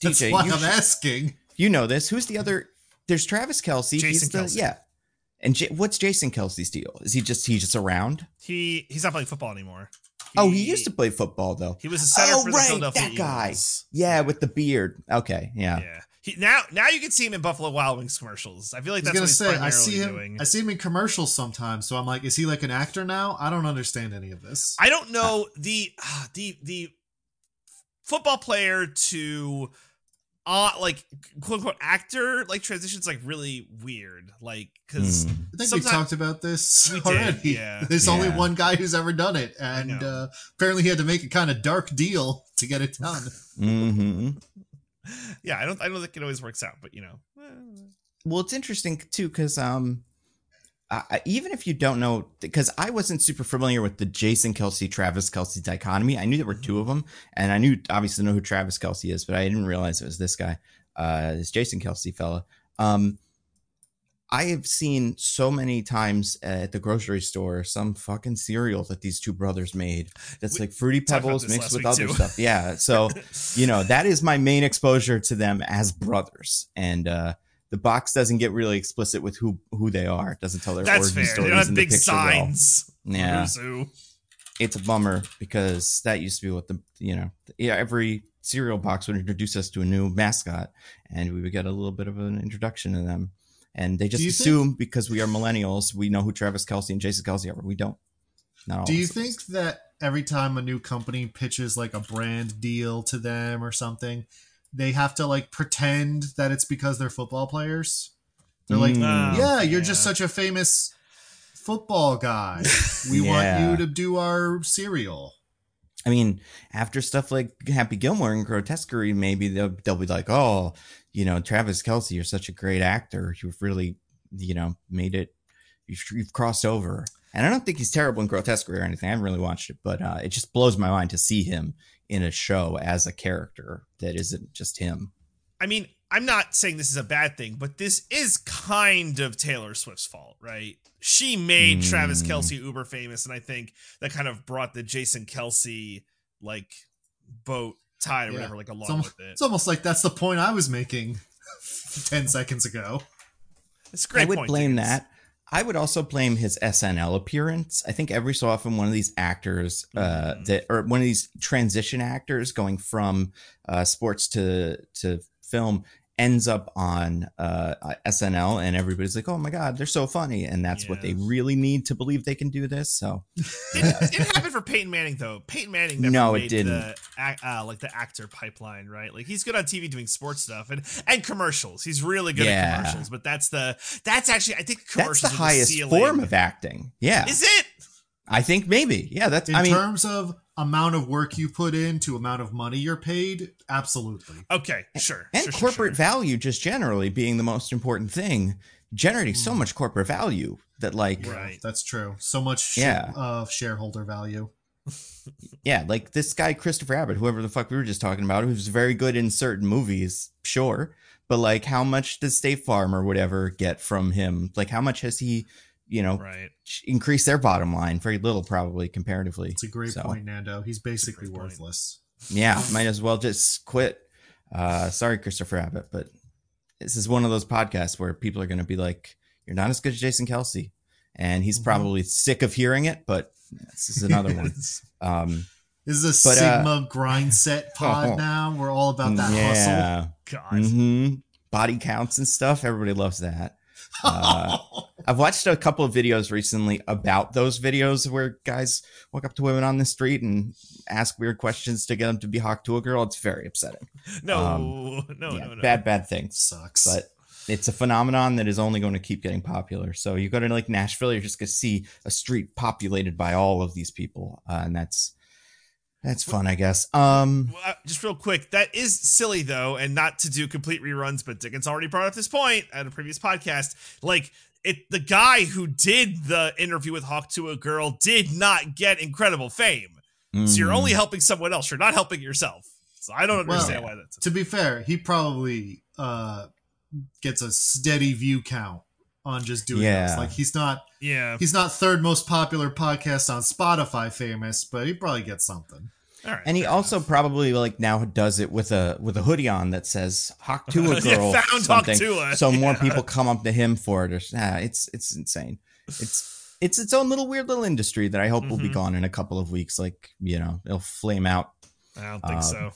S2: That's
S3: DJ,
S2: why
S3: you,
S2: I'm
S3: sh-
S2: asking.
S3: you know this. Who's the other? There's Travis Kelce.
S1: Jason
S3: he's the,
S1: Kelce.
S3: Yeah. And J- what's Jason Kelce's deal? Is he just he's just around?
S1: He he's not playing football anymore.
S3: oh, he used to play football though.
S1: He was a center
S3: Oh,
S1: for the
S3: right,
S1: Philadelphia
S3: that guy.
S1: Eagles.
S3: Yeah, with the beard. Okay, yeah.
S1: Yeah. He, now now you can see him in Buffalo Wild Wings commercials. I feel like
S2: I
S1: that's
S2: gonna
S1: what he's
S2: say I see him.
S1: doing.
S2: I see him in commercials sometimes. So I'm like, is he like an actor now? I don't understand any of this.
S1: I don't know the [sighs] the the football player to uh like quote unquote actor like transitions like really weird like because
S3: Hmm.
S2: I think we
S1: Sometimes-
S2: talked about this
S1: We did,
S2: already.
S1: yeah. [laughs]
S2: There's only one guy who's ever done it, and uh, apparently he had to make a kind of dark deal to get it done.
S3: hmm [laughs]
S1: yeah I don't I don't think it always works out but you know.
S3: Well, it's interesting too because um, Even if you don't know, because I wasn't super familiar with the Jason Kelce Travis Kelce dichotomy. I knew there were two of them, and I knew obviously know who Travis Kelce is, but I didn't realize it was this guy, uh, this Jason Kelce fella. Um, I have seen so many times at the grocery store some fucking cereal that these two brothers made. That's
S1: We
S3: like fruity pebbles mixed with other
S1: too.
S3: stuff. Yeah. So, [laughs] you know, that is my main exposure to them as brothers. And uh the box doesn't get really explicit with who who they are. It doesn't tell their
S1: That's
S3: origin
S1: fair. They
S3: stories
S1: don't have
S3: in the
S1: big
S3: picture well. Yeah
S1: Who's
S3: it's a bummer because that used to be what the you know yeah every cereal box would introduce us to a new mascot and we would get a little bit of an introduction to them and they just
S2: Do you think-
S3: assume because we are millennials we know who Travis Kelce and Jason Kelce are we don't not all
S2: Do
S3: of
S2: you
S3: us.
S2: think that every time a new company pitches like a brand deal to them or something, they have to like pretend that it's because they're football players? They're like,
S3: Mm.
S1: Oh,
S2: yeah, you're just such a famous football guy. [laughs] We
S3: Yeah.
S2: want you to do our cereal.
S3: I mean, after stuff like Happy Gilmore and Grotesquerie, maybe they'll, they'll be like, oh, you know, Travis Kelce, you're such a great actor. You've really, you know, made it, you've, you've crossed over. And I don't think he's terrible in Grotesquerie or anything. I haven't really watched it, but uh, it just blows my mind to see him in a show as a character that isn't just him.
S1: I mean, I'm not saying this is a bad thing, but this is kind of Taylor Swift's fault, right? She made Travis
S3: Mm.
S1: Kelce uber famous, and I think that kind of brought the Jason Kelce like boat tide or
S2: Yeah.
S1: whatever like along
S2: It's almost,
S1: with it.
S2: it's almost like that's the point I was making [laughs] 10 seconds ago.
S1: It's a great
S3: I would
S1: point,
S3: blame
S1: Diggins.
S3: that. I would also blame his SNL appearance. I think every so often one of these actors uh,
S1: Mhm.
S3: that or one of these transition actors going from uh, sports to to film ends up on uh, SNL, and everybody's like, "Oh my god, they're so funny!" And that's what they really need to believe they can do this. So [laughs]
S1: It, it happened for Peyton Manning though. Peyton Manning never
S3: No, it
S1: made
S3: didn't.
S1: the uh, like the actor pipeline, right? Like he's good on TV doing sports stuff and and commercials. He's really good
S3: Yeah.
S1: at commercials. But that's the that's actually I think
S3: that's
S1: commercials
S3: the
S1: are
S3: highest
S1: ceiling.
S3: form of acting. Yeah,
S1: Is it?
S3: I think maybe. Yeah, that's.
S2: In
S3: I mean,
S2: terms of amount of work you put in to amount of money you're paid, absolutely.
S1: Okay, sure.
S3: and
S1: sure, sure,
S3: corporate
S1: sure.
S3: value just generally being the most important thing generating so much corporate value that like
S1: Right.
S2: That's true. So much sh-
S3: Yeah.
S2: uh, shareholder value. [laughs]
S3: yeah like this guy christopher abbott whoever the fuck we were just talking about who's very good in certain movies sure but like how much does state farm or whatever get from him like how much has he you know
S1: Right.
S3: increased their bottom line very little probably comparatively
S2: It's a great
S3: So,
S2: point, Nando. He's basically
S1: great point.
S2: worthless.
S3: yeah might as well just quit uh sorry christopher abbott but this is one of those podcasts where people are going to be like you're not as good as jason kelce and he's
S2: Mhm.
S3: probably sick of hearing it but this is another one [laughs] um
S2: This is a
S3: But, uh,
S2: Sigma grind set [laughs] pod
S3: oh.
S2: now. We're all about that hustle.
S3: yeah
S1: God.
S3: hmm body counts and stuff everybody loves that Uh, I've watched a couple of videos recently about those videos where guys walk up to women on the street and ask weird questions to get them to be hawked to a girl. It's very upsetting.
S1: No,
S3: um,
S1: no,
S3: yeah,
S1: no, no.
S3: bad, bad things.
S2: Sucks.
S3: But it's a phenomenon that is only going to keep getting popular. So you go to like Nashville, you're just going to see a street populated by all of these people, uh, and that's that's fun, I guess. Um,
S1: Well, uh, just real quick, that is silly though, and not to do complete reruns, but Diggins already brought up this point at a previous podcast. Like it, the guy who did the interview with Hawk to a girl did not get incredible fame. So you're
S3: mm,
S1: only helping someone else. You're not helping yourself. So I don't
S2: Well,
S1: understand why that's.
S2: to be fair, he probably uh, gets a steady view count on just doing
S3: Yeah.
S2: this. Like he's not
S1: Yeah.
S2: he's not third most popular podcast on Spotify famous, but he probably gets something.
S1: All right.
S3: and he also
S1: enough.
S3: probably like now does it with a with a hoodie on that says "Hawk to a [laughs]
S1: Yeah,
S3: girl."
S1: found
S3: something.
S1: Hawk-Tua.
S3: So more
S1: Yeah.
S3: people come up to him for it. Or, ah, it's it's insane. It's it's its own little weird little industry that I hope will be
S1: Mhm.
S3: gone in a couple of weeks. Like you know, it'll flame out.
S1: I don't think
S3: uh,
S1: so.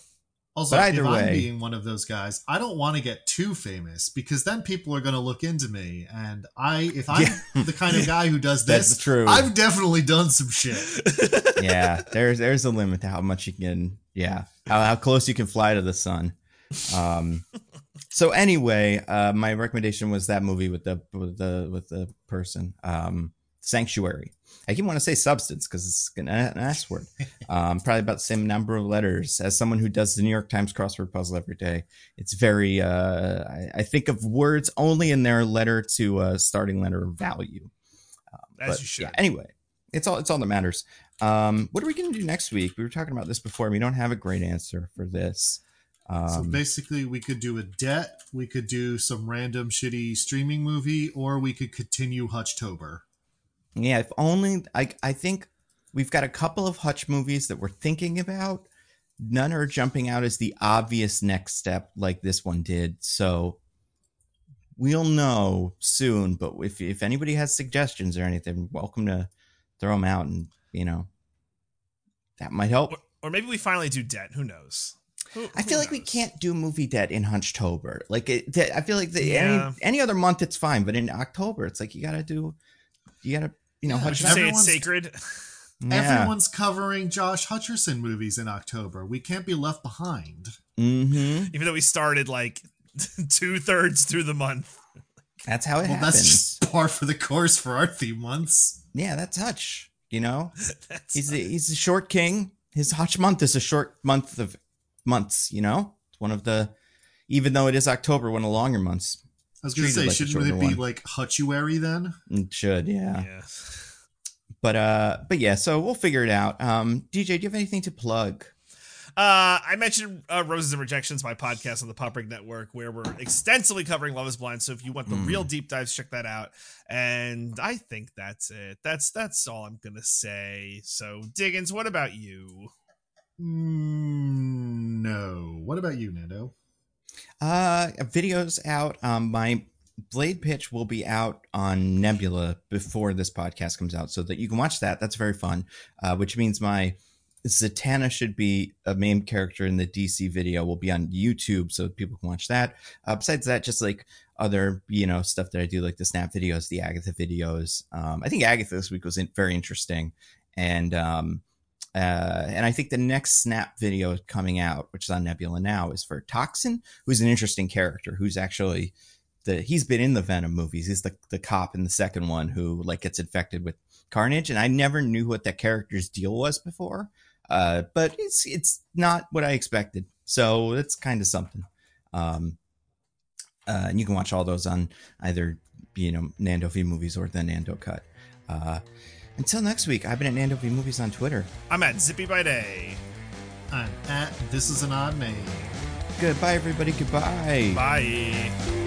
S2: Also,
S3: But
S2: if
S3: either
S2: I'm being one of those guys, I don't want to get too famous because then people are going to look into me. And I, if I'm
S3: Yeah.
S2: the kind of guy who does [laughs] this, That's
S3: true.
S2: I've definitely done some shit. [laughs]
S3: yeah, there's there's a limit to how much you can. Yeah, how how close you can fly to the sun. Um. So anyway, uh, my recommendation was that movie with the with the with the person, um, Sanctuary. I keep want to say substance because it's an, an S word. [laughs] Um, probably about the same number of letters as someone who does the New York Times crossword puzzle every day. It's very. Uh, I, I think of words only in their letter to uh, starting letter value.
S1: As
S3: But,
S1: you should.
S3: Yeah, anyway, it's all it's all that matters. Um, what are we going to do next week? We were talking about this before. and We don't have a great answer for this.
S2: so
S3: Um,
S2: basically, we could do a debt, we could do some random shitty streaming movie, or we could continue Hutchtober.
S3: Yeah, if only I I think we've got a couple of Hutch movies that we're thinking about. None are jumping out as the obvious next step like this one did. So we'll know soon. But if if anybody has suggestions or anything, welcome to throw them out, and you know that might help.
S1: Or, or maybe we finally do debt. Who knows? Who-
S3: I
S1: who
S3: feel like we can't do movie debt in Hutchtober. Like it, I feel like the,
S1: Yeah.
S3: any any other month it's fine, but in October it's like you gotta do, you gotta you know
S2: Yeah,
S3: Hutch.
S1: Say
S2: Everyone's-
S1: it's sacred. [laughs]
S3: Yeah.
S2: Everyone's covering Josh Hutcherson movies in October. We can't be left behind.
S3: Mm-hmm.
S1: Even though we started like [laughs] two thirds through the month.
S3: That's how it
S2: Well,
S3: happens.
S2: that's just par for the course for our theme months.
S3: Yeah, that's Hutch. You know, [laughs] he's a, he's a short king. His Hutch month is a short month of months. You know, it's one of the, even though it is October, one of the longer months.
S2: I was going to say,
S3: like
S2: shouldn't it be
S3: one.
S2: like Hutchuary then?
S3: It should, yeah.
S1: yeah.
S3: But uh, but yeah. So we'll figure it out. Um, DJ, do you have anything to plug?
S1: Uh, I mentioned uh, Roses and Rejections, my podcast on the Pop Rig Network, where we're extensively covering Love Is Blind. So if you want the
S3: Mm.
S1: real deep dives, check that out. And I think that's it. That's that's all I'm gonna say. So Diggins, what about you?
S2: Mm, no. What about you, Nando?
S3: Uh, videos out. Um, my Blade pitch will be out on Nebula before this podcast comes out, so that you can watch that. That's very fun. Uh, which means my Zatanna should be a main character in the DC video. Will be on YouTube, so people can watch that. Uh, besides that, just like other you know stuff that I do, like the Snap videos, the Agatha videos. Um, I think Agatha this week was in- very interesting, and um, uh, and I think the next Snap video coming out, which is on Nebula now, is for Toxin, who's an interesting character who's actually the he's been in the Venom movies. He's the the cop in the second one who like gets infected with Carnage, and I never knew what that character's deal was before. Uh, but it's it's not what I expected, so it's kind of something. Um, uh, and you can watch all those on either you know Nando V movies or the Nando cut. Until next week, I've been at Nando V movies on Twitter.
S1: I'm at Zippy by Day.
S2: I'm at This Is an Odd Name.
S3: Goodbye, everybody. Goodbye.
S1: Bye.